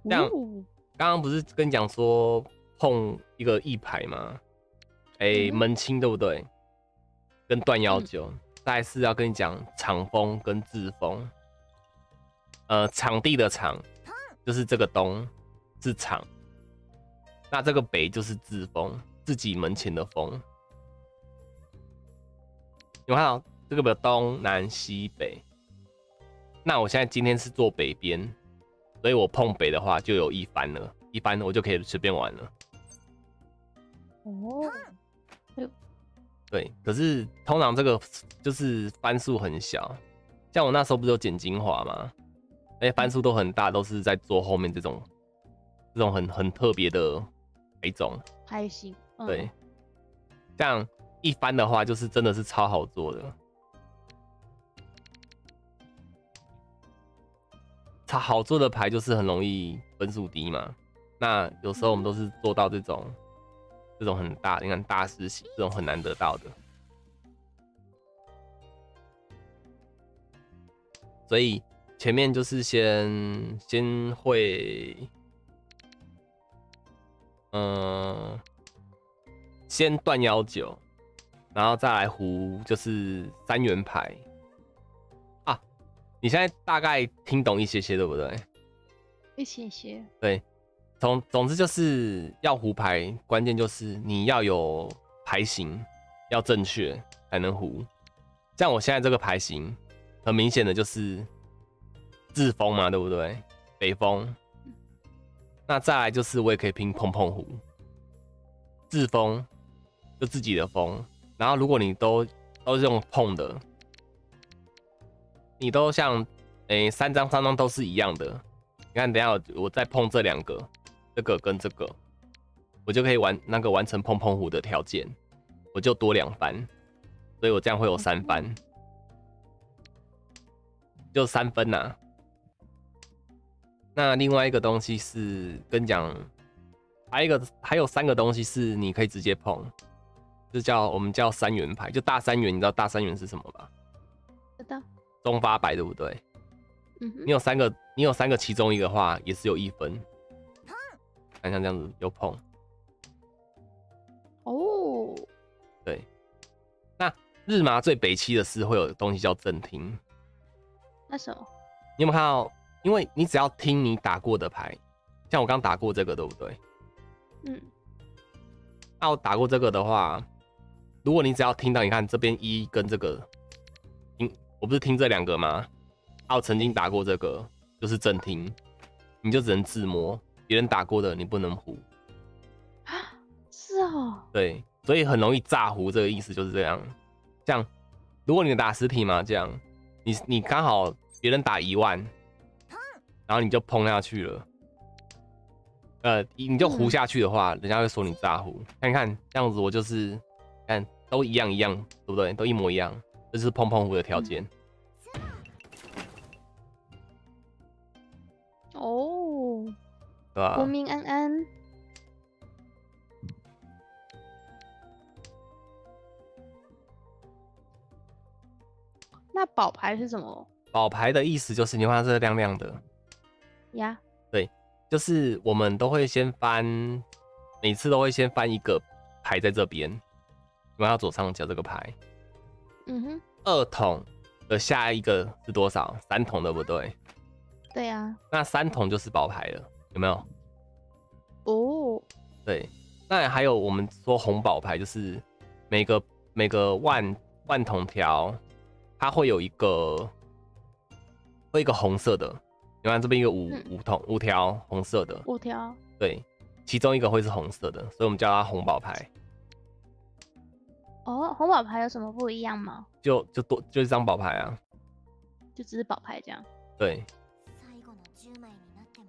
这样哦刚刚不是跟你讲说碰一个一牌吗？哎、嗯门清对不对？跟断幺嗯九，再来是要跟你讲场风跟自风。呃，场地的场就是这个东是场，那这个北就是自风，自己门前的风。有看到这个有东南西北？那我现在今天是坐北边，所以我碰北的话就有一番了，一番我就可以随便玩了。哦，对，可是通常这个就是番数很小，像我那时候不是有剪精华吗？而且番数都很大，都是在做后面这种这种很很特别的一种。还行。嗯、对，像一般的话，就是真的是超好做的，超好做的牌就是很容易分数低嘛。那有时候我们都是做到这种这种很大，你看大师型这种很难得到的，所以前面就是先先会，嗯、先断幺九，然后再来胡就是三元牌啊。你现在大概听懂一些些，对不对？一些些。对，总总之就是要胡牌，关键就是你要有牌型要正确才能胡。像我现在这个牌型，很明显的就是自封嘛，对不对？北风。那再来就是我也可以拼碰碰胡，自封就自己的风。然后如果你都都是用碰的，你都像诶、三张三张都是一样的，你看，等下我再碰这两个，这个跟这个，我就可以完那个完成碰碰胡的条件，我就多两番，所以我这样会有三番，就三分呐、那另外一个东西是跟你讲，还有一个还有三个东西是你可以直接碰，就叫我们叫三元牌，就大三元，你知道大三元是什么吧？知道。中发白对不对？嗯你。有三个，你有三个，其中一个的话也是有一分。看像这样子有碰，哦，对。那日麻最北七的是会有东西叫正听，那什么？你有没有看到？因为你只要听你打过的牌，像我刚打过这个，对不对？嗯，那我打过这个的话，如果你只要听到，你看这边一跟这个，听我不是听这两个吗？啊，我曾经打过这个，就是正听，你就只能自摸，别人打过的你不能胡。啊，是哦。对，所以很容易炸胡，这个意思就是这样。像如果你打实体麻将，你你刚好别人打一万，然后你就碰下去了，呃，你你就胡下去的话，人家会说你炸胡。看看这样子，我就是看都一样一样，对不对？都一模一样，这是碰碰胡的条件。哦，对吧？国民安安。那宝牌是什么？宝牌的意思就是你看它这亮亮的，呀，对就是我们都会先翻，每次都会先翻一个牌在这边，你看到左上角这个牌，嗯哼，二筒的下一个是多少？三筒对不对？对啊，那三筒就是宝牌了，有没有？哦，对，那还有我们说红宝牌，就是每个每个万万筒条，它会有一个会一个红色的，你看这边一个五嗯。五筒五条红色的，五条，对，其中一个会是红色的，所以我们叫它红宝牌，哦，红宝牌有什么不一样吗？就就多就一张宝牌啊，就只是宝牌这样。对，最後の10枚になっても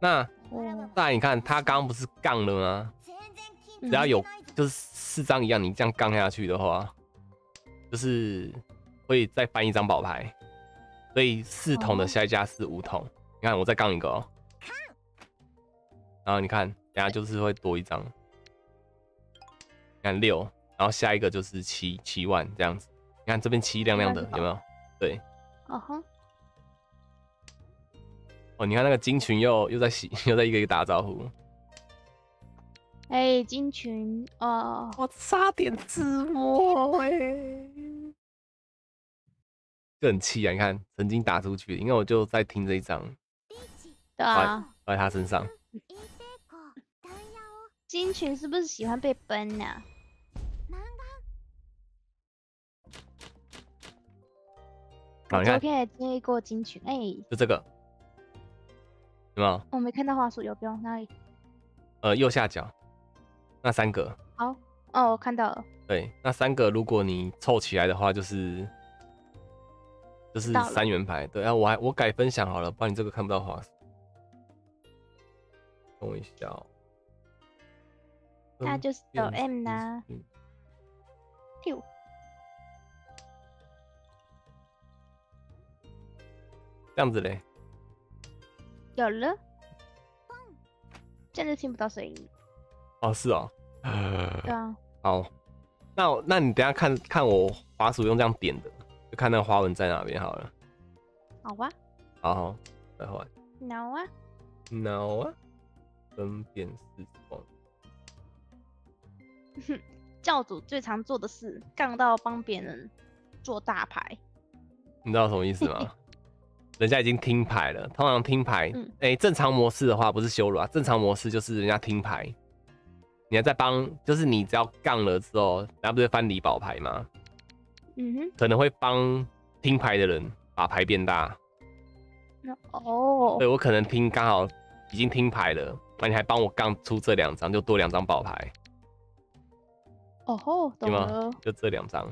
那哦，再来你看它刚刚不是杠了吗？全然緊嗯只要有張してないぞ就是四张一样，你这样杠下去的话，就是会再翻一张宝牌，所以四筒的哦下一家是五筒。你看我再杠一个哦，然后你看，等下就是会多一张，你看六， 然后下一个就是七七万这样子。你看这边七亮亮的，七万有没有？对，哦哼，哦，你看那个金群又又在洗，又在一个一个打招呼。哎，金群，哦，我差点自摸哎、就很气啊！你看，曾经打出去，因为我就在听这一张，对啊，在他身上。インテーコタイヤを金群是不是喜欢被崩呢、 好，我你看，昨天也接过金曲，哎、就这个，有没有？我没看到话术有标哪里？呃，右下角那三个，好，哦，我看到了，对，那三个如果你凑起来的话，就是就是三元牌。对啊，我还我改分享好了，不然你这个看不到花鼠。等我一下哦。那就是有 M 啦资这样子嘞，有了，这样就听不到声音，哦，是哦。对啊，好，那我那你等下看看我滑鼠用这样点的，就看那个花纹在哪边好了。好吧，好好，再换。no 啊，No 啊，分辨视窗。教主最常做的事，杠到帮别人做大牌，你知道什么意思吗？人家已经听牌了，通常听牌，哎、嗯正常模式的话不是羞辱啊，正常模式就是人家听牌，你还在帮，就是你只要杠了之后，人家不是翻礼宝牌吗？嗯哼，可能会帮听牌的人把牌变大。那哦对，我可能听刚好已经听牌了，那你还帮我杠出这两张，就多两张宝牌，哦吼，懂了，就这两张，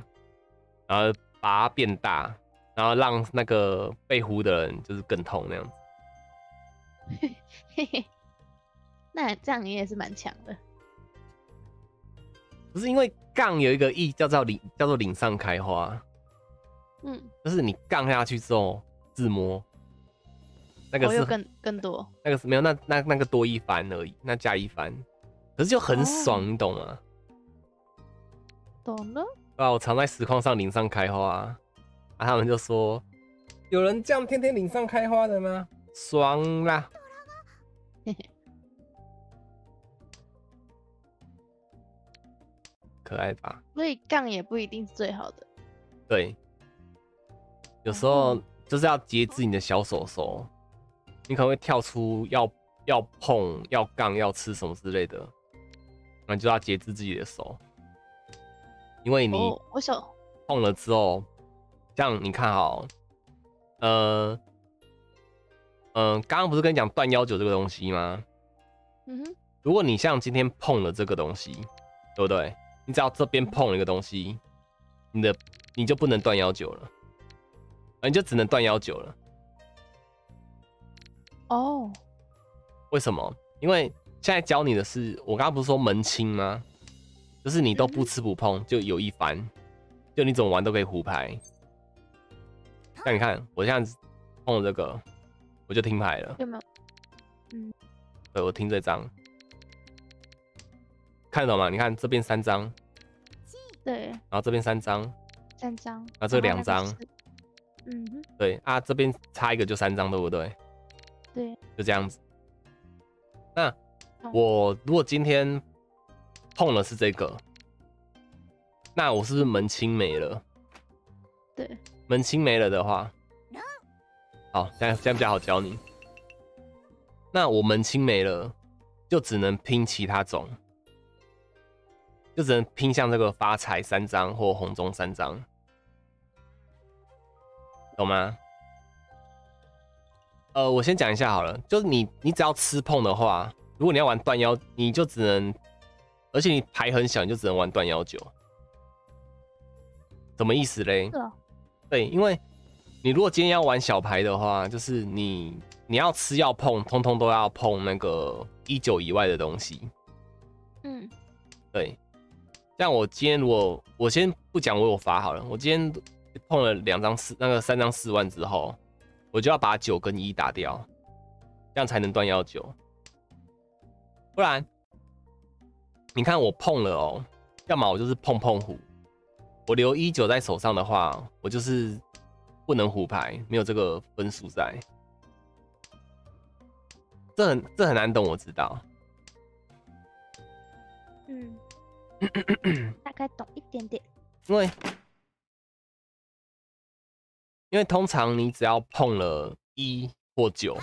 然后把它变大，然后让那个被呼的人就是更痛那样子。嘿嘿，那这样你也是蛮强的，不是因为杠有一个意叫做岭，叫做岭上开花，嗯，就是你杠下去之后自摸，那个是、更更多，那个是没有那那那个多一番而已，那加一番，可是就很爽，哦。你懂吗？懂了，对啊，我常在实况上岭上开花啊，啊他们就说有人这样天天岭上开花的吗？爽啦！嘿嘿，可爱吧？所以杠也不一定是最好的，对，有时候哦就是要节制你的小手手，你可能会跳出要要碰、要杠、要吃什么之类的，那你就要节制自己的手，因为你哦，我手，碰了之后，像你看哈，呃，嗯、刚刚不是跟你讲断幺九这个东西吗？嗯哼，如果你像今天碰了这个东西，对不对？你只要这边碰了一个东西，你的你就不能断幺九了，啊你就只能断幺九了。哦，为什么？因为现在教你的是，我刚刚不是说门清吗？就是你都不吃不碰，就有一番，就你怎么玩都可以胡牌。像你看，我现在碰了这个，我就听牌了。有没有？嗯对，我听这张，看得懂吗？你看这边三张，对，然后这边三张，三张，那这两张嗯，对啊，这边差一个就三张，对不对？对，就这样子。那我如果今天碰了是这个，那我是不是门清没了？对，门清没了的话，好，这样这样比较好教你。那我门清没了，就只能拼其他种，就只能拼像这个发财三张或红中三张，懂吗？呃，我先讲一下好了，就是你你只要吃碰的话，如果你要玩断腰，你就只能，而且你牌很小，你就只能玩断腰九。什么意思嘞？对，因为你如果今天要玩小牌的话，就是你你要吃要碰，通通都要碰那个一九以外的东西。嗯，对，像我今天如果我先不讲我有罚好了，我今天碰了两张四那个三张四万之后，我就要把九跟一打掉，这样才能断幺九。不然，你看我碰了哦，要么我就是碰碰胡，我留一九在手上的话，我就是不能胡牌，没有这个分数在。这很这很难懂，我知道。嗯，大概懂一点点。因为因为通常你只要碰了一或九，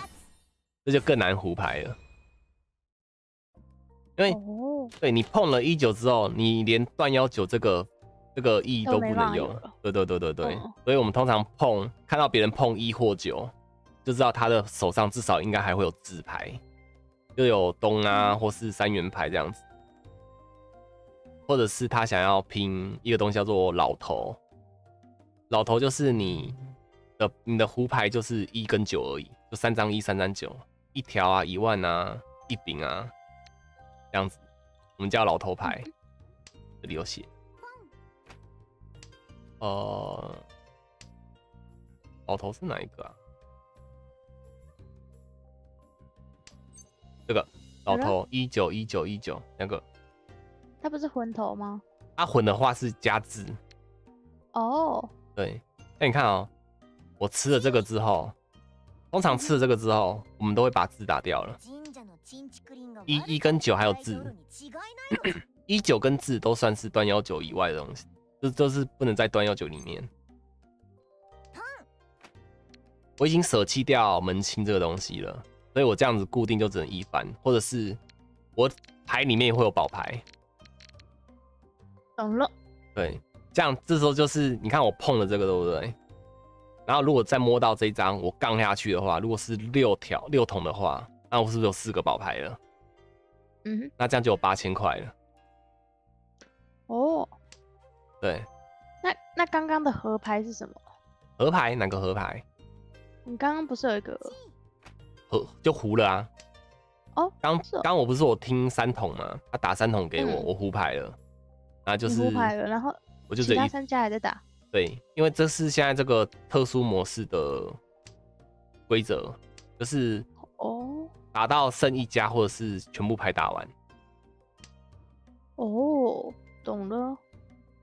这就更难胡牌了。因为哦，对你碰了一九之后，你连断幺九这个这个意都不都没办能有。对对对对对，嗯所以我们通常碰看到别人碰一或九，就知道他的手上至少应该还会有纸牌，就有东啊或是三元牌这样子，或者是他想要拼一个东西叫做老头，老头就是你的你的胡牌就是一跟九而已，就三张一三张九，一条啊一万啊一饼啊这样子，我们叫老头牌，这里有写。呃，老头是哪一个啊？这个老头一九一九一九那个，他不是魂头吗？阿混的话是加字，哦，对。那你看哦，我吃了这个之后，通常吃了这个之后，我们都会把字打掉了。一一跟九还有字，一九跟字都算是断幺九以外的东西，这都是不能在端幺九里面。我已经舍弃掉门清这个东西了，所以我这样子固定就只能一番，或者是我牌里面也会有宝牌，懂了。对，这样这时候就是你看我碰了这个，对不对？然后如果再摸到这一张，我杠下去的话，如果是六条六筒的话，那我是不是有四个宝牌了？嗯哼，那这样就有八千块了。哦，对，那那刚刚的合牌是什么？合牌哪个合牌？你刚刚不是有一个？合就胡了啊。哦，刚刚我不是我听三筒嘛，他打三筒给我，嗯我胡牌了，那就是胡牌了，然后我就其他三家还在打。对，因为这是现在这个特殊模式的规则，就是哦打到剩一家或者是全部牌打完。哦，懂了。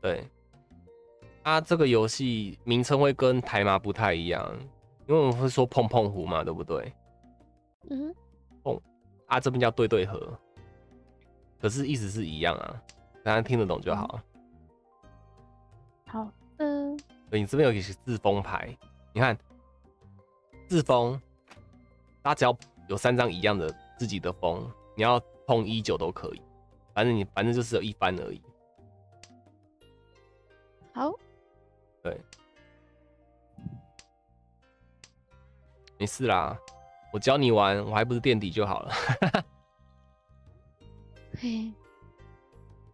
对，它这个游戏名称会跟台麻不太一样，因为我们会说碰碰胡嘛，对不对？嗯碰啊，这边叫对对合，可是意思是一样啊，大家听得懂就好。好的。对你这边有一些自封牌，你看自封，它只要有三张一样的自己的封，你要碰一九都可以，反正你反正就是有一番而已。好，没事啦，我教你玩，我还不是垫底就好了。嘿，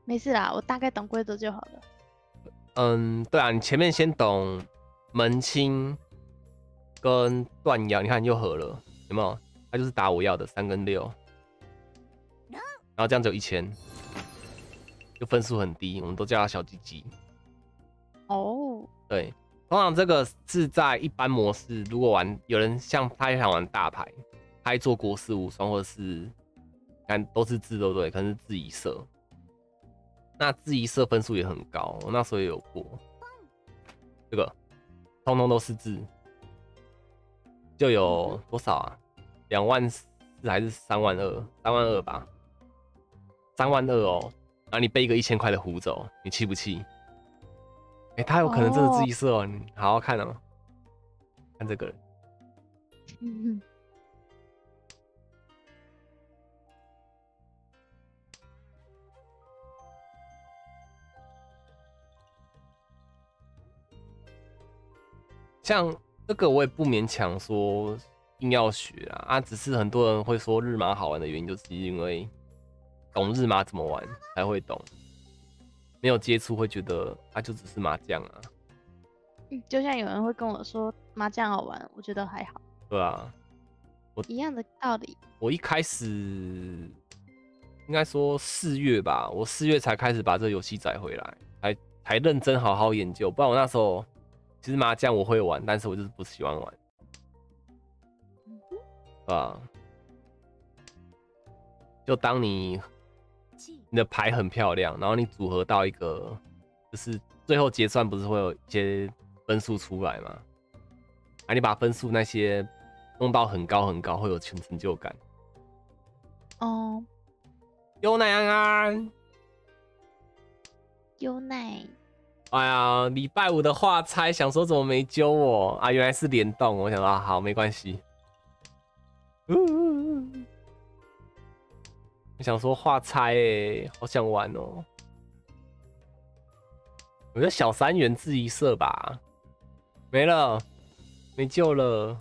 没事啦，我大概懂规则就好了。嗯，对啊，你前面先懂门清跟断腰，你看又合了，有没有？他就是打我要的三跟六，然后这样只有一千，就分数很低，我们都叫他小鸡鸡。哦，对，通常这个是在一般模式，如果玩有人像他也想玩大牌，他还做国士无双或者是看都是字对不对？可能是字一色，那字一色分数也很高，那时候也有过，这个通通都是字，就有多少啊？两万四还是三万二？三万二吧，三万二哦。然后你背一个一千块的壶走，你气不气？哎、他有可能真的自己色哦，你好好看哦，看这个人。嗯。像这个我也不勉强说硬要学啊，啊，只是很多人会说日麻好玩的原因，就是因为懂日麻怎么玩才会懂，没有接触会觉得啊就只是麻将啊，嗯就像有人会跟我说麻将好玩，我觉得还好，对啊，我一样的道理。我一开始应该说四月吧，我四月才开始把这个游戏载回来，才才认真好好研究，不然我那时候其实麻将我会玩，但是我就是不喜欢玩，对吧？就当你你的牌很漂亮，然后你组合到一个，就是最后结算不是会有一些分数出来吗？啊，你把分数那些弄到很高很高，会有成成就感。哦，优奶安安，优奈，哎呀，礼拜五的话猜，想说怎么没揪我啊？原来是联动，我想说啊，好，没关系。嗯，我想说画猜欸，好想玩哦。我觉得小三元自一色吧，没了，没救了，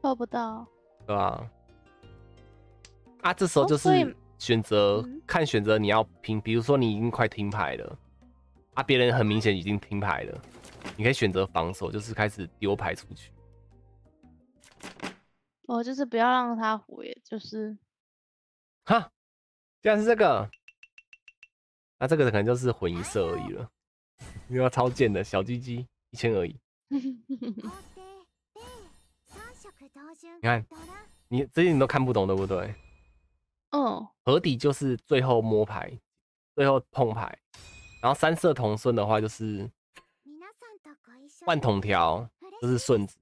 凑不到。对吧？啊，这时候就是选择、嗯看选择你要拼，比如说你已经快停牌了，啊，别人很明显已经停牌了，你可以选择防守，就是开始丢牌出去。我就是不要让他胡，也就是哈，既然是这个，那这个可能就是混一色而已了，又要超贱的小鸡鸡一千而已。法廷で三色同順你看ドラ你这些你都看不懂，对不对？嗯，合底就是最后摸牌，最后碰牌，然后三色同顺的话就是皆さんとご一緒万筒条，这是顺子。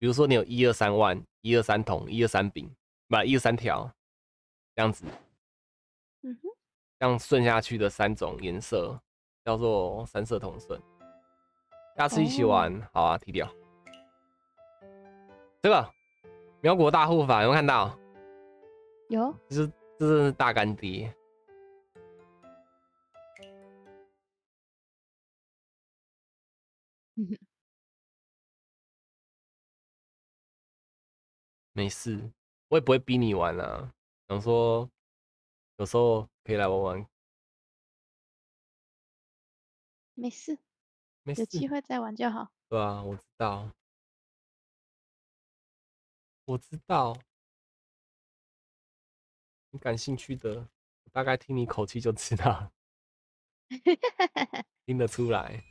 比如说你有一二三万、 一二三筒、一二三饼，不一二三条，这样子，嗯哼，这样顺下去的三种颜色叫做三色同顺。下次一起玩，好啊，踢掉。这个苗国大护法有没有看到？有这是这是大干爹。嗯 哼没事，我也不会逼你玩啊。想说有时候可以来玩玩，没事，没事有，机会再玩就好。对啊，我知道，我知道，你感兴趣的，我大概听你口气就知道，听得出来。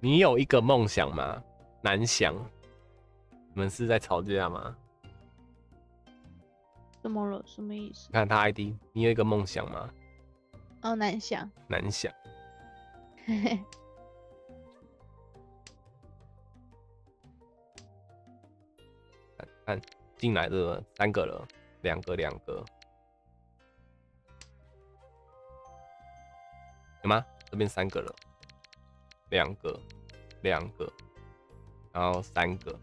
你有一个梦想吗？难想。你们是在吵架吗？怎么了？什么意思？看他 ID，你有一个梦想吗？哦，难想。难想。嘿嘿，看看进来的三个了，两个两个，有吗？这边三个了，两个两个，然后三个，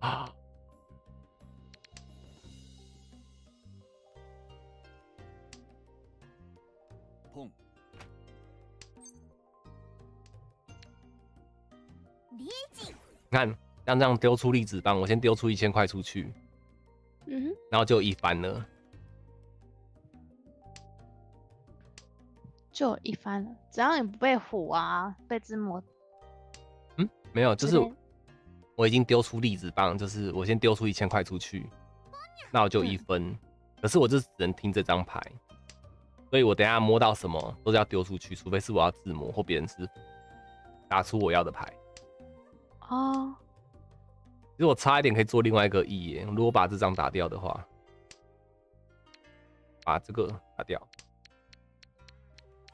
啊！碰リーチ你看，像这样丢出粒子棒，我先丢出一千块出去，嗯哼，然后就一翻了。就有一番了。只要你不被唬啊，被自摸嗯，没有，就是我已经丢出粒子棒，就是我先丢出一千块出去，那我就一分。可是我就只能听这张牌，所以我等一下摸到什么都是要丢出去，除非是我要自摸或别人是打出我要的牌。哦，其实我差一点可以做另外一个 E 耶，如果把这张打掉的话，把这个打掉。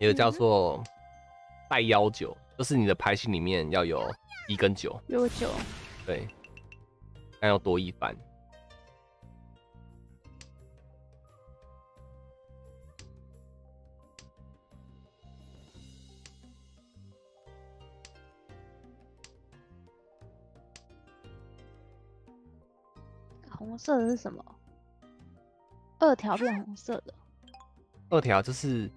有个叫做带幺九，就是你的牌型里面要有一跟九，有九，对，那要多一番。红色的是什么？二条变红色的。二条就是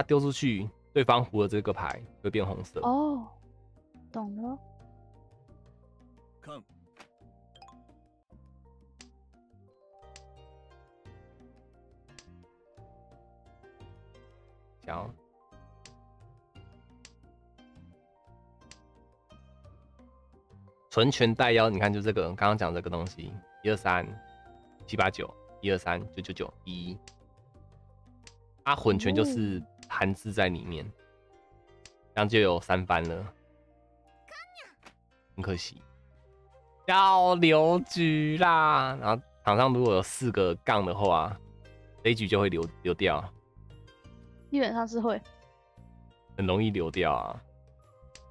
他丢出去，对方胡的这个牌会变红色。哦，懂了。看，想要纯拳带腰，你看就这个，刚刚讲这个东西，一二三七八九，一二三九九九一，啊，混拳就是含字在里面，这样就有三番了，很可惜，要留局啦。然后场上如果有四个杠的话，这一局就会流流掉。基本上是会。很容易流掉啊。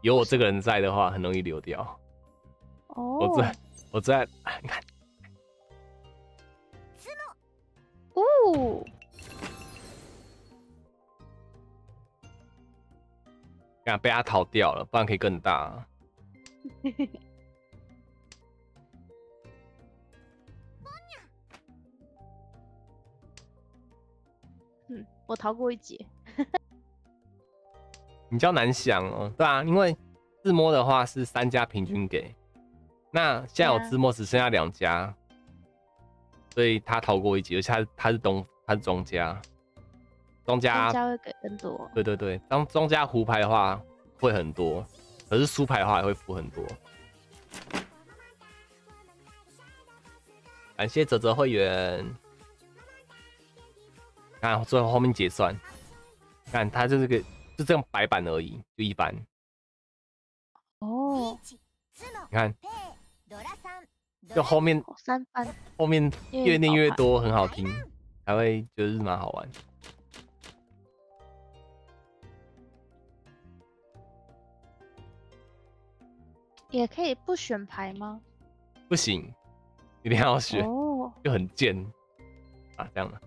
有我这个人在的话，很容易流掉。哦。我在，我在，你 看，哦，看被他逃掉了，不然可以更大。嗯，我逃过一劫。比较难想哦，对啊，因为自摸的话是三家平均给，那现在有对啊自摸只剩下两家，所以他逃过一劫，而且他他是东他是庄家，庄家庄家会给更多。对对对，当庄家胡牌的话会很多，可是输牌的话也会负很多。感谢泽泽会员，看最后后面结算，看他就是个就这样白板而已，就一般。哦，你看，ペイドラさん就后面哦三番。后面因为越念越宝牌多，很好听，还会觉得是蛮好玩。 也可以不选牌吗？不行，一定要选，哦，就很贱啊，这样的。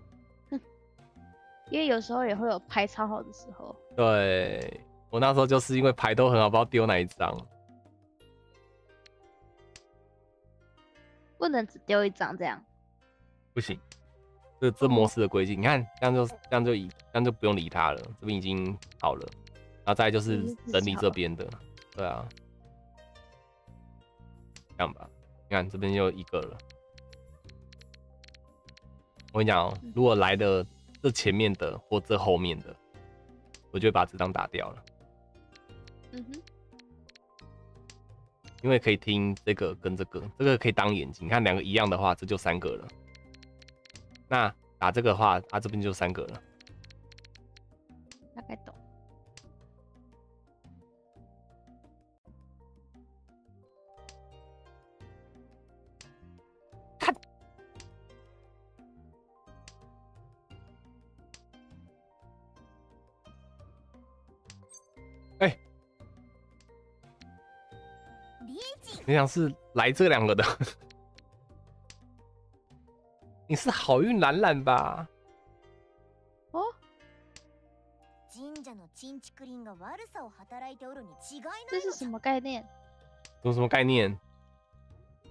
因为有时候也会有牌超好的时候。对我那时候就是因为牌都很好，不知道丢哪一张。不能只丢一张这样。不行，这这模式的规矩，你看这样就这样就已这样就不用理他了，这边已经好了，然后再来就是整理好这边的，对啊，这样吧，你看这边又一个了。我跟你讲如果来的这前面的或这后面的，我就会把这张打掉了，嗯哼，因为可以听这个跟这个，这个可以当眼睛，你看两个一样的话，这就三个了。那打这个的话，它、这边就三个了。大概懂。チ你想是来这两个的？你是好运懒懒吧？哦，神社のチンチクリンが悪さを働いておるに違いない这是什のじゃ么概念？有什么概念？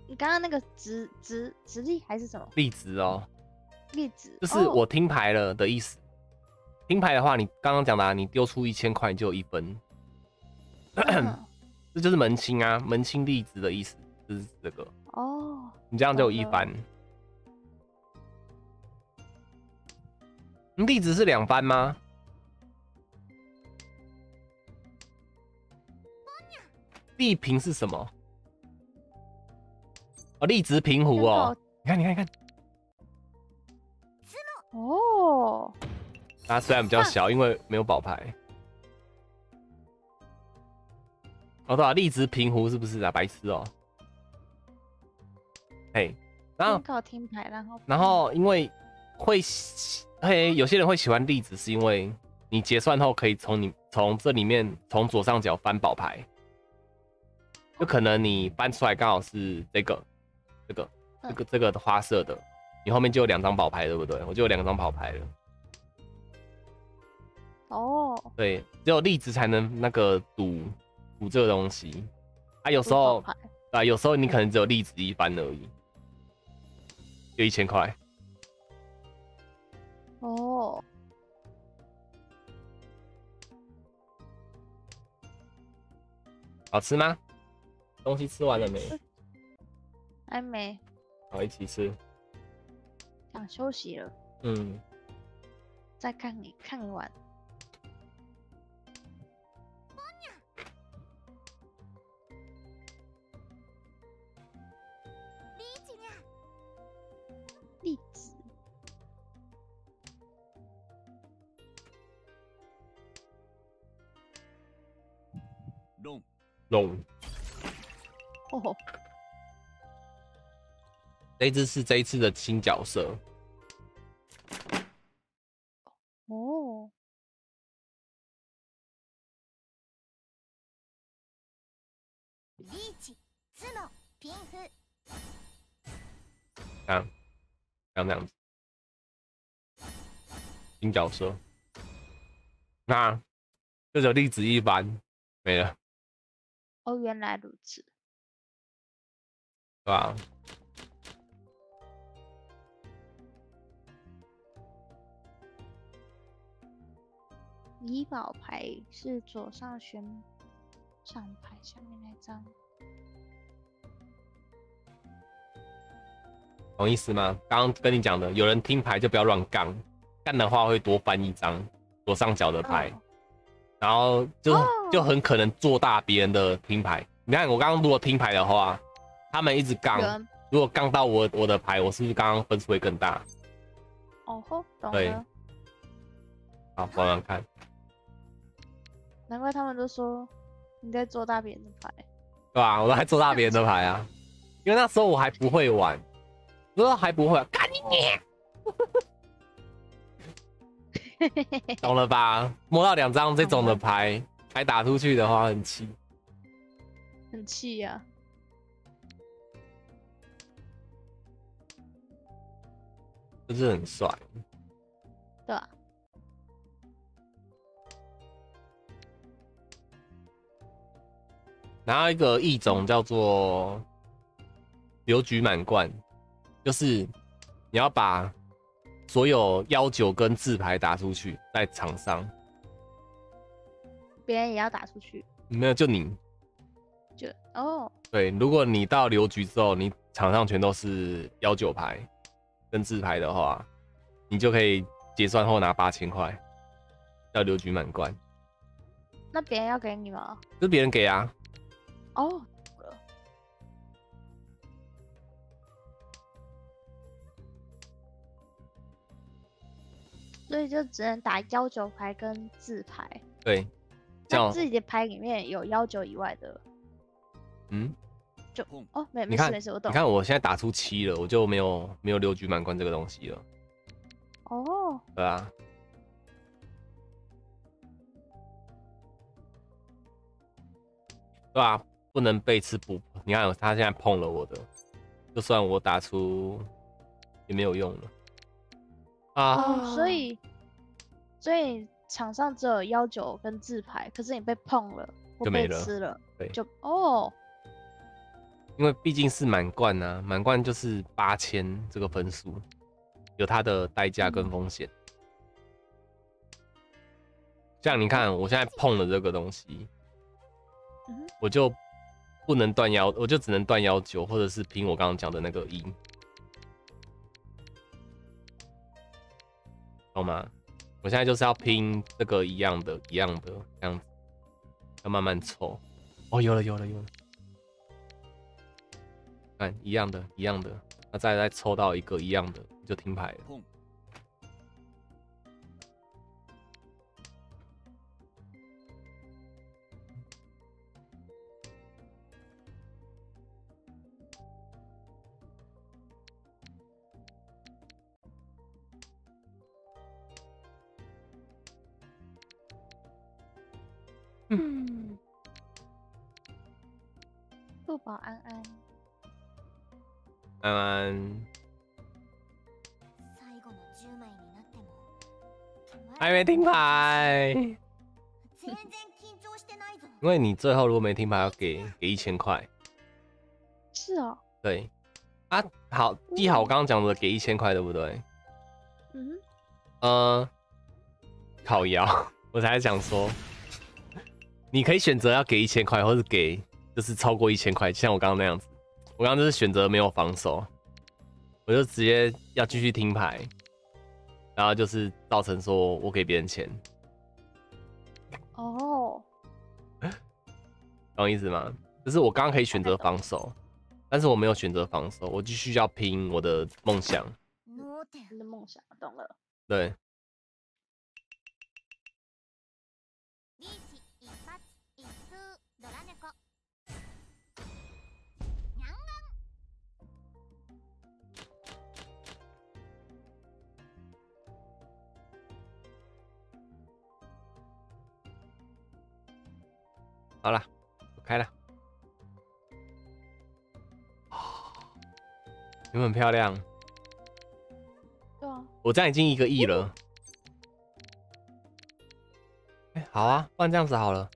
你刚刚那个直直直立还是什么例子哦，粒子？就是哦我听牌了的意思。听牌的话，你刚刚讲的、啊，你丢出一千块就有一分，嗯 这就是门清啊，门清粒子的意思，就是这个，哦，你这样就有一番。粒子是两番吗？地平是什么？哦，粒子平湖哦。你看，你看，你看，哦，它虽然比较小，因为没有宝牌。哦，对啊，粒子平湖是不是啊？白痴哦。嘿，然后靠听牌，然后然后因为会嘿，有些人会喜欢粒子，是因为你结算后可以从你从这里面从左上角翻宝牌，就可能你翻出来刚好是这个这个这个这个花色的，你后面就有两张宝牌，对不对？我就有两张宝牌了。哦，对，只有粒子才能那个赌赌这个东西。啊，有时候啊，有时候你可能只有粒子一般而已，就一千块。哦，好吃吗？东西吃完了没？还没好，一起吃。想休息了，嗯，再看你看一龙哦，这一只是这一次的新角色，哦，リーチ角ピンフ像像这样子，新角色。那这个粒子一般没了， 哦，原来如此。对吧？怡宝牌是左上旋上牌下面那张。懂意思吗？刚刚跟你讲的，有人听牌就不要乱杠，干的话会多翻一张左上角的牌，哦然后就、哦就很可能做大别人的听牌。你看我刚刚如果听牌的话，他们一直杠，如果杠到我我的牌，我是不是刚刚分数会更大？哦吼，懂对了。好，玩玩看。难怪他们都说你在做大别人的牌。对吧？我都还做大别人的牌啊，因为那时候我还不会玩，那时候还不会、啊，干你娘！懂了吧？摸到两张这种的牌，还打出去的话很气。很气呀、不是很帅。对啊、然后一个异种叫做流局满贯，就是你要把所有幺九跟字牌打出去在场上，别人也要打出去，没有就你。就哦，对，如果你到留局之后，你场上全都是幺九牌跟字牌的话，你就可以结算后拿八千块，要留局满贯，那别人要给你吗？就是别人给啊。哦，所以就只能打幺九牌跟字牌。对，这样那自己的牌里面有幺九以外的嗯，就哦，没没事没事，我懂你。看我现在打出七了，我就没有没有六局满贯这个东西了，哦，对啊。对啊，不能背刺补。你看他现在碰了我的，就算我打出也没有用了啊。哦，所以所以场上只有幺九跟自牌，可是你被碰了或被就没了吃了，对。就哦。因为毕竟是满贯呐、满贯就是八千这个分数，有它的代价跟风险。像你看，我现在碰了这个东西，嗯我就不能断幺，我就只能断幺九，或者是拼我刚刚讲的那个一，好吗？我现在就是要拼这个一样的，一样的这样子，要慢慢抽。哦，有了，有了，有了。看一样的，一样的，那再再抽到一个一样的，就停牌了。嗯，兔宝安安，安安最後の10枚になっても止まら还没听牌，全然緊張してないぞ因为你最后如果没听牌，要给给一千块。是哦，对，啊，好，记好我刚刚讲的给一千块，对不对？嗯哼，呃，烤窑，我才想说， 你可以选择要给一千块，或是给就是超过一千块，像我刚刚那样子。我刚刚就是选择没有防守，我就直接要继续听牌，然后就是造成说我给别人钱，哦，懂我意思吗？就是我刚刚可以选择防守，但是我没有选择防守，我继续要拼我的梦想。脳天你的梦想，懂了。对，好了，我开了。有没有很漂亮？对啊，我这样已经一个亿了。哎、好啊，不然这样子好了。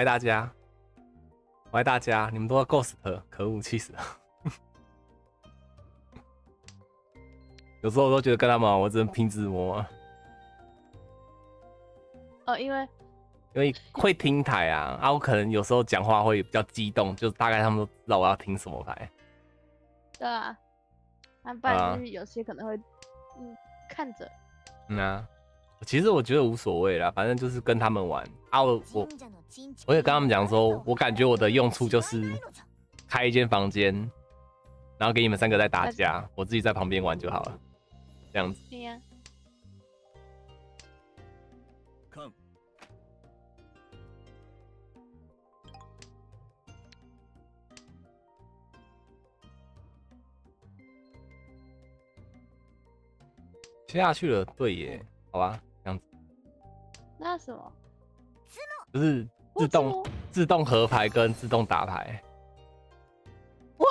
爱大家，我爱大家，你们都要 ghost，可恶，气死了！有时候我都觉得跟他们玩，我只能拼自摸啊，哦，因为因为会听台啊，啊，我可能有时候讲话会比较激动，就大概他们都知道我要听什么牌。对啊，那不啊然就是有些可能会嗯看着。嗯啊，其实我觉得无所谓啦，反正就是跟他们玩啊。我我神社のチンチ我也跟他们讲说悪さを我感觉我的用处就是知らないのじゃ开一间房间，然后给你们三个在打架，我自己在旁边玩就好了，这样子。对呀、看切下去了，对耶，好吧，这样子 那什么？就是自动自动合牌跟自动打牌。哇，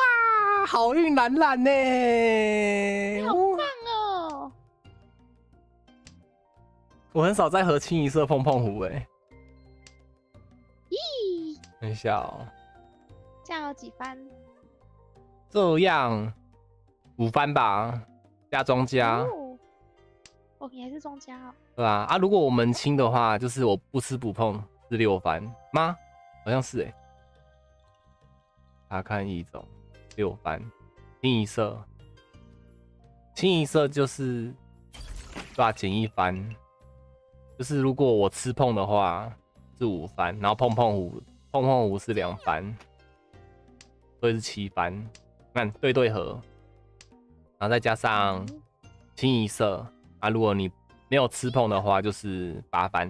好运蓝蓝呢！好棒哦！我很少在和清一色碰碰胡哎，咦，等一下哦，这样有几番？这样五番吧，加庄家。哦，哦，你还是庄家哦。对吧？啊，如果我们清的话，就是我不吃不碰是六番吗？好像是哎、查看一种六番，清一色，清一色就是对吧？减一番，就是如果我吃碰的话是五番，然后碰碰胡碰碰胡是两番，所以是七番。看对对合，然后再加上清一色啊，如果你没有吃碰的话，就是八番，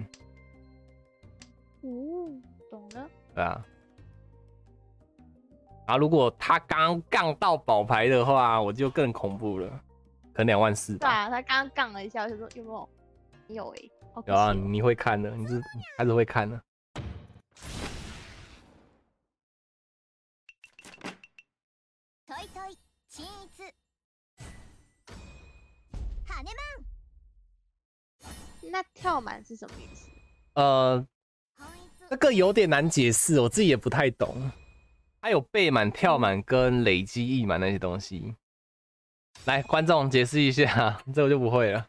哦，懂了。对啊。然后如果他刚杠到宝牌的话，我就更恐怖了，可能两万四吧。对啊，他刚刚杠了一下，我就说有没有？有诶、好可有啊，惜哦你会看的，你是开始会看的。トイトイ均一羽マ 那跳满是什么意思？呃，这个有点难解释，我自己也不太懂。还有背满、跳满跟累积溢满那些东西。来，观众解释一下，这我就不会了。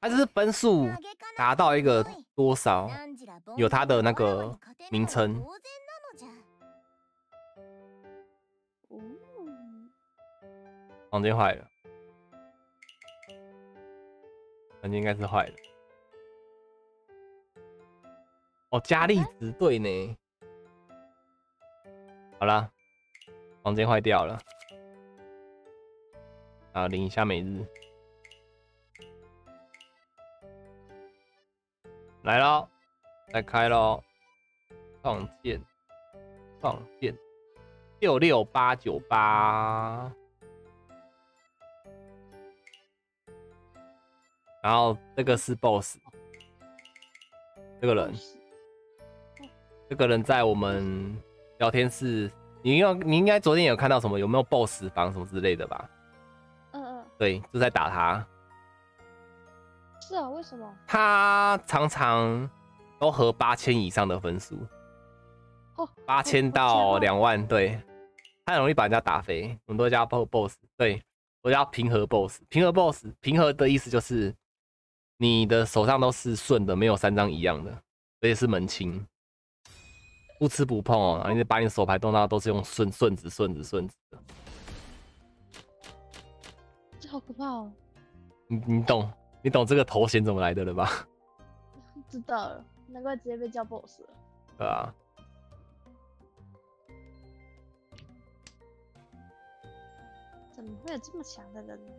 它就是分数达到一个多少，有它的那个名称。房间坏了，应该是坏了。哦，加力值对呢。好啦，房间坏掉了，啊，领一下每日，来喽，再开喽，创建，创建，六六八九八，然后这个是 BOSS，这个人，这个人在我们。聊天室，你要你应该昨天有看到什么？有没有 BOSS 房什么之类的吧？嗯嗯，对，就在打他。是啊，为什么？他常常都和八千以上的分数，哦，八千到两万，对，他很容易把人家打飞。我们都叫 BOSS，对我叫平和 BOSS。平和 BOSS，平和的意思就是你的手上都是顺的，没有三张一样的，而且是门清。不吃不碰哦，然后你把你手牌动到都是用顺顺子顺子顺子的，这好可怕哦！你你懂你懂这个头衔怎么来的了吧？知道了，难怪直接被叫 boss 了。对啊，怎么会有这么强的人呢？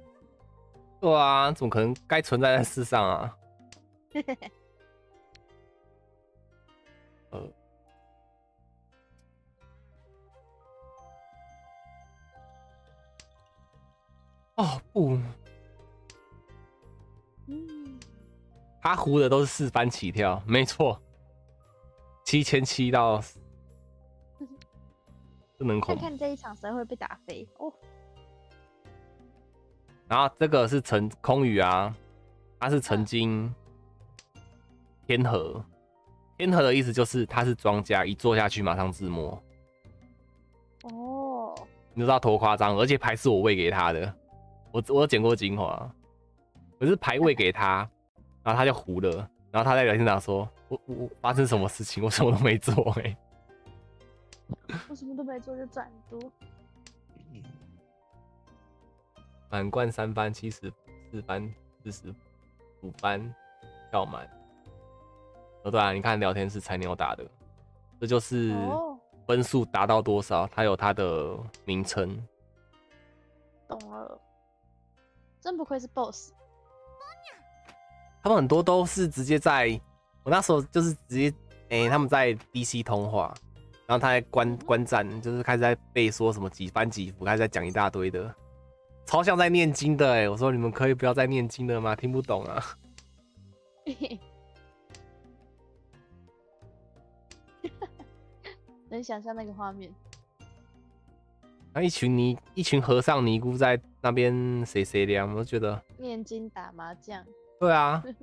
对啊，怎么可能该存在在世上啊？呃。哦不，嗯，他胡的都是四番起跳，没错，七千七到，不能恐。看看这一场谁会被打飞哦。然后这个是曾空宇啊，他是曾经天河，天河的意思就是他是庄家，一坐下去马上自摸。哦，你知道多夸张？而且牌是我喂给他的。我我捡过精华，我是牌喂给他，然后他就糊了，然后他在聊天上说：“我我发生什么事情？我什么都没做哎，我什么都没做就转多，满贯三番七十四番四十五番跳满，哦对啊，你看聊天是菜鸟打的，这就是分数达到多少，它有它的名称，懂了。真不愧是 boss，他们很多都是直接在，我那时候就是直接，哎，他们在 DC 通话，然后他在观观战，就是开始在背说什么几番几伏，开始在讲一大堆的，超像在念经的哎，我说你们可以不要再念经了吗？听不懂啊，能想象那个画面。那一群尼一群和尚尼姑在那边谁谁凉，我觉得念经打麻将。对啊。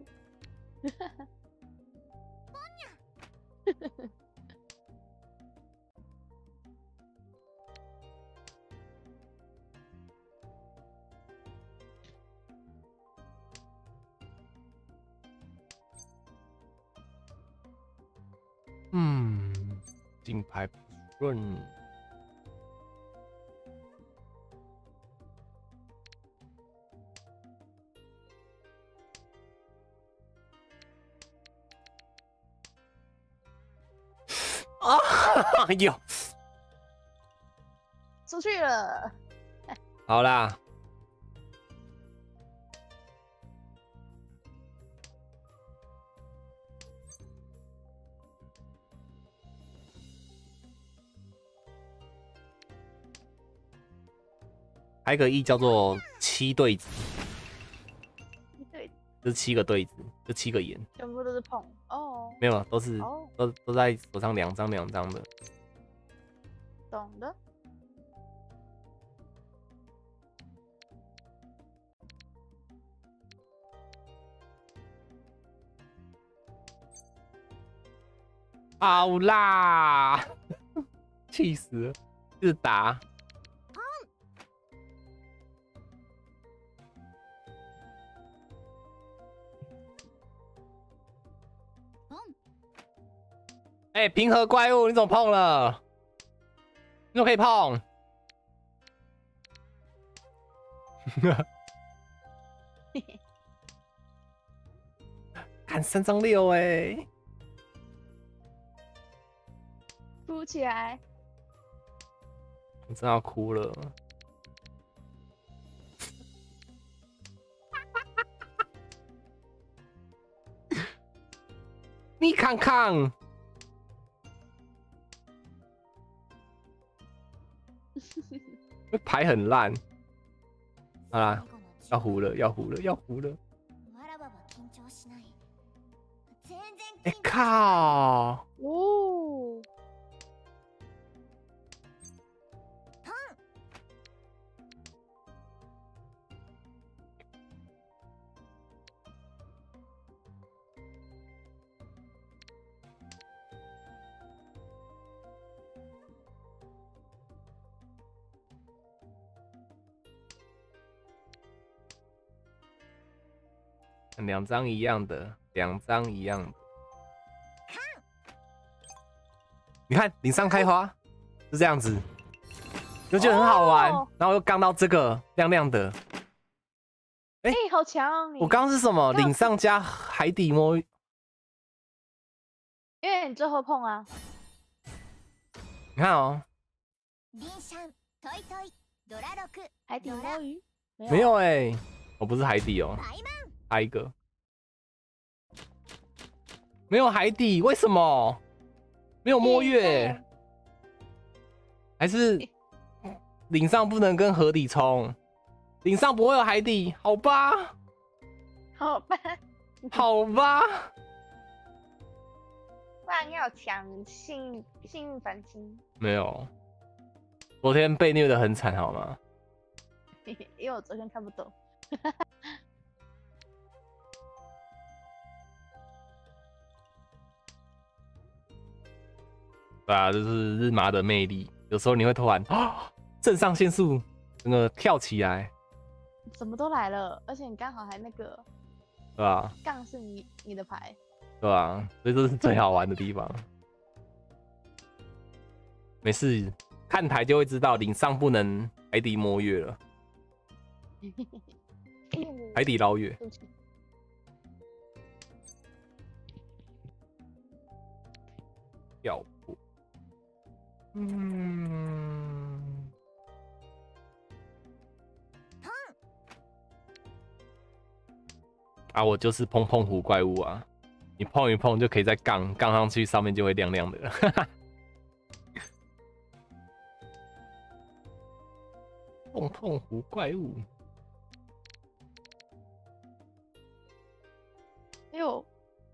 嗯，金牌不顺。啊！哎呦，出去了。好啦，还有个一叫做七对子，对，这七个对子，这七个眼，全部都是碰。哦。没有，都是都都在手上两张两张的，懂的。好啦，气死了，是打。哎、平和怪物，你怎么碰了？你怎么可以碰？看三张六哎，哭起来。我真要哭了。你看看，牌很烂。好啦，要糊了，要糊了，要糊了！わらばは緊張しない全然哎、緊張靠！哦， 两张一样的，两张一样的。你看，顶上开花是这样子，就觉得很好玩。哦然后又刚到这个亮亮的，哎、好强！你我刚刚是什么？那领上加海底摸，因为你最后碰啊，你看哦，リンシャントイトイドラロク海底摸鱼没有哎、我不是海底哦，パ イマン下一个没有海底，为什么？没有摸月，还是顶上不能跟河底冲？顶上不会有海底，好吧，好吧，好吧。不然要强幸幸运繁星，没有，昨天被虐的很惨，好吗？因为我昨天看不懂。 对啊，这是日麻的魅力。有时候你会突然啊，肾上腺素整个跳起来，什么都来了，而且你刚好还那个对吧？杠是你你的牌，对吧？所以这是最好玩的地方。没事，看台就会知道，顶上不能海底摸月了，海底捞月。对不起跳过。嗯，啊，我就是碰碰虎怪物啊，你碰一碰就可以再杠杠上去，上面就会亮亮的了。碰碰虎怪物，哎呦，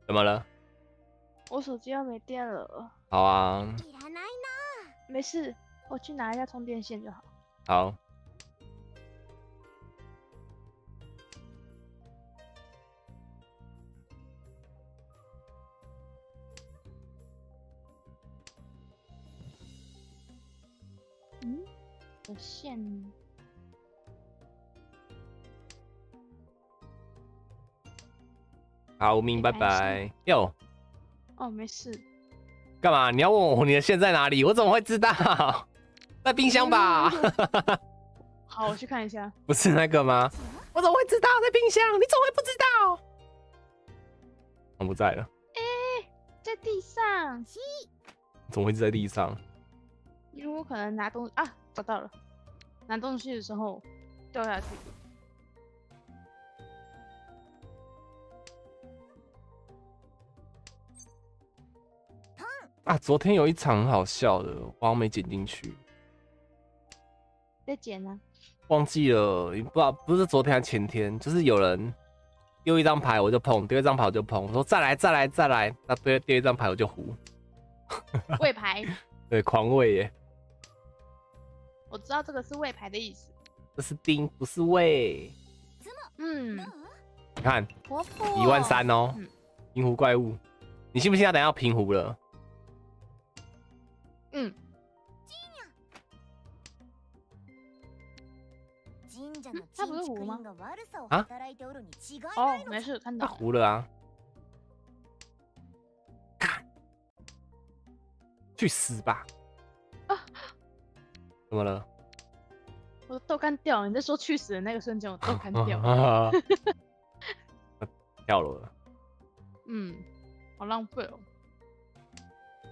怎么了？我手机要没电了，好啊，いらない 没事，我去拿一下充电线就好。好。嗯，有线好，明拜没关拜。哟，哦，没事。干嘛？你要问我你的线在哪里？我怎么会知道？在冰箱吧？好，我去看一下。不是那个吗？我怎么会知道在冰箱？你怎么会不知道？我不在了，哎在地上，怎么会在地上？因为我可能拿东啊，找到了，拿东西的时候掉下去。啊，昨天有一场很好笑的，我好像没剪进去，在剪呢，忘记了，你不知道不是昨天还是前天，就是有人丢一张牌我就碰，丢一张牌我就碰，我说再来再来再来，那丢丢一张牌我就胡，喂 牌，对，狂喂耶，我知道这个是喂牌的意思。这是丁不是喂，嗯，你看一万三哦嗯，平湖怪物，你信不信他等下要平湖了？嗯，神社の它不是鎮湖吗築林が悪さを啊働いておるに違いな哦い，のじゃ没事，看他到了。糊了啊！ 去死吧！啊怎么了？我的豆干掉了，你在说去死的那个瞬间，我豆干掉了。啊！掉了。嗯，好浪费哦。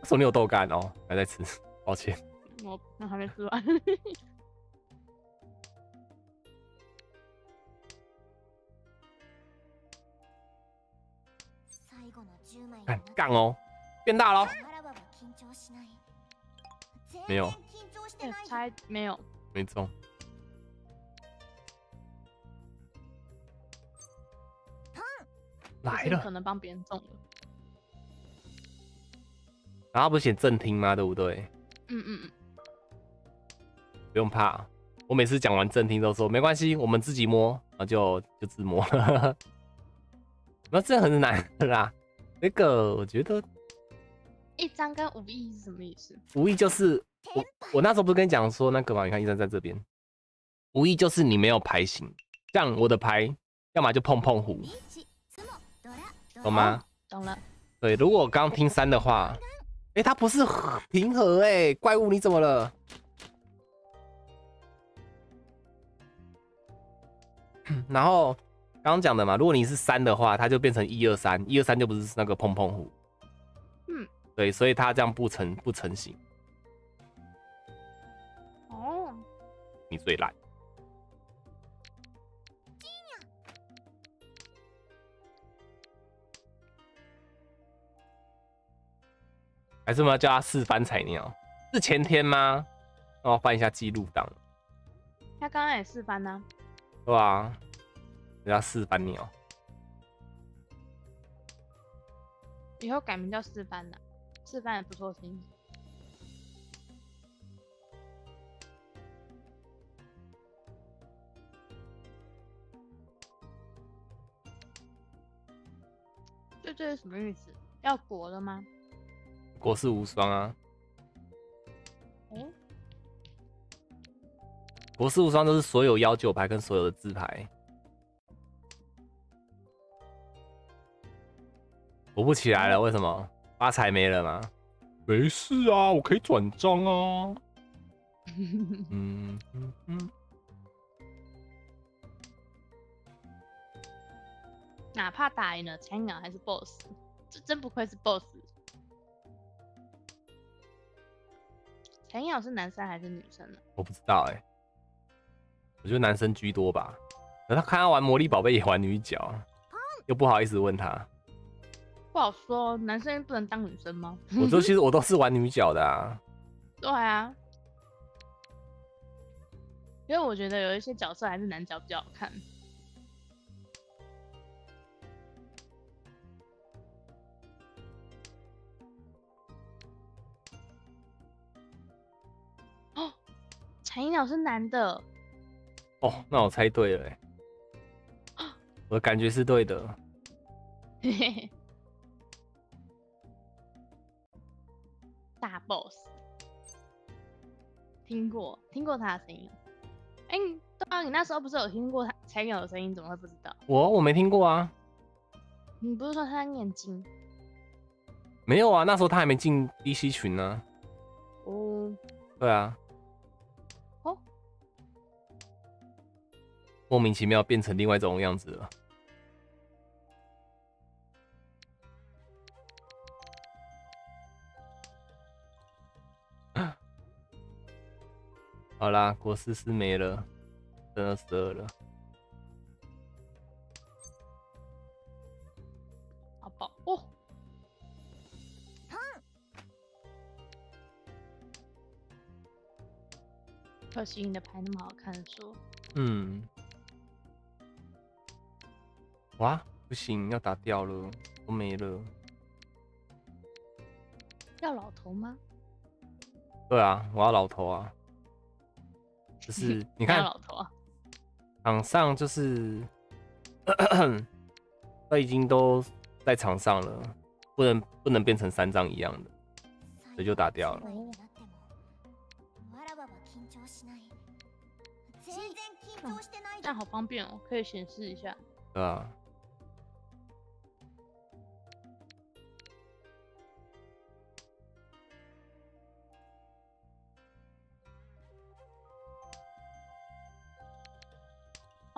手里有豆干哦，还在吃，抱歉。我那还没吃完。最後の10枚にな看って杠哦，变大了哦。わらわは緊張しない全没有然緊張してないよ猜没有，没中。来了可是可，能帮别人中了。 然后不是写正听吗？对不对？嗯嗯嗯，不用怕，我每次讲完正听都说没关系，我们自己摸，然后就就自摸了。那这很难的啦。那个我觉得一张跟五亿是什么意思？无意就是我我那时候不是跟你讲说那个嘛？你看医生在这边，无意就是你没有牌型，像我的牌，要么就碰碰胡，リーチツモドラドラ懂吗？懂了，对，如果我刚听三的话， 哎、它不是和平和哎、怪物你怎么了？然后刚刚讲的嘛，如果你是三的话，它就变成一二三，一二三就不是那个碰碰虎。嗯，对，所以它这样不成不成型，哦，你最烂。还是我们要叫他四番彩鸟？是前天吗？让我翻一下记录档，他刚刚也四番呢。对吧？人家试翻鸟，以后改名叫四番了，四番也不错听。这这是什么意思？要果了吗？国士无双啊！嗯、国士无双都是所有幺九牌跟所有的字牌。我不起来了，为什么？发财没了吗？没事啊，我可以转账啊。嗯嗯嗯，哪怕打赢了菜鸟还是 BOSS，这真不愧是 BOSS。菜鸟是男生还是女生呢？我不知道哎、我觉得男生居多吧。可他看他玩魔力宝贝也玩女角，又不好意思问他。不好说，男生不能当女生吗？我都其实 我都是玩女角的啊。对啊，因为我觉得有一些角色还是男角比较好看。彩鸟是男的，哦，那我猜对了、欸，我的感觉是对的。嘿嘿嘿，大 boss，听过听过他的声音。哎、你对啊，你那时候不是有听过他彩鸟的声音，怎么会不知道？我我没听过啊，你不是说他在念经？没有啊，那时候他还没进 DC 群呢。哦，对啊，莫名其妙变成另外一种样子了。好啦，国师师没了，剩二十二了。好爆哦！可惜你的牌那么好看，说嗯，哇，不行，要打掉了，都没了。要老头吗？对啊，我要老头啊。就是你要看老头啊！场上就是，他已经都在场上了，不能不能变成三张一样的。这就打掉了最後の10枚になってもわらわは緊張しない全然緊張してない这样好方便哦，可以显示一下。对啊，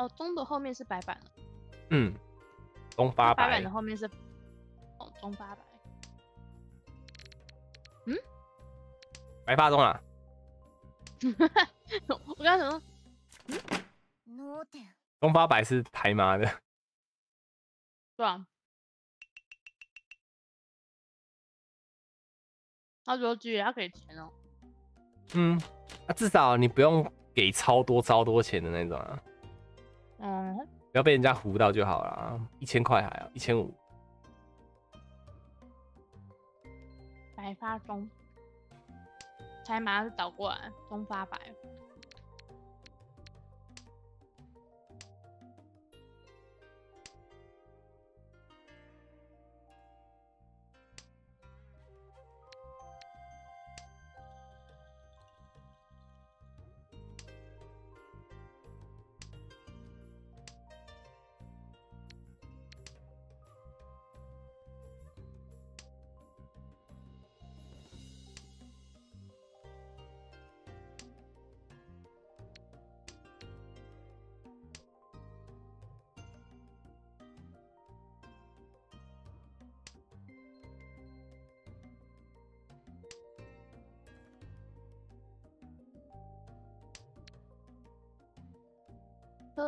哦，中的后面是白板了，嗯，中发白白板的，后面是哦中发白。白发中啊，我刚刚想说，脳天中发白是台麻的，对啊。他说居然要给钱哦，嗯，啊，至少你不用给超多超多钱的那种啊，嗯，不要被人家糊到就好了，一千块还要一千五，白发中，才马上倒过来，中发白。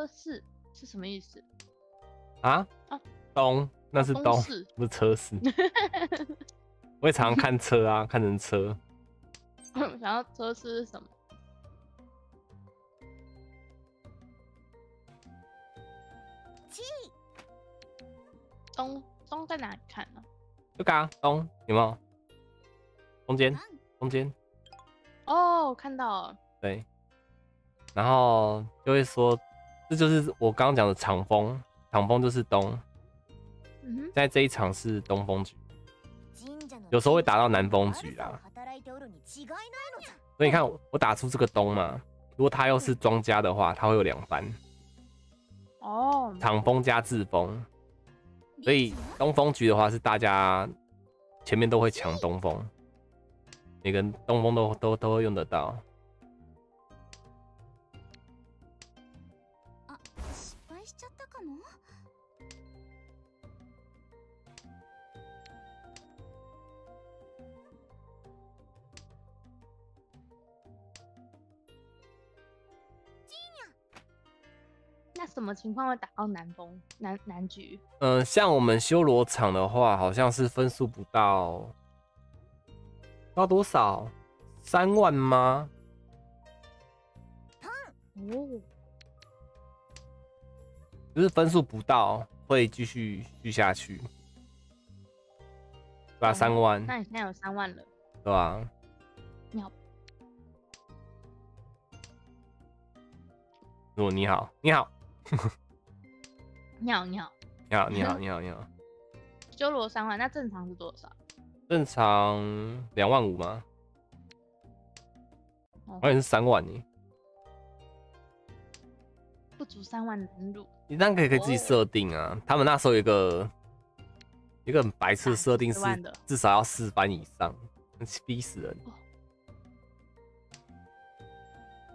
车市是什么意思？啊啊，东那是东，不是车市。我也常常看车啊，看成车。想要车市是什么？七东东在哪里看呢？就刚东有没有？中间中间哦，我看到了，对，然后就会说，这就是我刚刚讲的场风，场风就是东，嗯哼现，在这一场是东风局，神社の有时候会打到南风局啦。働いておるに違いないのじゃ所以你看我我打出这个东嘛，如果他又是庄家的话，他会有两番，哦，场风加自风，所以东风局的话是大家前面都会抢东风，每个人东风都都都会用得到。 什么情况会打到南风南南局？嗯、像我们修罗场的话，好像是分数不到，不到多少？三万吗？哦，就是分数不到，会继续续下去，对吧？哦三万，那你现在有三万了，对吧？你好，如果你好，你好，你好，你好，你好，你好，你好，你好，修罗三万，那正常是多少？正常两万五吗？哦好像是三万呢。不足三万难入。你当然可以可以自己哦设定啊。他们那时候有一个一个很白痴的设定是10万的至少要四番以上，逼死人。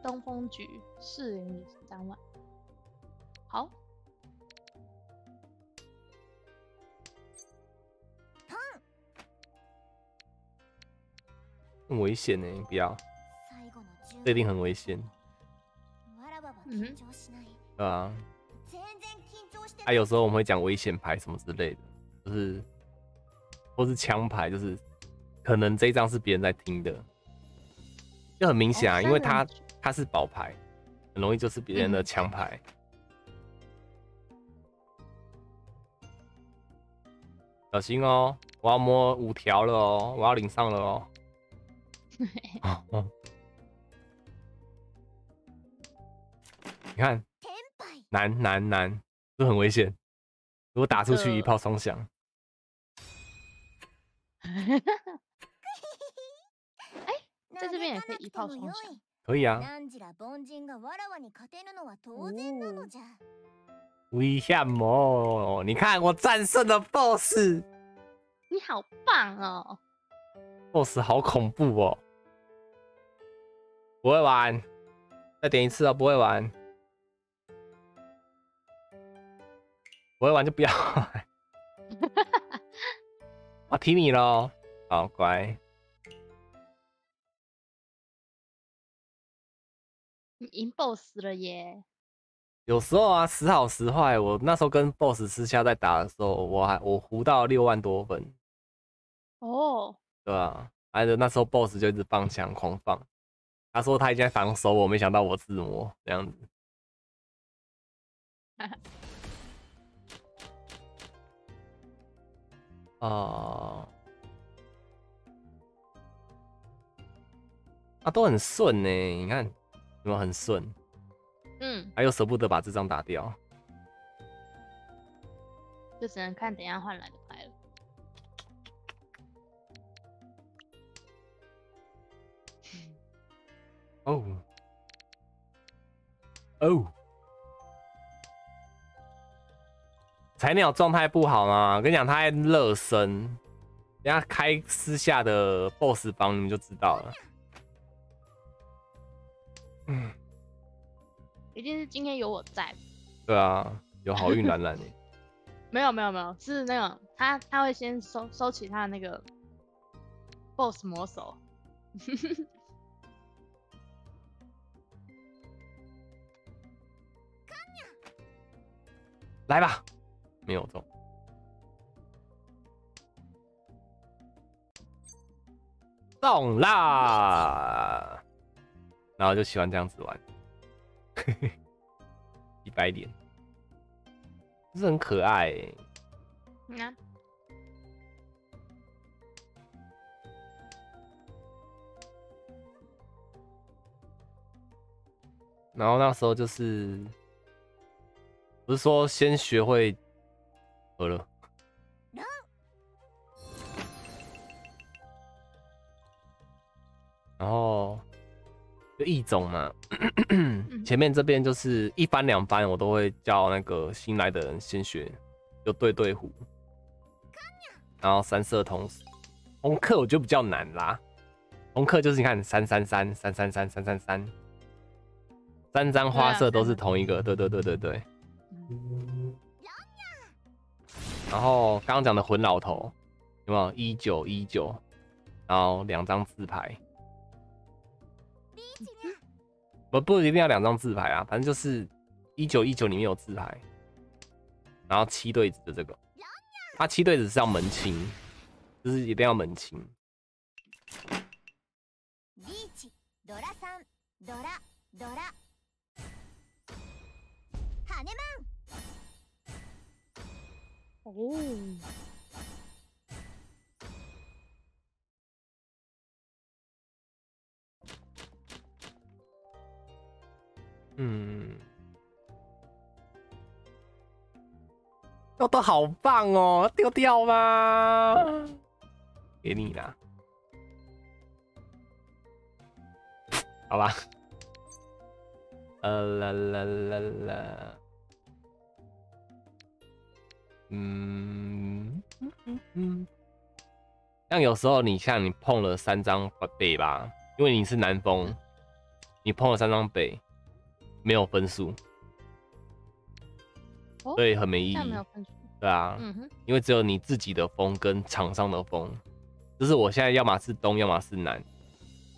东风局四零三万。好，很危险呢，你不要，最後の10这一定很危险，わらばは緊張しない对吧？全然緊張して还、有时候我们会讲危险牌什么之类的，就是或是枪牌，就是可能这一张是别人在听的，就很明显啊，哦因为它三人局它是宝牌，很容易就是别人的嗯枪牌。 小心哦，我要摸五条了哦，我要领上了哦。哦哦你看，天敗难难难，这很危险。如果打出去一这炮双响，在这边也可以一炮双响嘆かなくてもよい可以啊。 危险魔，你看我战胜了 BOSS，你好棒哦！BOSS 好恐怖哦，不会玩，再点一次哦，不会玩，不会玩就不要玩。我提你咯，好乖。你赢 BOSS 了耶！有时候啊，时好时坏。我那时候跟 BOSS 私下在打的时候，我还我胡到六万多分，哦，对啊、还有那时候 BOSS 就一直放枪狂放，他说他已经在防守我，没想到我自摸这样子。哦、啊，都很顺呢，你看有没有很顺？嗯，还有舍不得把这张打掉。就只能看等一下换来的牌了。哦哦，菜鸟状态不好吗？我跟你讲，他在热身，等下开私下的 BOSS 房，你们就知道了。嗯，一定是今天有我在。对啊，有好运蓝蓝欸 没有没有没有，是那种他他会先收收起他的那个 BOSS 魔手。来吧，没有中。中啦！然后就喜欢这样子玩，一百点，就是很可爱欸、你看，然后那时候就是，不是说先学会好了，然后就一种嘛，前面这边就是一番两番，我都会叫那个新来的人先学，就对对胡，然后三色同时，红克我觉得比较难啦，红克就是你看三三三三三三三三三。三张花色都是同一个，对对对对对。然后刚刚讲的混老头有没有一九一九？然后两张自牌，不不一定要两张自牌啊，反正就是一九一九里面有自牌，然后七对子的这个，他七对子是要门清，就是一定要门清。リーチドラさんドラドラ羽マン哦， 嗯，都都好棒哦，丢掉吗？给你啦，好吧。呃啦啦啦啦，嗯。嗯。嗯嗯，像有时候你像你碰了三张北吧，因为你是南风，你碰了三张北，没有分数，哦所以很没意义。没有。分数。对啊，嗯哼，因为只有你自己的风跟场上的风，就是我现在要么是东，要么是南，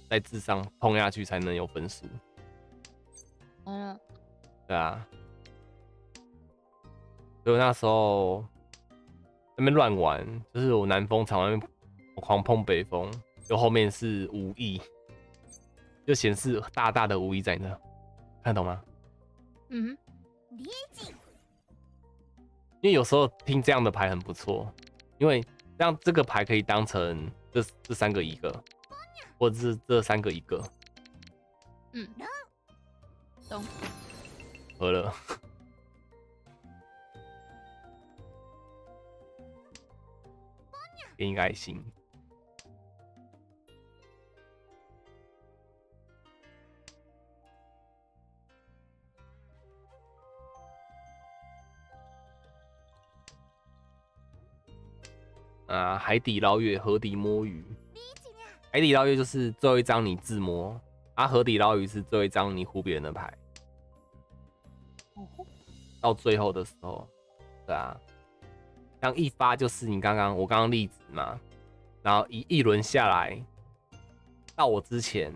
在智商碰下去才能有分数。嗯，对啊，所以我那时候那边乱玩，就是我南风场外面我狂碰北风，就后面是无意，就显示大大的无意在那，看得懂吗？嗯リーチ因为有时候听这样的牌很不错，因为这样这个牌可以当成这这三个一个，或者是这三个一个，嗯，懂。合了。给你个爱心。啊，海底捞月，河底摸鱼。海底捞月就是最后一张你自摸，啊，河底捞鱼是最后一张你胡别人的牌。哦到最后的时候，对对啊，像一发就是你刚刚我刚刚例子嘛，然后一一轮下来，到我之前，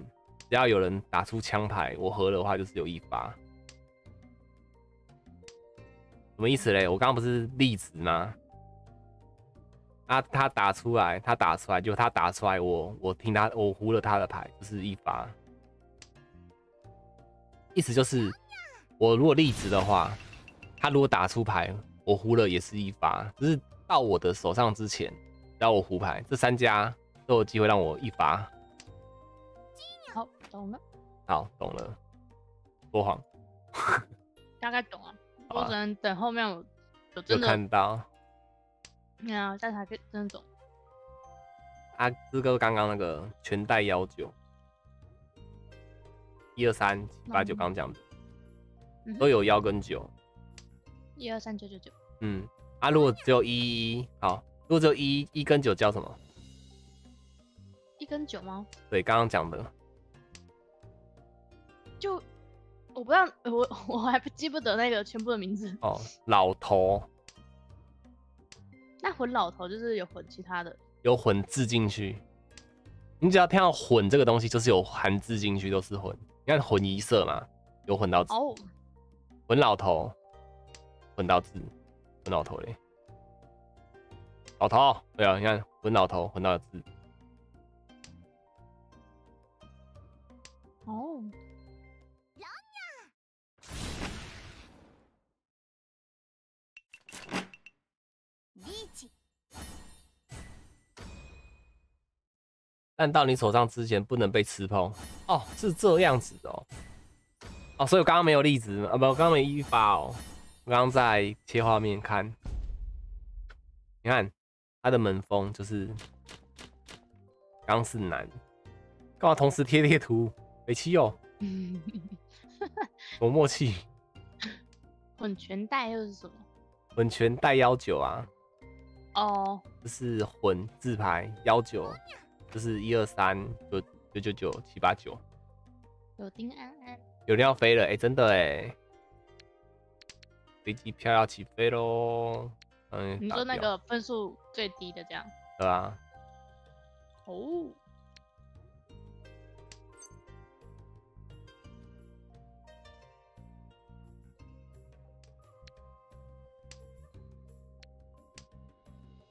只要有人打出枪牌，我合的话就是有一发。什么意思嘞？我刚刚不是例子吗？啊，他打出来，他打出来，就他打出来，我我听他，我胡了他的牌，就是一发。意思就是，我如果立直的话，他如果打出牌，我胡了也是一发，只是到我的手上之前，只要我胡牌，这三家都有机会让我一发。好，懂了，好，懂了。说谎，大概懂了。我只能等后面我有有真的，看到对啊，但才可以真的懂。啊，这个刚刚那个全带幺九，一二三七八九，嗯刚讲的嗯都有幺跟九。一二三九九九，嗯，啊，如果只有一一一，好，如果只有一一跟九叫什么？一跟九吗？对，刚刚讲的就我不知道，我我还不记不得那个全部的名字。哦，老头那混老头就是有混其他的，有混字进去，你只要听到混这个东西，就是有含字进去，都是混。你看混一色嘛，有混到字，哦，混老头，混到字，混老头嘞，老头，对啊，你看混老头，混到字，但到你手上之前不能被吃碰。哦，是这样子的哦。哦，所以我刚刚没有例子啊，不，我刚刚没一发哦。我刚刚在切画面看，你看他的门风就是刚是男，干嘛同时贴贴图？北七哦，有默契。混全带又是什么？混全带幺九啊，哦，就是混字牌幺九，就是一二三九九九九七八九。有丁安安，有人要飞了，哎、真的哎，飞机票要起飞喽。嗯，你说那个分数最低的这样？对啊，哦，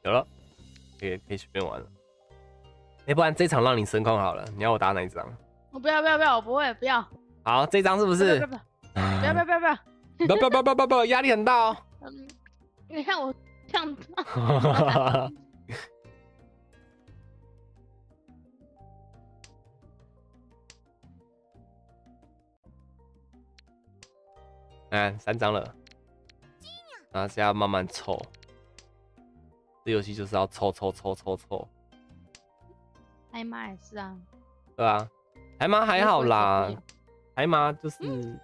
有了，可以可以随便玩了。哎、不然这场让你声控好了，你要我打哪一张？我不要不要不要，我不会不要，好，这张是不不是？要不要不要不要不要不要不要，不要不要不要，压力很大哦。嗯，你看我这样，看三张了，然后现在慢慢抽。这游戏就是要凑凑凑凑凑，艾玛也是啊，对啊、台马还好啦台麻就是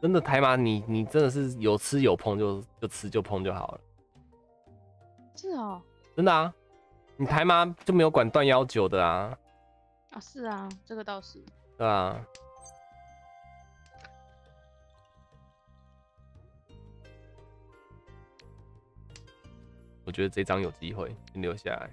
真的台马你，你真的是有吃有碰就就吃就碰就好了，是哦，真的啊，你台麻就没有管断幺九的啊，啊是啊，这个倒是，对啊。我觉得这张有机会，先留下来。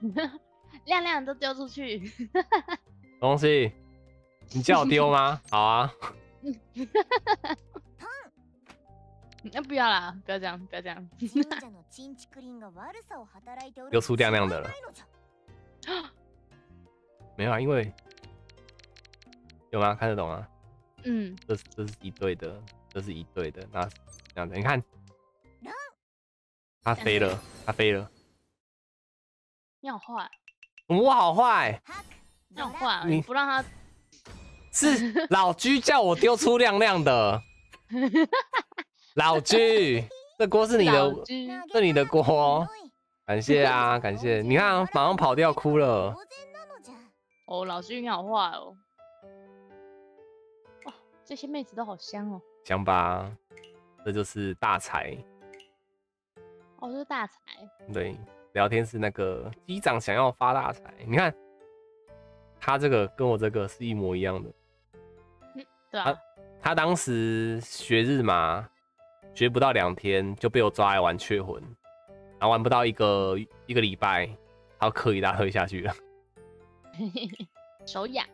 亮亮都丢出去，东西，你叫我丢吗？好啊，那不要啦，不要这样，不要这样，神社のチンチクリンが悪さを働いておる又出亮亮的了に違いないのじゃ没有啊，因为有吗？看得懂啊？嗯，这是这是一对的，这是一对的，那这样子，你看，它飞了，它飞了， 你好坏，我好坏，你好坏啊，你你不让他，是老居叫我丢出亮亮的，老居，这锅是你的，老居这你的锅哦，感谢啊，感谢，你看马上跑掉哭了，当然なのじゃ哦，老居你好坏哦，哦，这些妹子都好香哦，香吧，这就是大才， 哦，这是大财，对， 聊天是那个机长想要发大财。你看，他这个跟我这个是一模一样的。对啊，他当时学日麻，学不到两天就被我抓来玩雀魂，然后玩不到一个一个礼拜，他要刻一大堆下去了。手痒。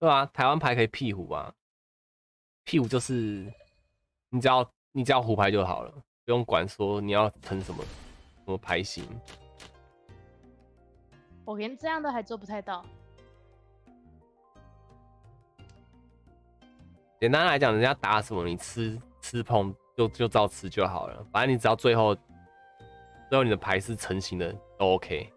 对啊，台湾牌可以屁虎啊，屁股就是你只要你只要胡牌就好了，不用管说你要成什么什么牌型。我连这样都还做不太到。简单来讲，人家打什么你吃吃碰就就照吃就好了，反正你只要最后最后你的牌是成型的都 OK。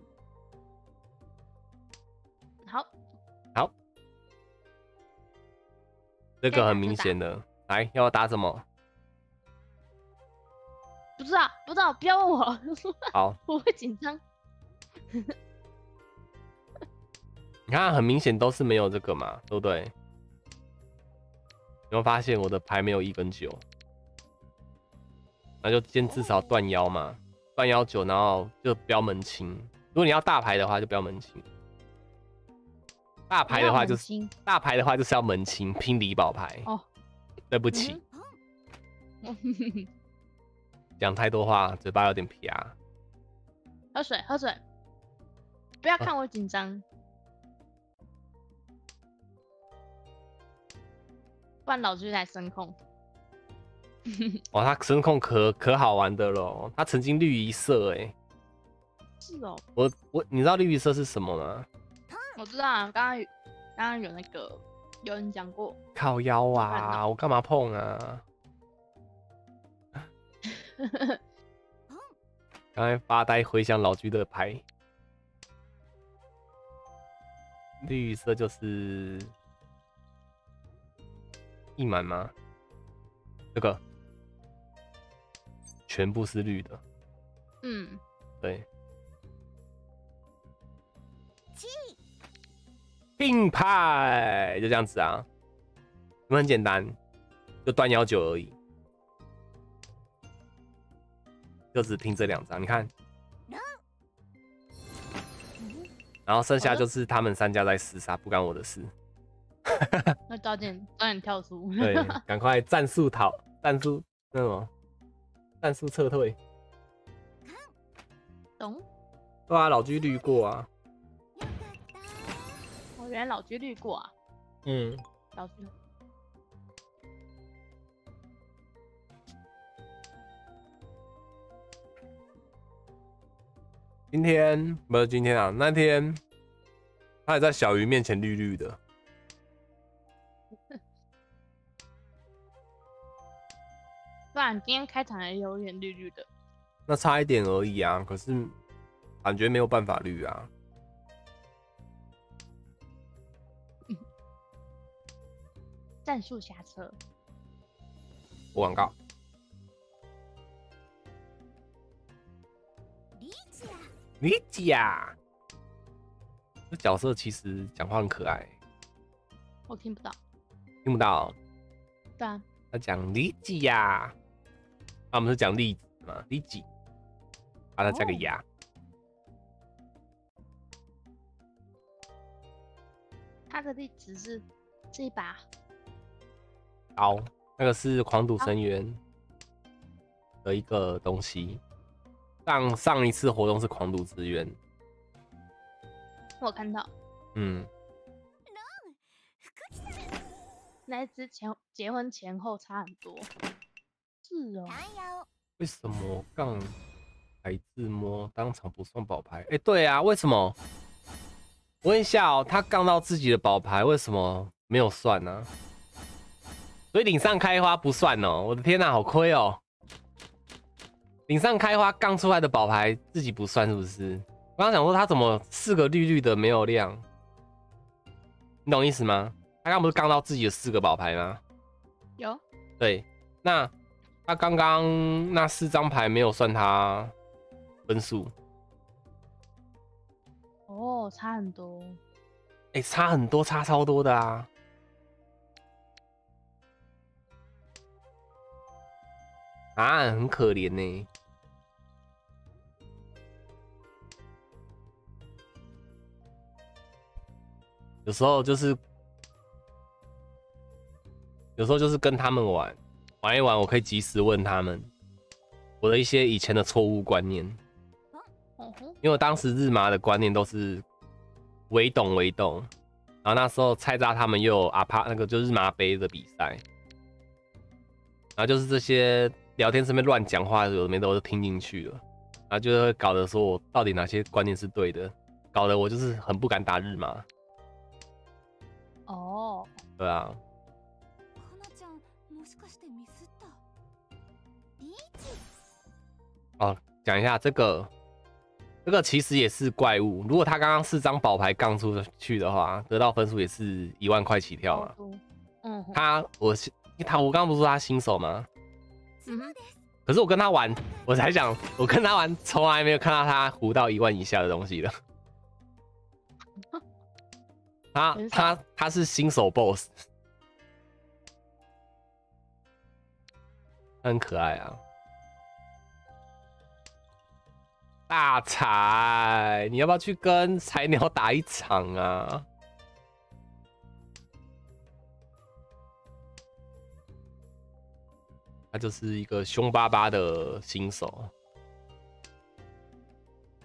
这个很明显的，来要打什么？不知道，不知道，不要问我，好，我会紧张。你看，很明显都是没有这个嘛，对不对？有没有发现我的牌没有一跟九？那就先至少断腰嘛，断腰九，然后就不要门清。如果你要大牌的话，就不要门清。大牌的话就是大牌的话就是要门清拼离宝牌。哦，对不起，讲太多话，嘴巴有点皮啊。喝水，喝水，不要看我紧张。不然老师来声控。哦，他声控可可好玩的咯，他曾经绿一色哎。是哦。我我你知道绿一色是什么吗？我知道啊，刚刚刚刚有那个有人讲过。靠腰啊！我干嘛碰啊？刚才发呆回想老居的牌，绿色就是一满吗？这个全部是绿的。嗯，对。并派就这样子啊，很简单，就断幺九而已。就只拼这两张，你看，然后剩下就是他们三家在厮杀，不干我的事。那 早点早点跳出，对，赶快战术逃，战术那什么，战术撤退。懂？对啊，老居绿过啊。我原来老居绿过啊。嗯。老居。今天不是今天啊，那天他也在小鱼面前绿绿的。不然今天开场也有点绿绿的。那差一点而已啊，可是感觉没有办法绿啊。战术下车。广告。李甲，这角色其实讲话很可爱。我听不到。听不到。对啊。他讲李吉呀，啊，我们是讲例子嘛，李吉，把它加个牙。他的例子是这一把。刀，那个是狂赌深渊的一个东西。上上一次活动是狂赌之渊，我看到，嗯，那之前结婚前后差很多，是哦，为什么杠牌自摸当场不算宝牌？哎，对啊，为什么？问一下哦，他杠到自己的宝牌，为什么没有算呢？所以顶上开花不算哦，我的天哪，好亏哦。顶上开花刚出来的宝牌自己不算是不是？我刚想说他怎么四个绿绿的没有亮，你懂意思吗？他刚不是刚到自己的四个宝牌吗？有。对，那他刚刚那四张牌没有算他分数。哦，差很多。哎，差很多，差超多的啊！啊，很可怜呢。有时候就是，有时候就是跟他们玩，玩一玩，我可以及时问他们我的一些以前的错误观念，因为当时日麻的观念都是微懂微懂，然后那时候菜渣他们又有阿帕那个就日麻杯的比赛，然后就是这些聊天上面乱讲话，有的没的我都听进去了，然后就会搞得说我到底哪些观念是对的，搞得我就是很不敢打日麻，哦，对啊，かなちゃんもしかしてミスったリーチ哦，讲一下这个，这个其实也是怪物。如果他刚刚四张宝牌杠出去的话，得到分数也是一万块起跳嘛。多，嗯哼，他我是他我刚刚不是说他新手吗？ 嗯哼，可是我跟他玩，我才想我跟他玩，从来没有看到他胡到一万以下的东西了。他他他是新手 BOSS，他 很可爱啊。大才，你要不要去跟菜鸟打一场啊？他就是一个凶巴巴的新手，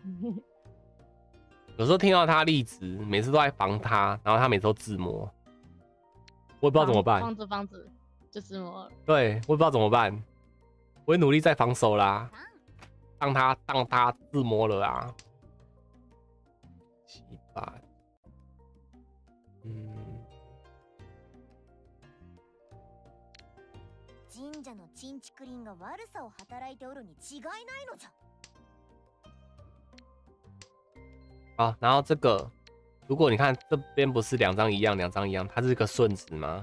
有时候听到他例子，每次都在防他，然后他每次都自摸，我也不知道怎么办。房子房子就自摸了，对，我也不知道怎么办，我也努力在防守啦，让他让他自摸了啊。七八，神社のチンチクリンが悪さを働いておるに違いないのじゃ好，然后这个，如果你看这边不是两张一样，两张一样，它是个顺子吗？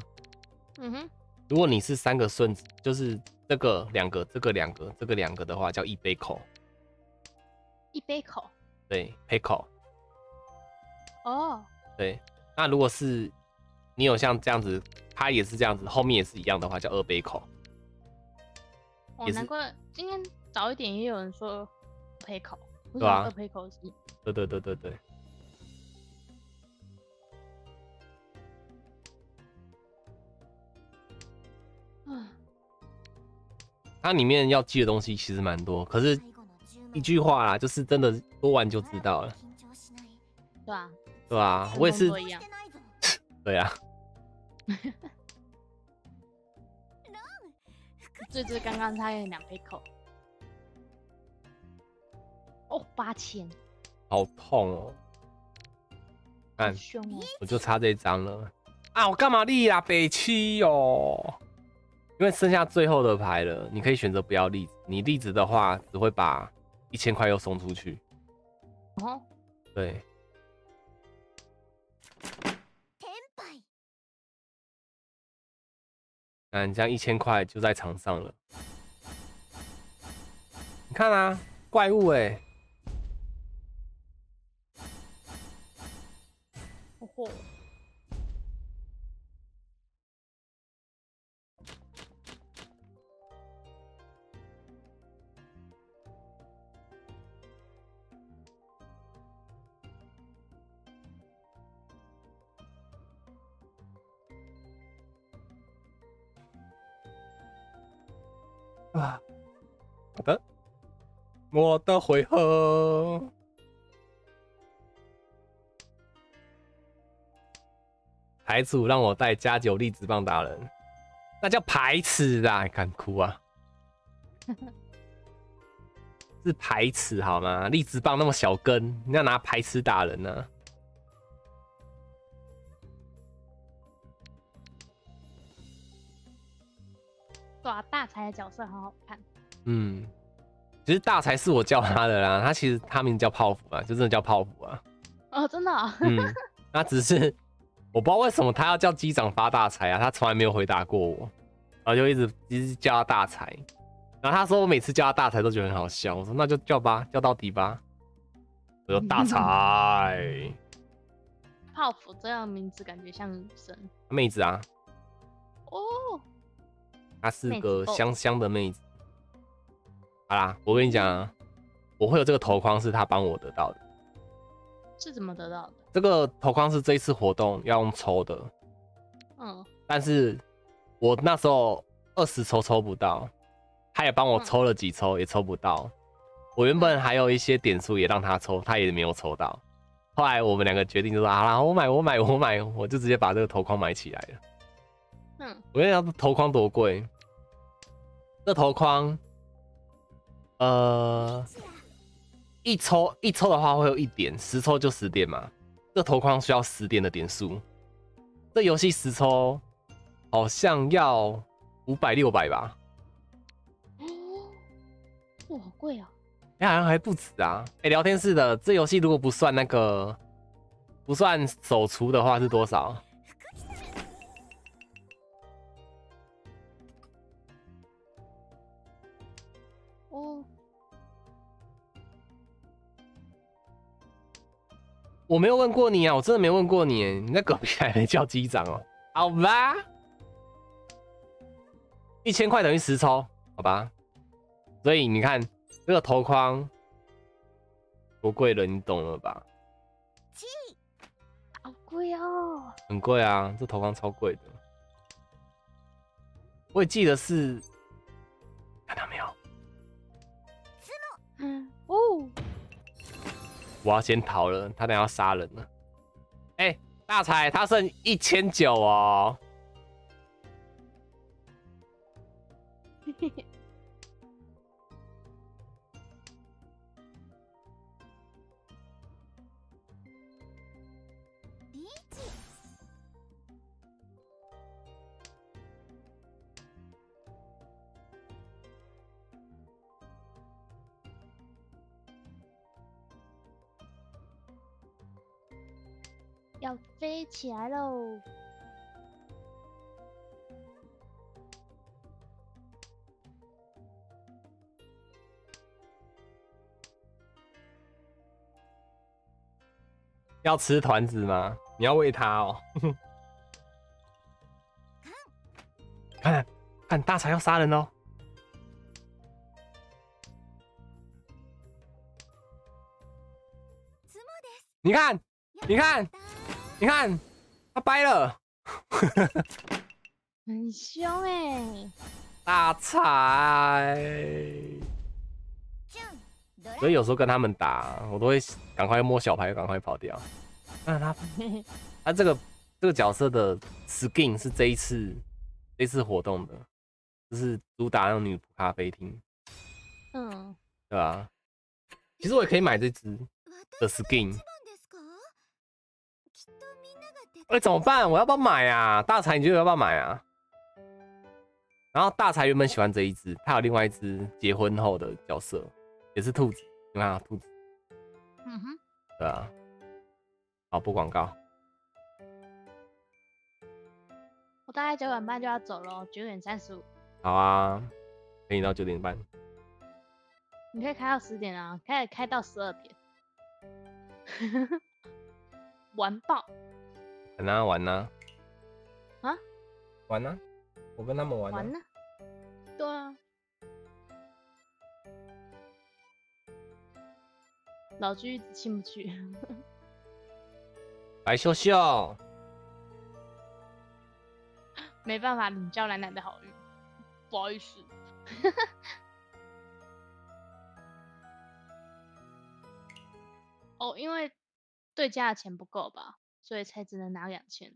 嗯哼，如果你是三个顺子，就是这个两个，这个两个，这个两个的话，叫一杯口，一杯口，对，杯口，哦，对。那如果是你有像这样子，它也是这样子，后面也是一样的话，叫二杯口。 哦也，是难怪今天早一点也有人说杯口，为什对啊么二杯口是？对对对对对。嗯，它里面要记的东西其实蛮多，可是最後の10一句话啦，就是真的多玩就知道了，緊張しない对吧？对吧、跟我也是工作，一样してないぞ对啊， 最最刚刚他有两杯口，哦，八千，好痛哦。好看，我就差这一张了啊！我干嘛立啦？北七哦，因为剩下最后的牌了，你可以选择不要立子。你立子的话，只会把一千块又送出去。哦，对，那这样一千块就在场上了。你看啊，怪物哎、好的，我的回合。牌主让我带加九粒子棒打人，那叫排斥啊！你敢哭啊？是排斥好吗？粒子棒那么小根，你要拿排斥打人呢、对啊，大才的角色好好看，嗯，其实大才是我叫他的啦，他其实他名字叫泡芙啊，就真的叫泡芙啊。哦，真的啊，嗯，那只是我不知道为什么他要叫机长发大财啊，他从来没有回答过我，然后就一直一直叫他大财。然后他说我每次叫他大财都觉得很好笑，我说那就叫吧，叫到底吧。我说大财 泡芙这样的名字感觉像女生妹子啊，哦，她是个香香的妹子。好啦，我跟你讲啊，我会有这个头框是他帮我得到的。是怎么得到的？这个头框是这一次活动要用抽的，嗯，但是我那时候二十抽抽不到，他也帮我抽了几抽，也抽不到。我原本还有一些点数也让他抽，他也没有抽到。后来我们两个决定就说好啦，我买我买我买，我就直接把这个头框买起来了。嗯，我跟你讲，头框多贵？这头框，呃，一抽一抽的话会有一点，十抽就十点嘛。这头框需要十点的点数，这游戏十抽好像要五百六百吧？哦，哇，好贵啊！哎、好像还不止啊！哎、聊天室的这游戏如果不算那个不算手厨的话是多少？我没有问过你啊，我真的没问过你，你那狗屁还没叫机长哦？好吧，一千块等于十抽，好吧？所以你看这个头框多贵了，你懂了吧？好贵哦。很贵啊，这头框超贵的。我也记得是，看到没有？嗯，哦，我要先逃了，他等下要杀人了。哎、大财，他剩一千九哦。要飞起来喽！要吃团子吗？你要喂它哦。看，看大才要杀人哦！ツモです你看，你看，やった 你看，他掰了，很凶哎、大彩。チュンドラ所以有时候跟他们打，我都会赶快摸小牌，赶快跑掉。但他他这个这个角色的 skin 是这一次这一次活动的，就是主打那种女仆咖啡厅，嗯，对吧？其实我也可以买这只的私 skin， 哎、怎么办？我要不要买啊？大才，你觉得要不要买啊？然后大才原本喜欢这一只，他有另外一只结婚后的角色，也是兔子，你看啊，兔子，嗯哼，对啊。好，播广告。我大概九点半就要走了，九点三十五，好啊，陪你到九点半。你可以开到十点啊，可以开到十二点，完爆！玩啊玩啊啊玩啊！我跟他们玩啊。完了，对啊，老居一直进不去，白秀秀，没办法领教奶奶的好运，不好意思。哦，因为对家的钱不够吧，所以才只能拿两千。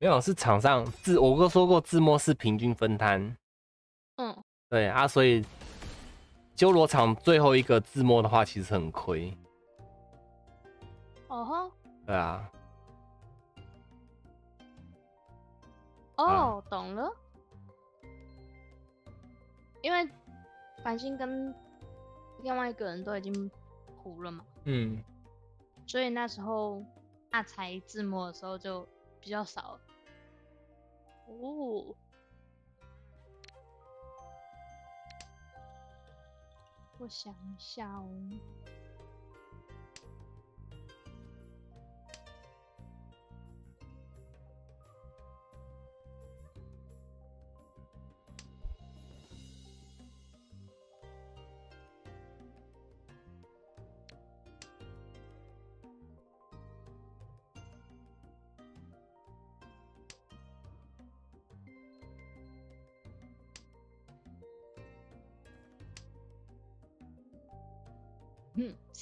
没有是场上自我哥说过自摸是平均分摊，嗯，对啊，所以修罗场最后一个自摸的话，其实很亏，哦吼，对啊，哦，懂了。因为繁星跟另外一个人都已经糊了嘛，嗯，所以那时候那才字幕的时候就比较少。哦，我想一下哦。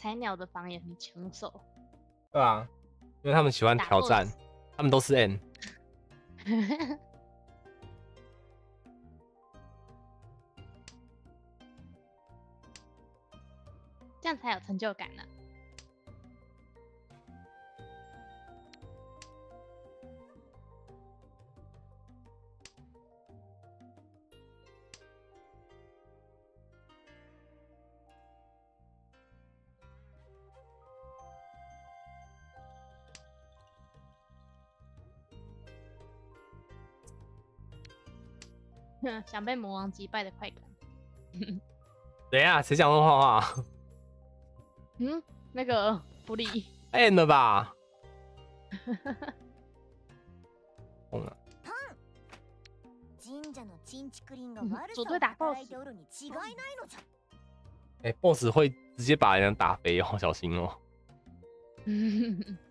菜鸟的房也很抢手。对啊，因为他们喜欢挑战，他们都是 N。这样才有成就感呢、哼 想被魔王击败的快感。等一下，谁讲这种话话嗯，那个福利， ？N 了吧？疯了，神社のチンチクリンがうん悪さを組隊打 boss 働いておるに違いないのじゃ哎、b o s s 会直接把人打飞哦，小心哦。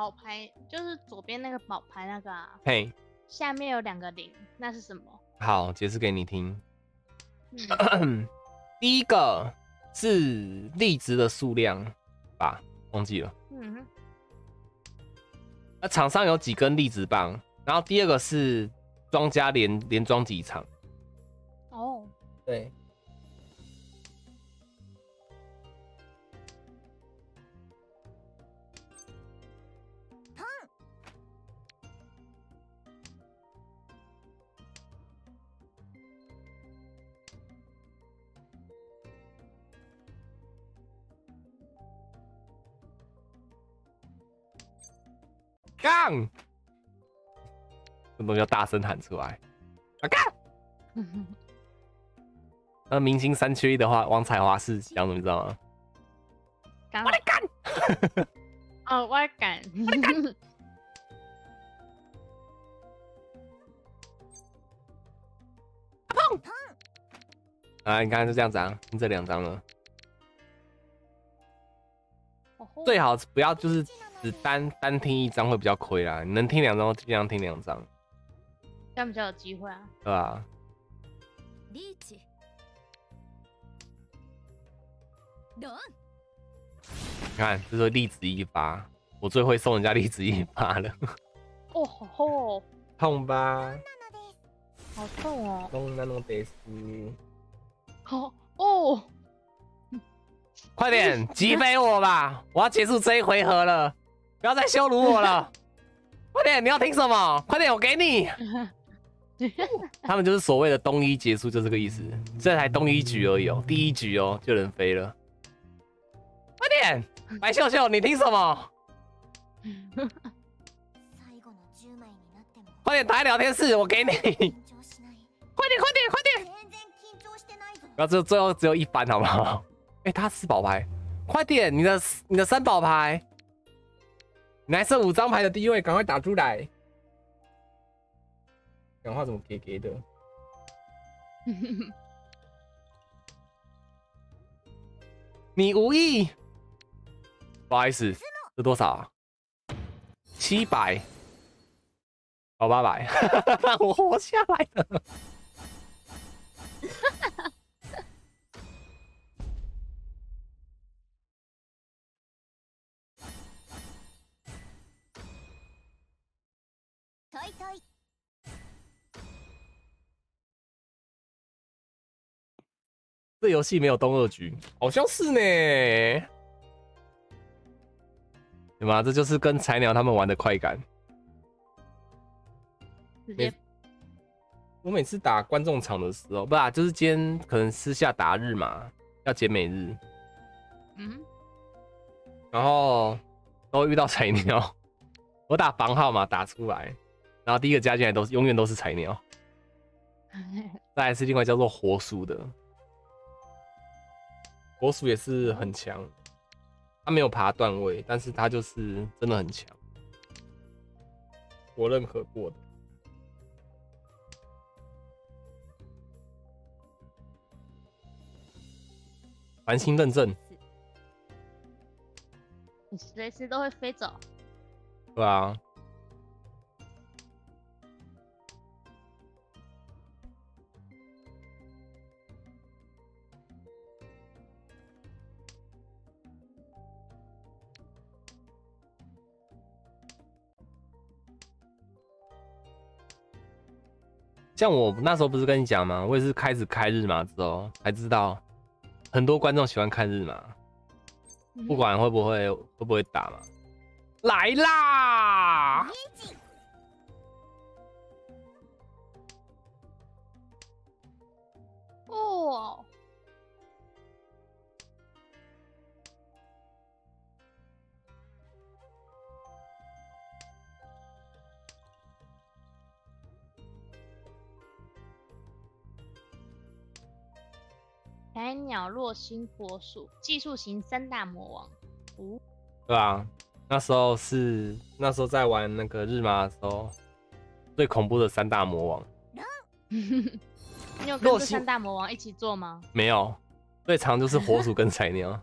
宝牌就是左边那个宝牌那个啊，嘿，下面有两个零，那是什么？好，解释给你听。嗯，第一个是粒子的数量吧，忘记了。嗯，那场上有几根粒子棒，然后第二个是庄家连连装几场。哦，对，杠，这东西要大声喊出来。啊杠！那明星三缺一的话，王彩华是讲什么，你知道吗？刚我来干！哦，我来干！啊，你看就这样子啊，你这两张了，最好不要就是只单单听一张会比较亏啦，你能听两张就尽量听两张，这样比较有机会啊。对吧？リーチロン你看，这是粒子一发，我最会送人家粒子一发了，哦吼吼，痛吧？好痛哦！弄那弄得死，好哦， 快点击飞我吧！我要结束这一回合了，不要再羞辱我了。快点，你要听什么？快点，我给你。他们就是所谓的东一结束，就这个意思。这才东一局而已哦，第一局哦就能飞了。快点，白秀秀，你听什么？最後の10枚になっても快点打开聊天室，我给你。快点，緊張しない快点，快点！全然緊張してないぞ然后最最后只有一番，好不好？ 哎、他四宝牌，快点，你的你的三宝牌，你还剩五张牌的第一位，赶快打出来。讲话怎么给给的？你无意，不好意思，这多少啊？七百，哦八百，我活下来了。トイトイ这游戏没有东二局，好像是呢，对吗？这就是跟菜鸟他们玩的快感。直接我每次打观众场的时候，不啊，就是今天可能私下打日嘛，要解每日，嗯，然后都会遇到菜鸟。我打房号嘛，打出来， 然后第一个加进来都是永远都是菜鸟，再来是另外叫做火鼠的，火鼠也是很强，他没有爬段位，但是他就是真的很强。我认可过的。繁星认证，你随时都会飞走。对啊。像我那时候不是跟你讲吗？我也是开始开日马之后才知道，很多观众喜欢看日马，不管会不会会不会打嘛。来啦！哦，百鸟落星火属，技术型三大魔王。哦，对啊，那时候是那时候在玩那个日麻的时候，最恐怖的三大魔王 你有跟这三大魔王一起做吗？没有，最长就是火鼠跟彩鸟。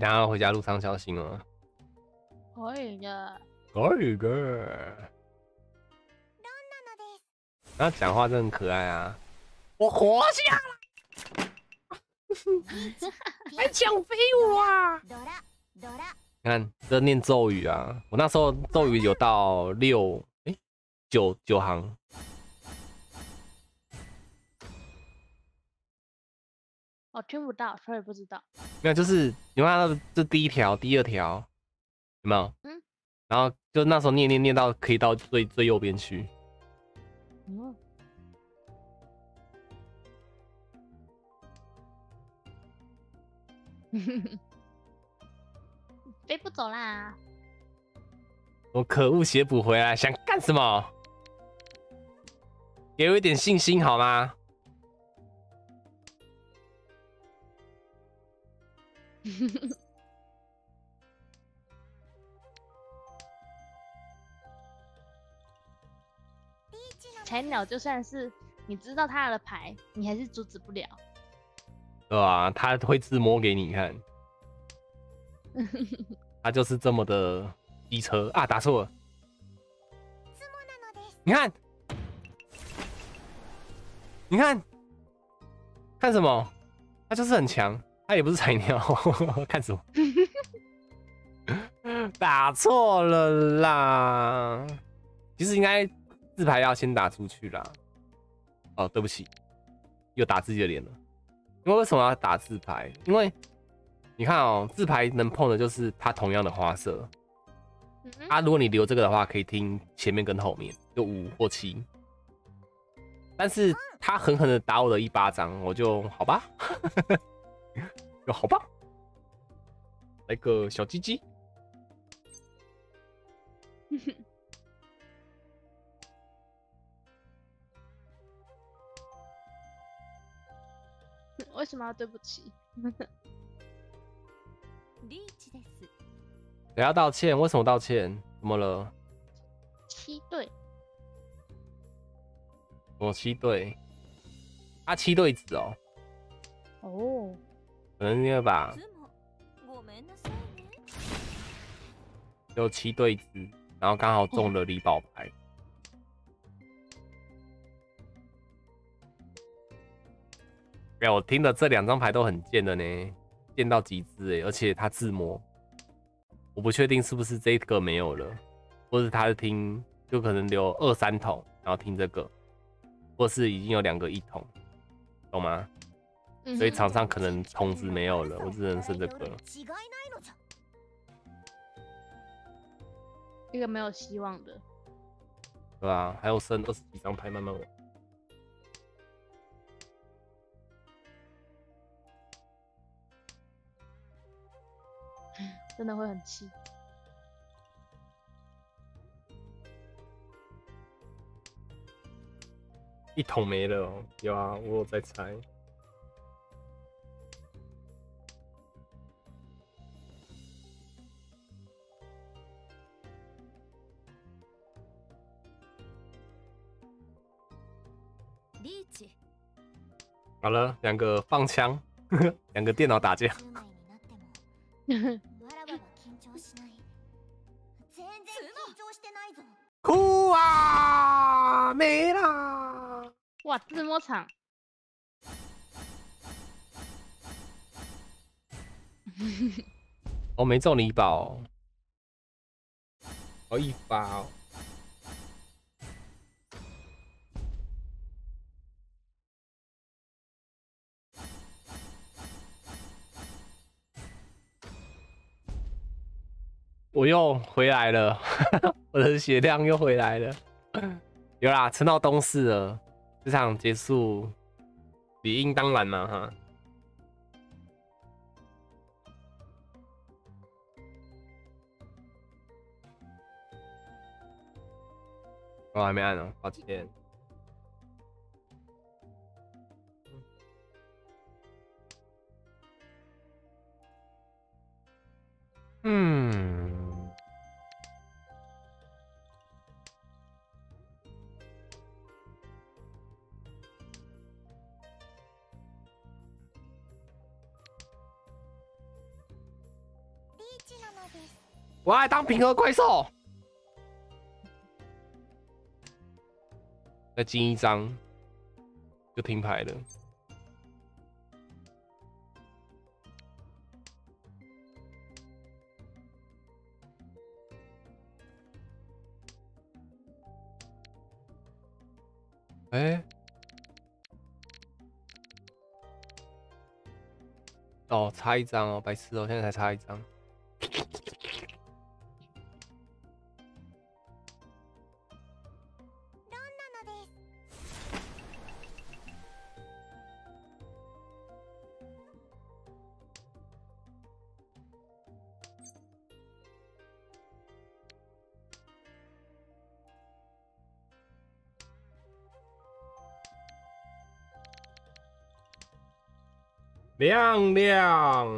等一下回家路上小心哦。可以的。可以的。なのです他讲话真的很可爱啊！我活下来，还想飞我啊！ドラドラ你看这念咒语啊，我那时候咒语有到六哎九九行， 我听不到，所以不知道。没有，就是你看到这第一条、第二条有没有？嗯。然后就那时候念念念到可以到最最右边去，嗯，飞不走啦！我可恶血补回来，想干什么？给我一点信心好吗？菜鸟就算是你知道他的牌，你还是阻止不了。对吧、他会自摸给你看，他就是这么的机车啊！打错了，つもなのです你看，你看，看什么？他就是很强， 他也不是菜鸟，看什么？打错了啦！其实应该自牌要先打出去啦。哦，对不起，又打自己的脸了。因为为什么要打自牌？因为你看哦，自牌能碰的就是它同样的花色。啊，如果你留这个的话，可以听前面跟后面，就五或七。但是他狠狠的打我的一巴掌，我就好吧，就好吧，来个小鸡鸡。为什么要对不起？リーチです谁要道歉？为什么道歉？怎么了？七对，我七对，啊七对子哦，哦， 可能因为吧，つもごめんなさいね有七对子，然后刚好中了李宝牌。哎呀，我听的这两张牌都很贱的呢，贱到极致哎，而且他自摸，我不确定是不是这个没有了，或是他是听就可能留二三桶，然后听这个，或是已经有两个一桶，懂吗？ 嗯哼所以场上可能筒子没有了，我只能剩这个了。違いないのじゃ一个没有希望的。 对吧、还有剩二十几张牌慢慢玩。真的会很气。一桶没了哦，有啊，我有在猜。 好了，两个放枪，两个电脑打架。 10枚になってもわらわは緊張しない全然緊張してないぞ哭啊，没啦！哇，自摸场，哦，没中你一把哦，哦一把哦。 我又回来了，我的血量又回来了。有啦，撑到东四了，这场结束，理应当然嘛哈。我还没按呢，抱歉。嗯，我爱当平和怪兽。再进一张，就停牌了。哎、哦，差一张哦，白痴哦，现在才差一张。亮亮，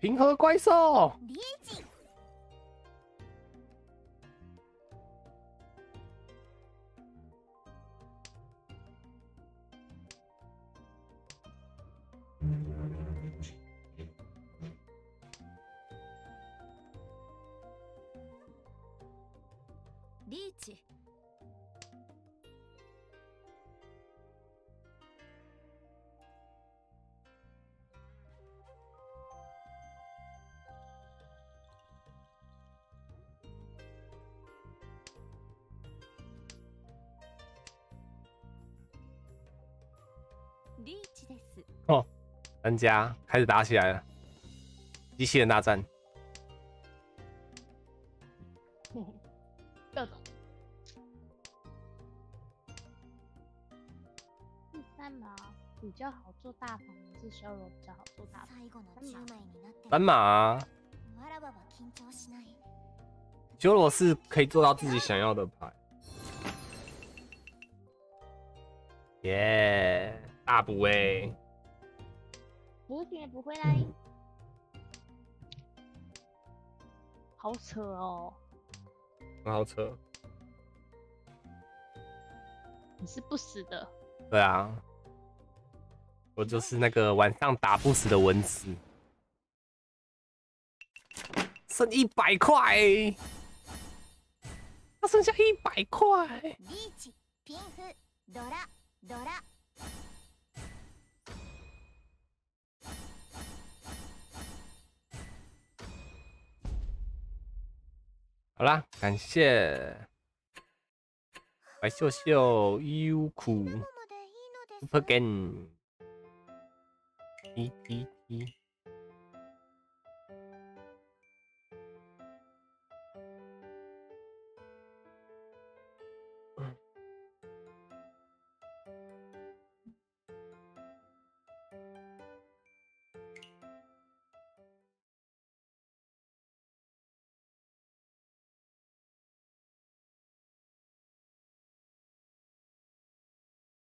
平和怪兽。三家开始打起来了，机器人大战。各种。第三毛比较好做大房，还是修罗比较好做大房？最後の10枚になっても斑马、啊，わらわは緊張しない修罗是可以做到自己想要的牌。耶、大补哎、 补血补回来，好扯哦！很好扯。你是不死的，对啊，我就是那个晚上打不死的蚊子。剩一百块，他剩下一百块。好啦，感谢白秀秀、优酷、どこまでいいのです Super Game、T T T。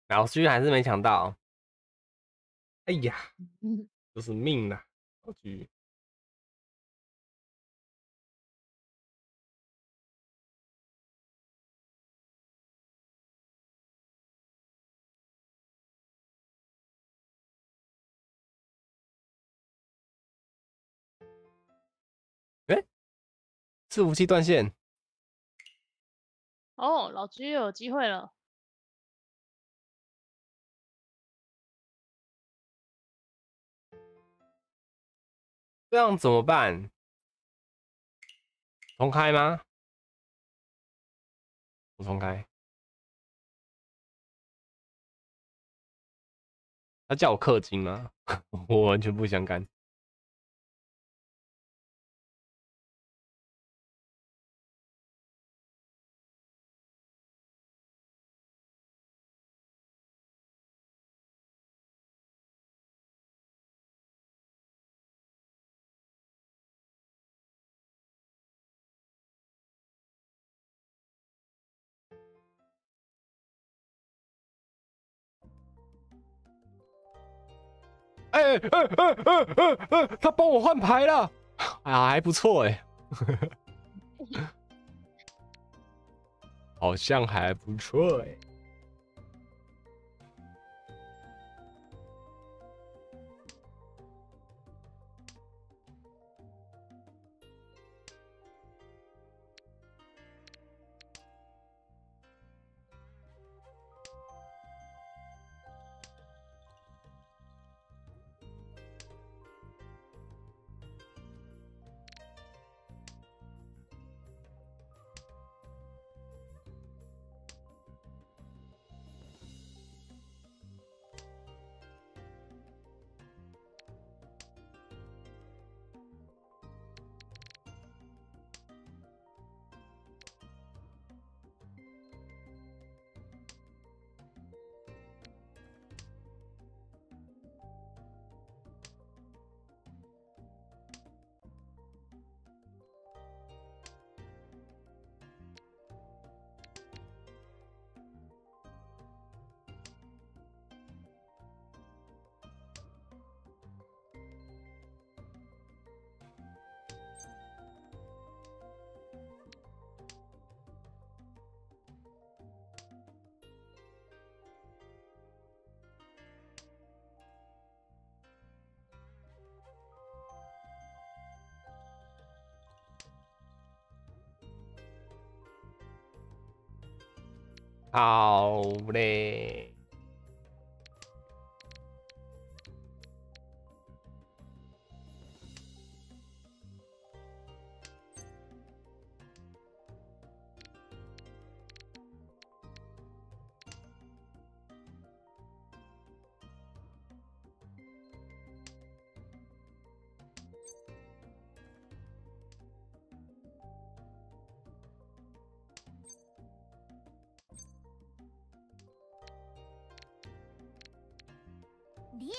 老师还是没抢到，哎呀，嗯这是命呐！老居，哎，伺服器断线，哦，老居又有机会了。这样怎么办？重开吗？我重开。他叫我氪金吗？我完全不相干。哎哎哎哎哎哎，他帮我换牌了，哎呀，还不错哎，好像还不错哎。好嘞。リ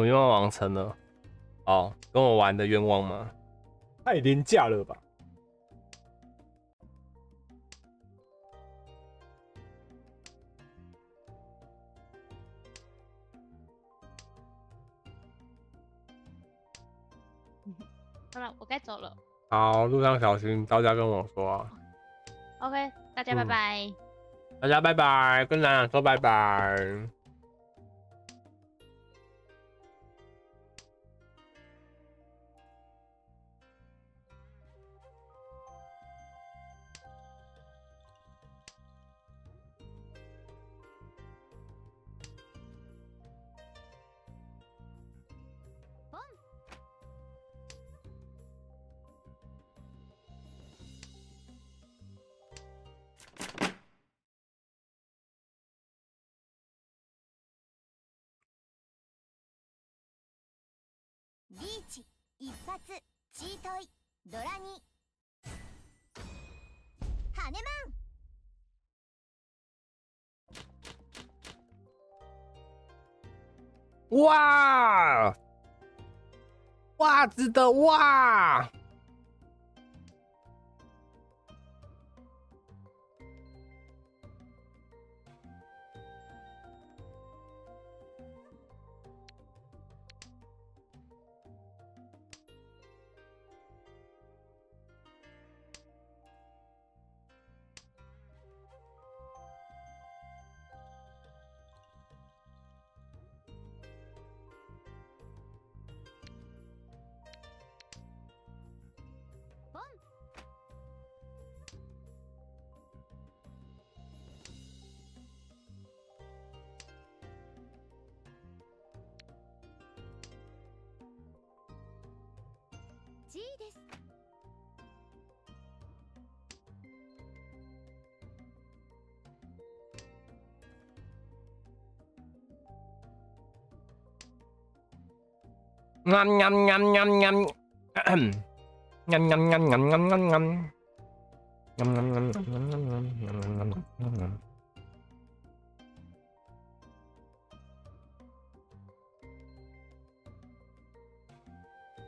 我愿望完成了。哦，跟我玩的愿望吗？太廉价了吧？好了，我该走了。好，路上小心，到家跟我说啊。OK，大家拜嗯拜。大家拜拜，跟冉冉说拜拜。哇！袜子的哇！喵喵喵喵喵，喵喵喵喵喵喵喵，喵喵喵喵喵喵喵喵喵。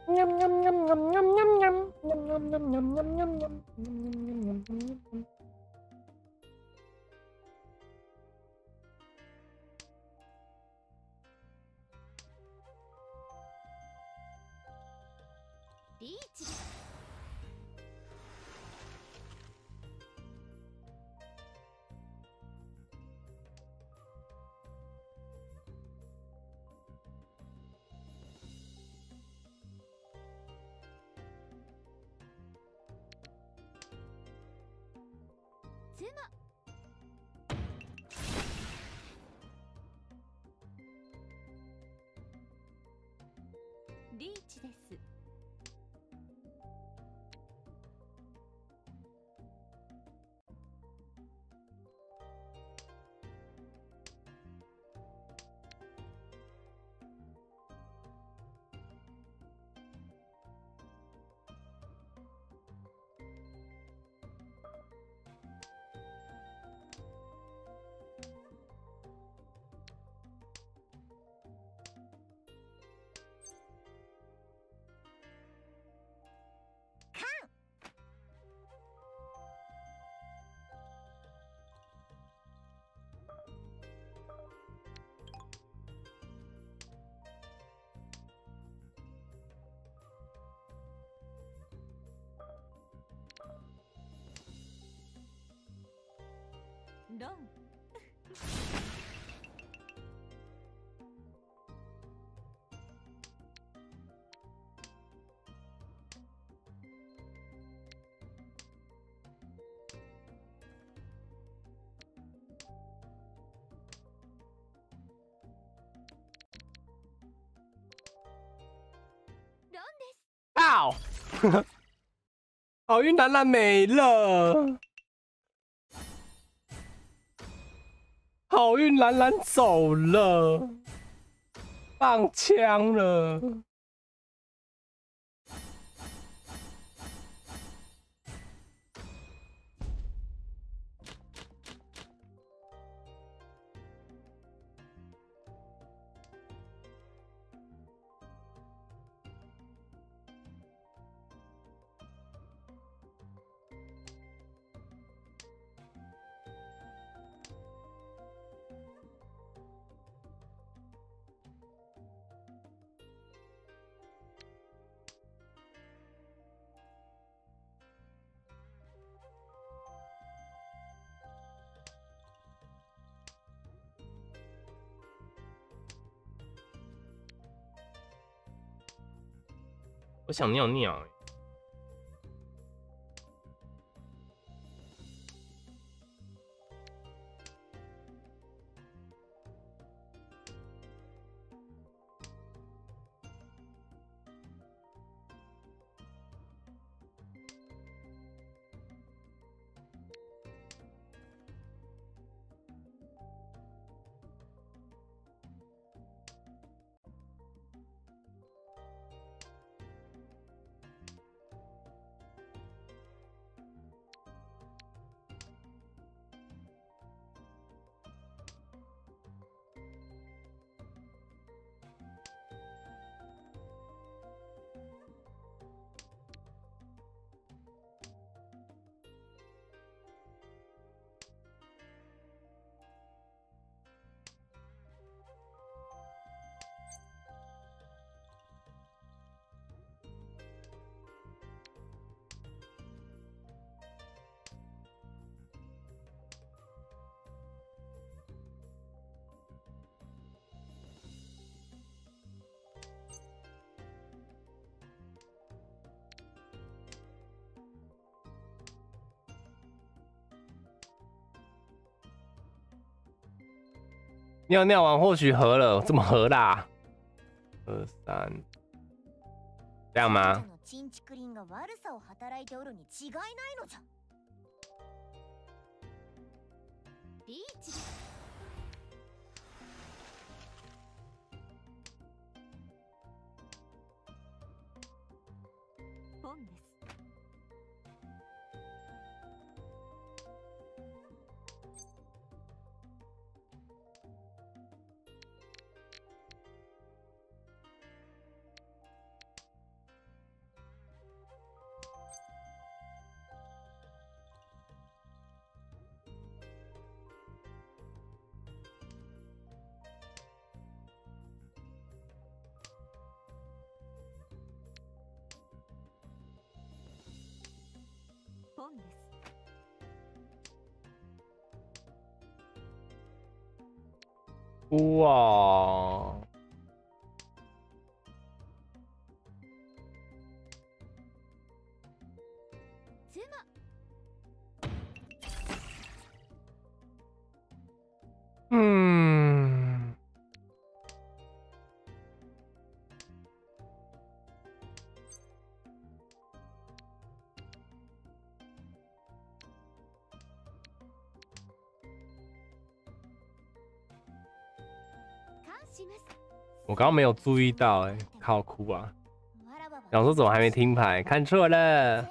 喵喵喵喵喵喵喵喵喵喵喵喵喵喵喵喵。リーチ 好运兰兰没了，好运兰兰走了，放枪了。我想尿尿、尿尿完或许合了，这么合啦？二三，这样吗？のチン哇，我刚刚没有注意到、哎，好哭啊！わらわは想说怎么还没听牌，看错了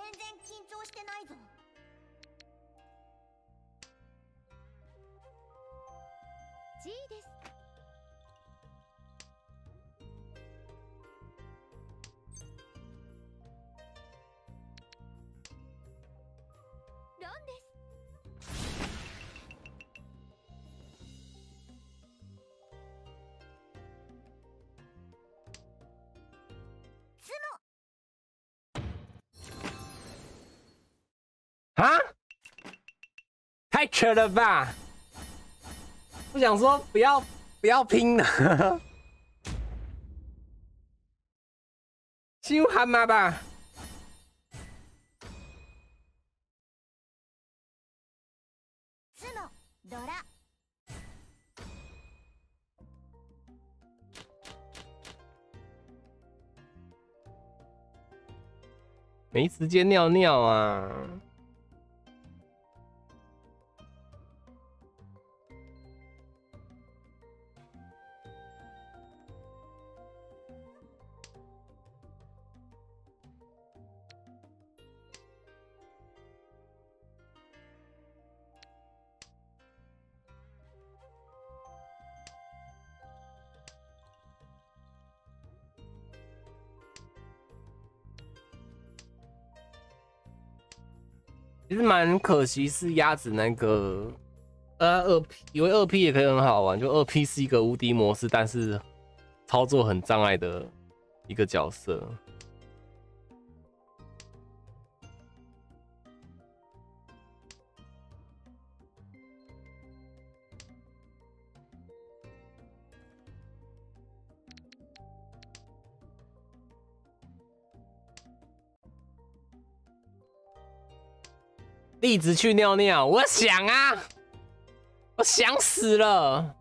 太扯了吧！我想说不要不要拼了，修蛤蟆吧。ツノドラ没时间尿尿啊！ 很可惜，是鸭子那个，呃，二 P，以为二 P 也可以很好玩，就二 P 是一个无敌模式，但是操作很障碍的一个角色。一直去尿尿，我想啊，我想死了。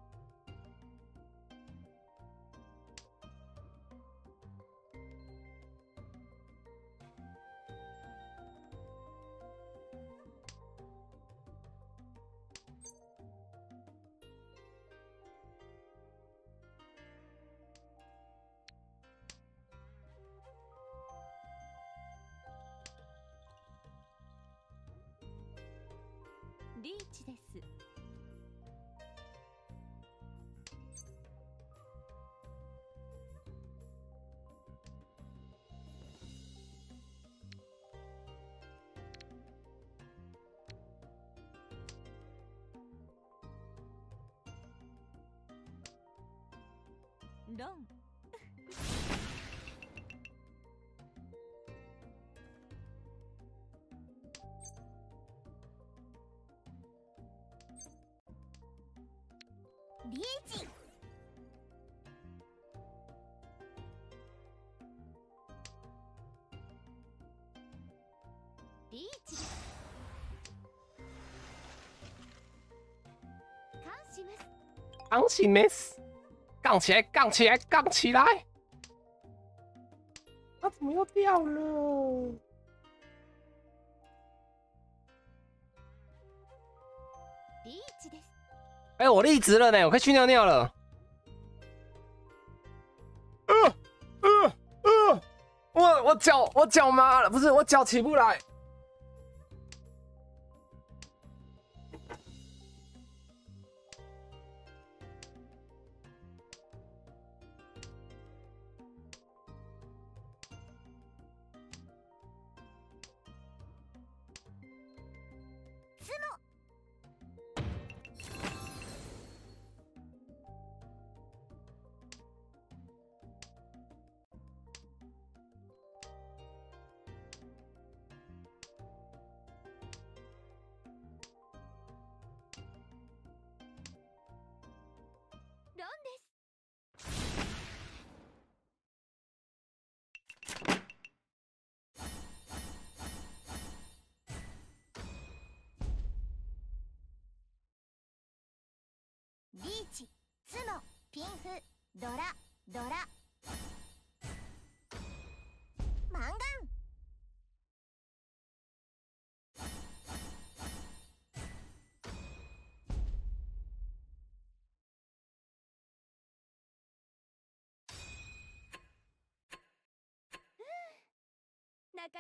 钢起 miss，杠起来，杠起来，杠起来！它怎么又掉了？リーチです哎、我离职了呢，我可以去尿尿了。呃呃呃，我我脚我脚麻了，不是我脚起不来。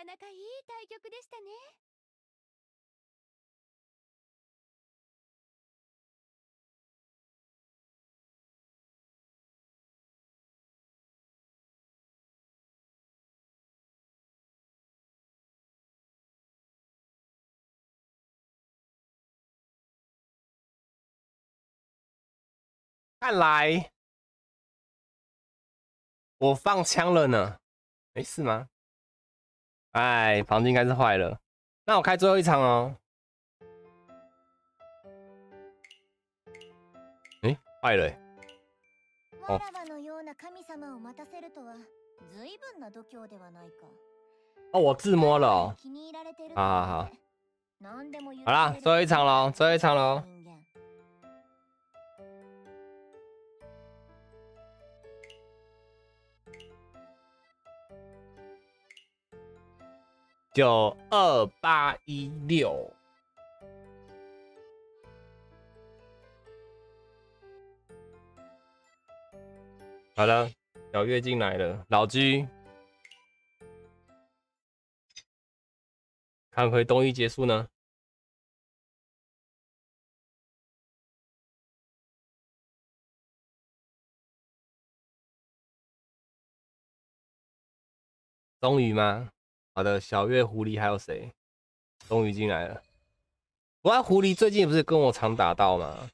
かなかいい対局でしたね看来我放枪了呢，没事吗？哎，房间应该是坏了。那我开最后一场哦。诶，坏了欸。わらわのような神様を待たせるとは随分な度胸ではないか哦，我自摸了哦。気に入られてる好好好何でも言好啦，最后一场喽，最后一场喽。 九二八一六。好了，小月进来了，老居，看会不会东一结束呢？终于吗？好的，小月、狐狸还有谁？终于进来了。我爱狐狸最近不是跟我常打到吗？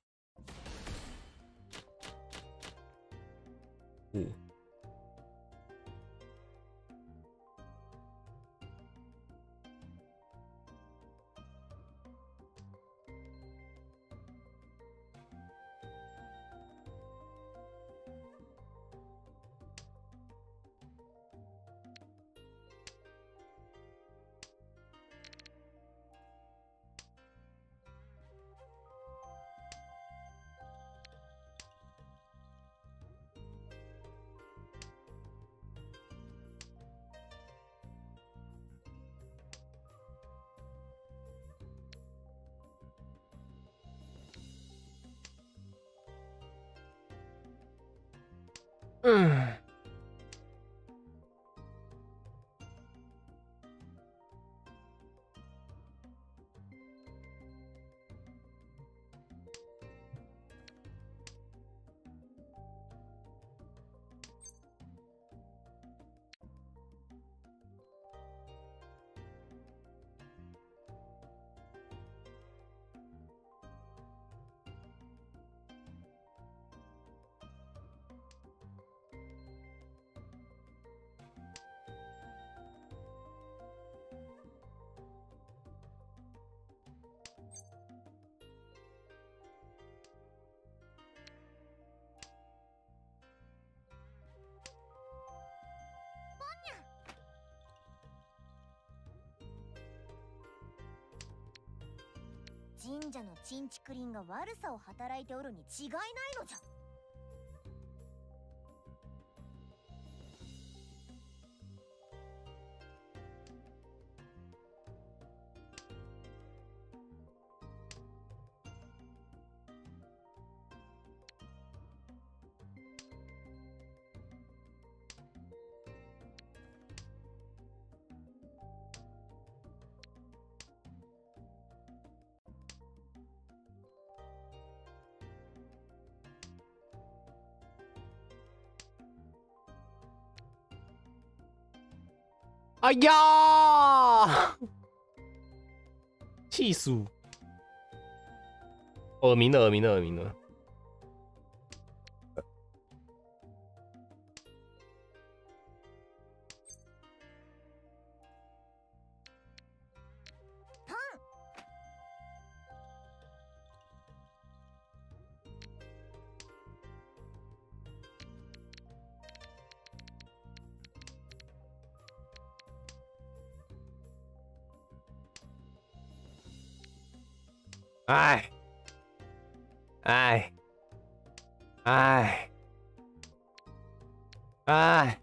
神社のチンチクリンが悪さを働いておるに違いないのじゃ。哎呀，气死！耳鸣了，耳鸣了，耳鸣了。哎，哎，哎，哎，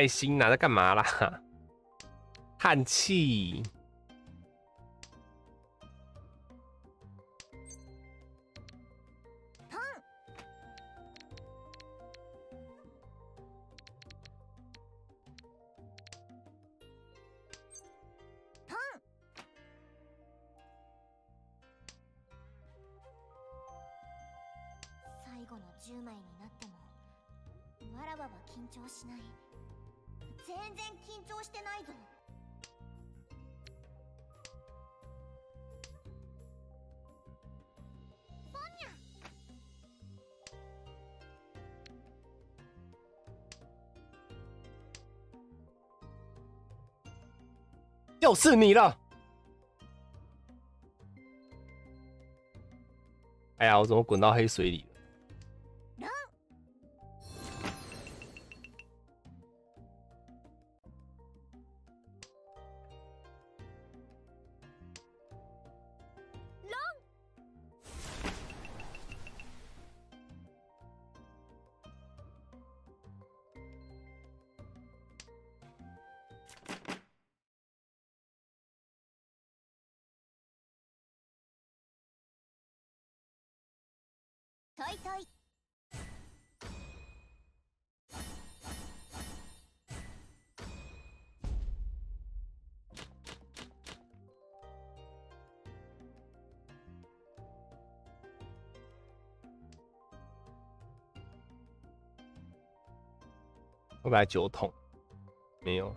爱心拿在干嘛啦？叹气。是你了。哎呀，我怎么滚到黑水里会不会酒桶？没有。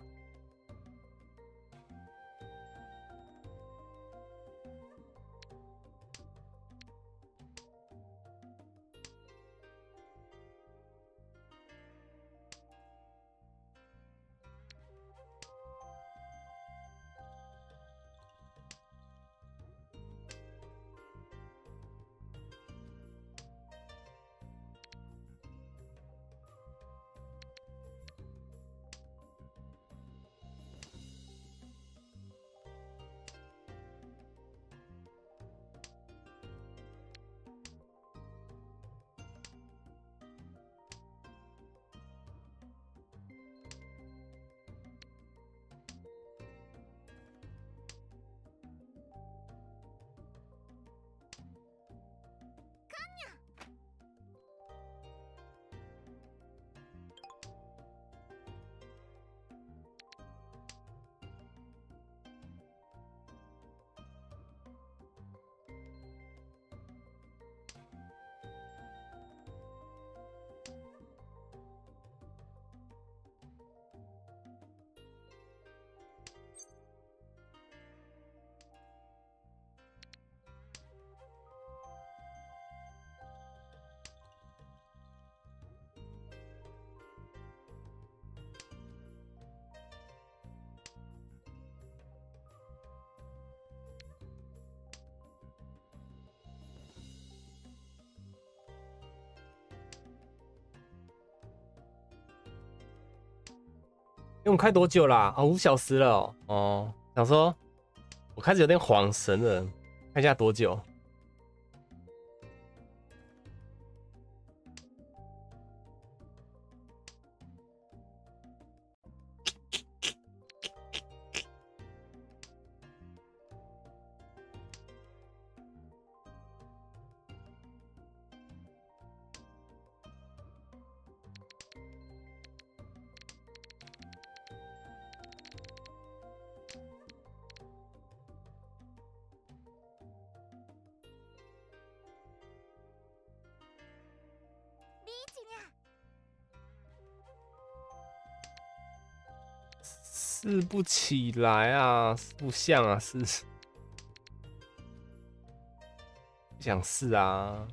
们开多久啦？啊、五小时了哦。哦，想说，我开始有点恍神了，看一下多久。不起来啊，不像啊，是不想试。啊、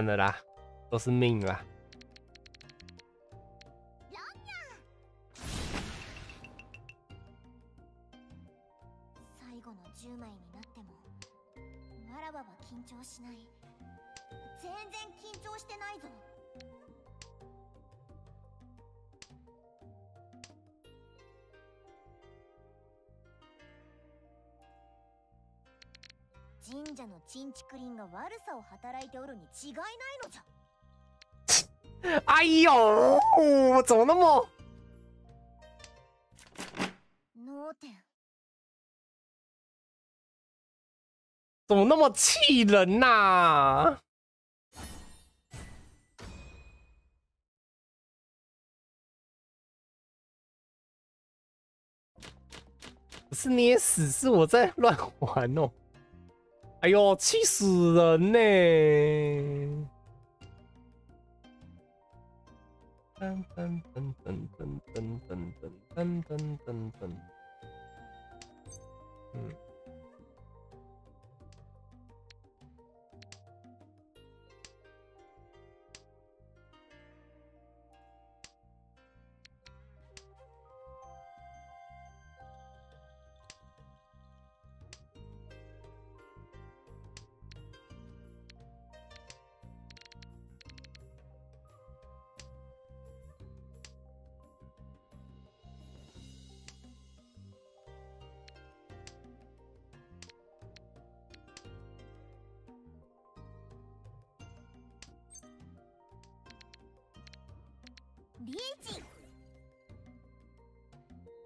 算了啦，都是命啦。ておるに違いないのじゃ哎呦，怎么那么……脳天怎么那么气人呐、不是捏死，是我在乱玩哦。 哎呦，气死人呢！噔噔噔噔噔噔噔噔噔噔噔噔。嗯。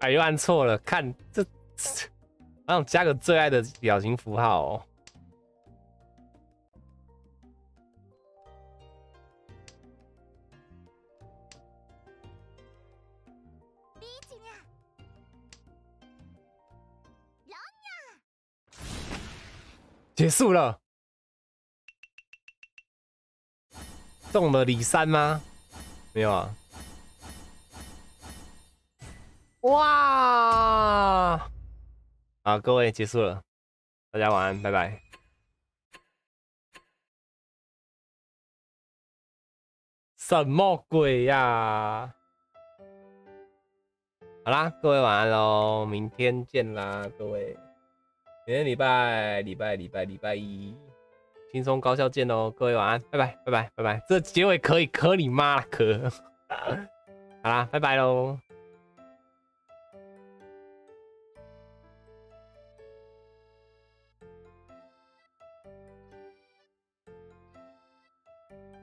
哎，又按错了，看这，这好想加个最爱的表情符号哦。リーチにゃ结束了，中了李三吗？没有啊。 哇！好，各位结束了，大家晚安，拜拜。什么鬼呀、好啦，各位晚安喽，明天见啦，各位。明天礼拜礼拜礼拜礼拜一，轻松高效见喽，各位晚安，拜拜拜拜拜拜。这结尾可以磕你妈了磕。好啦，拜拜喽。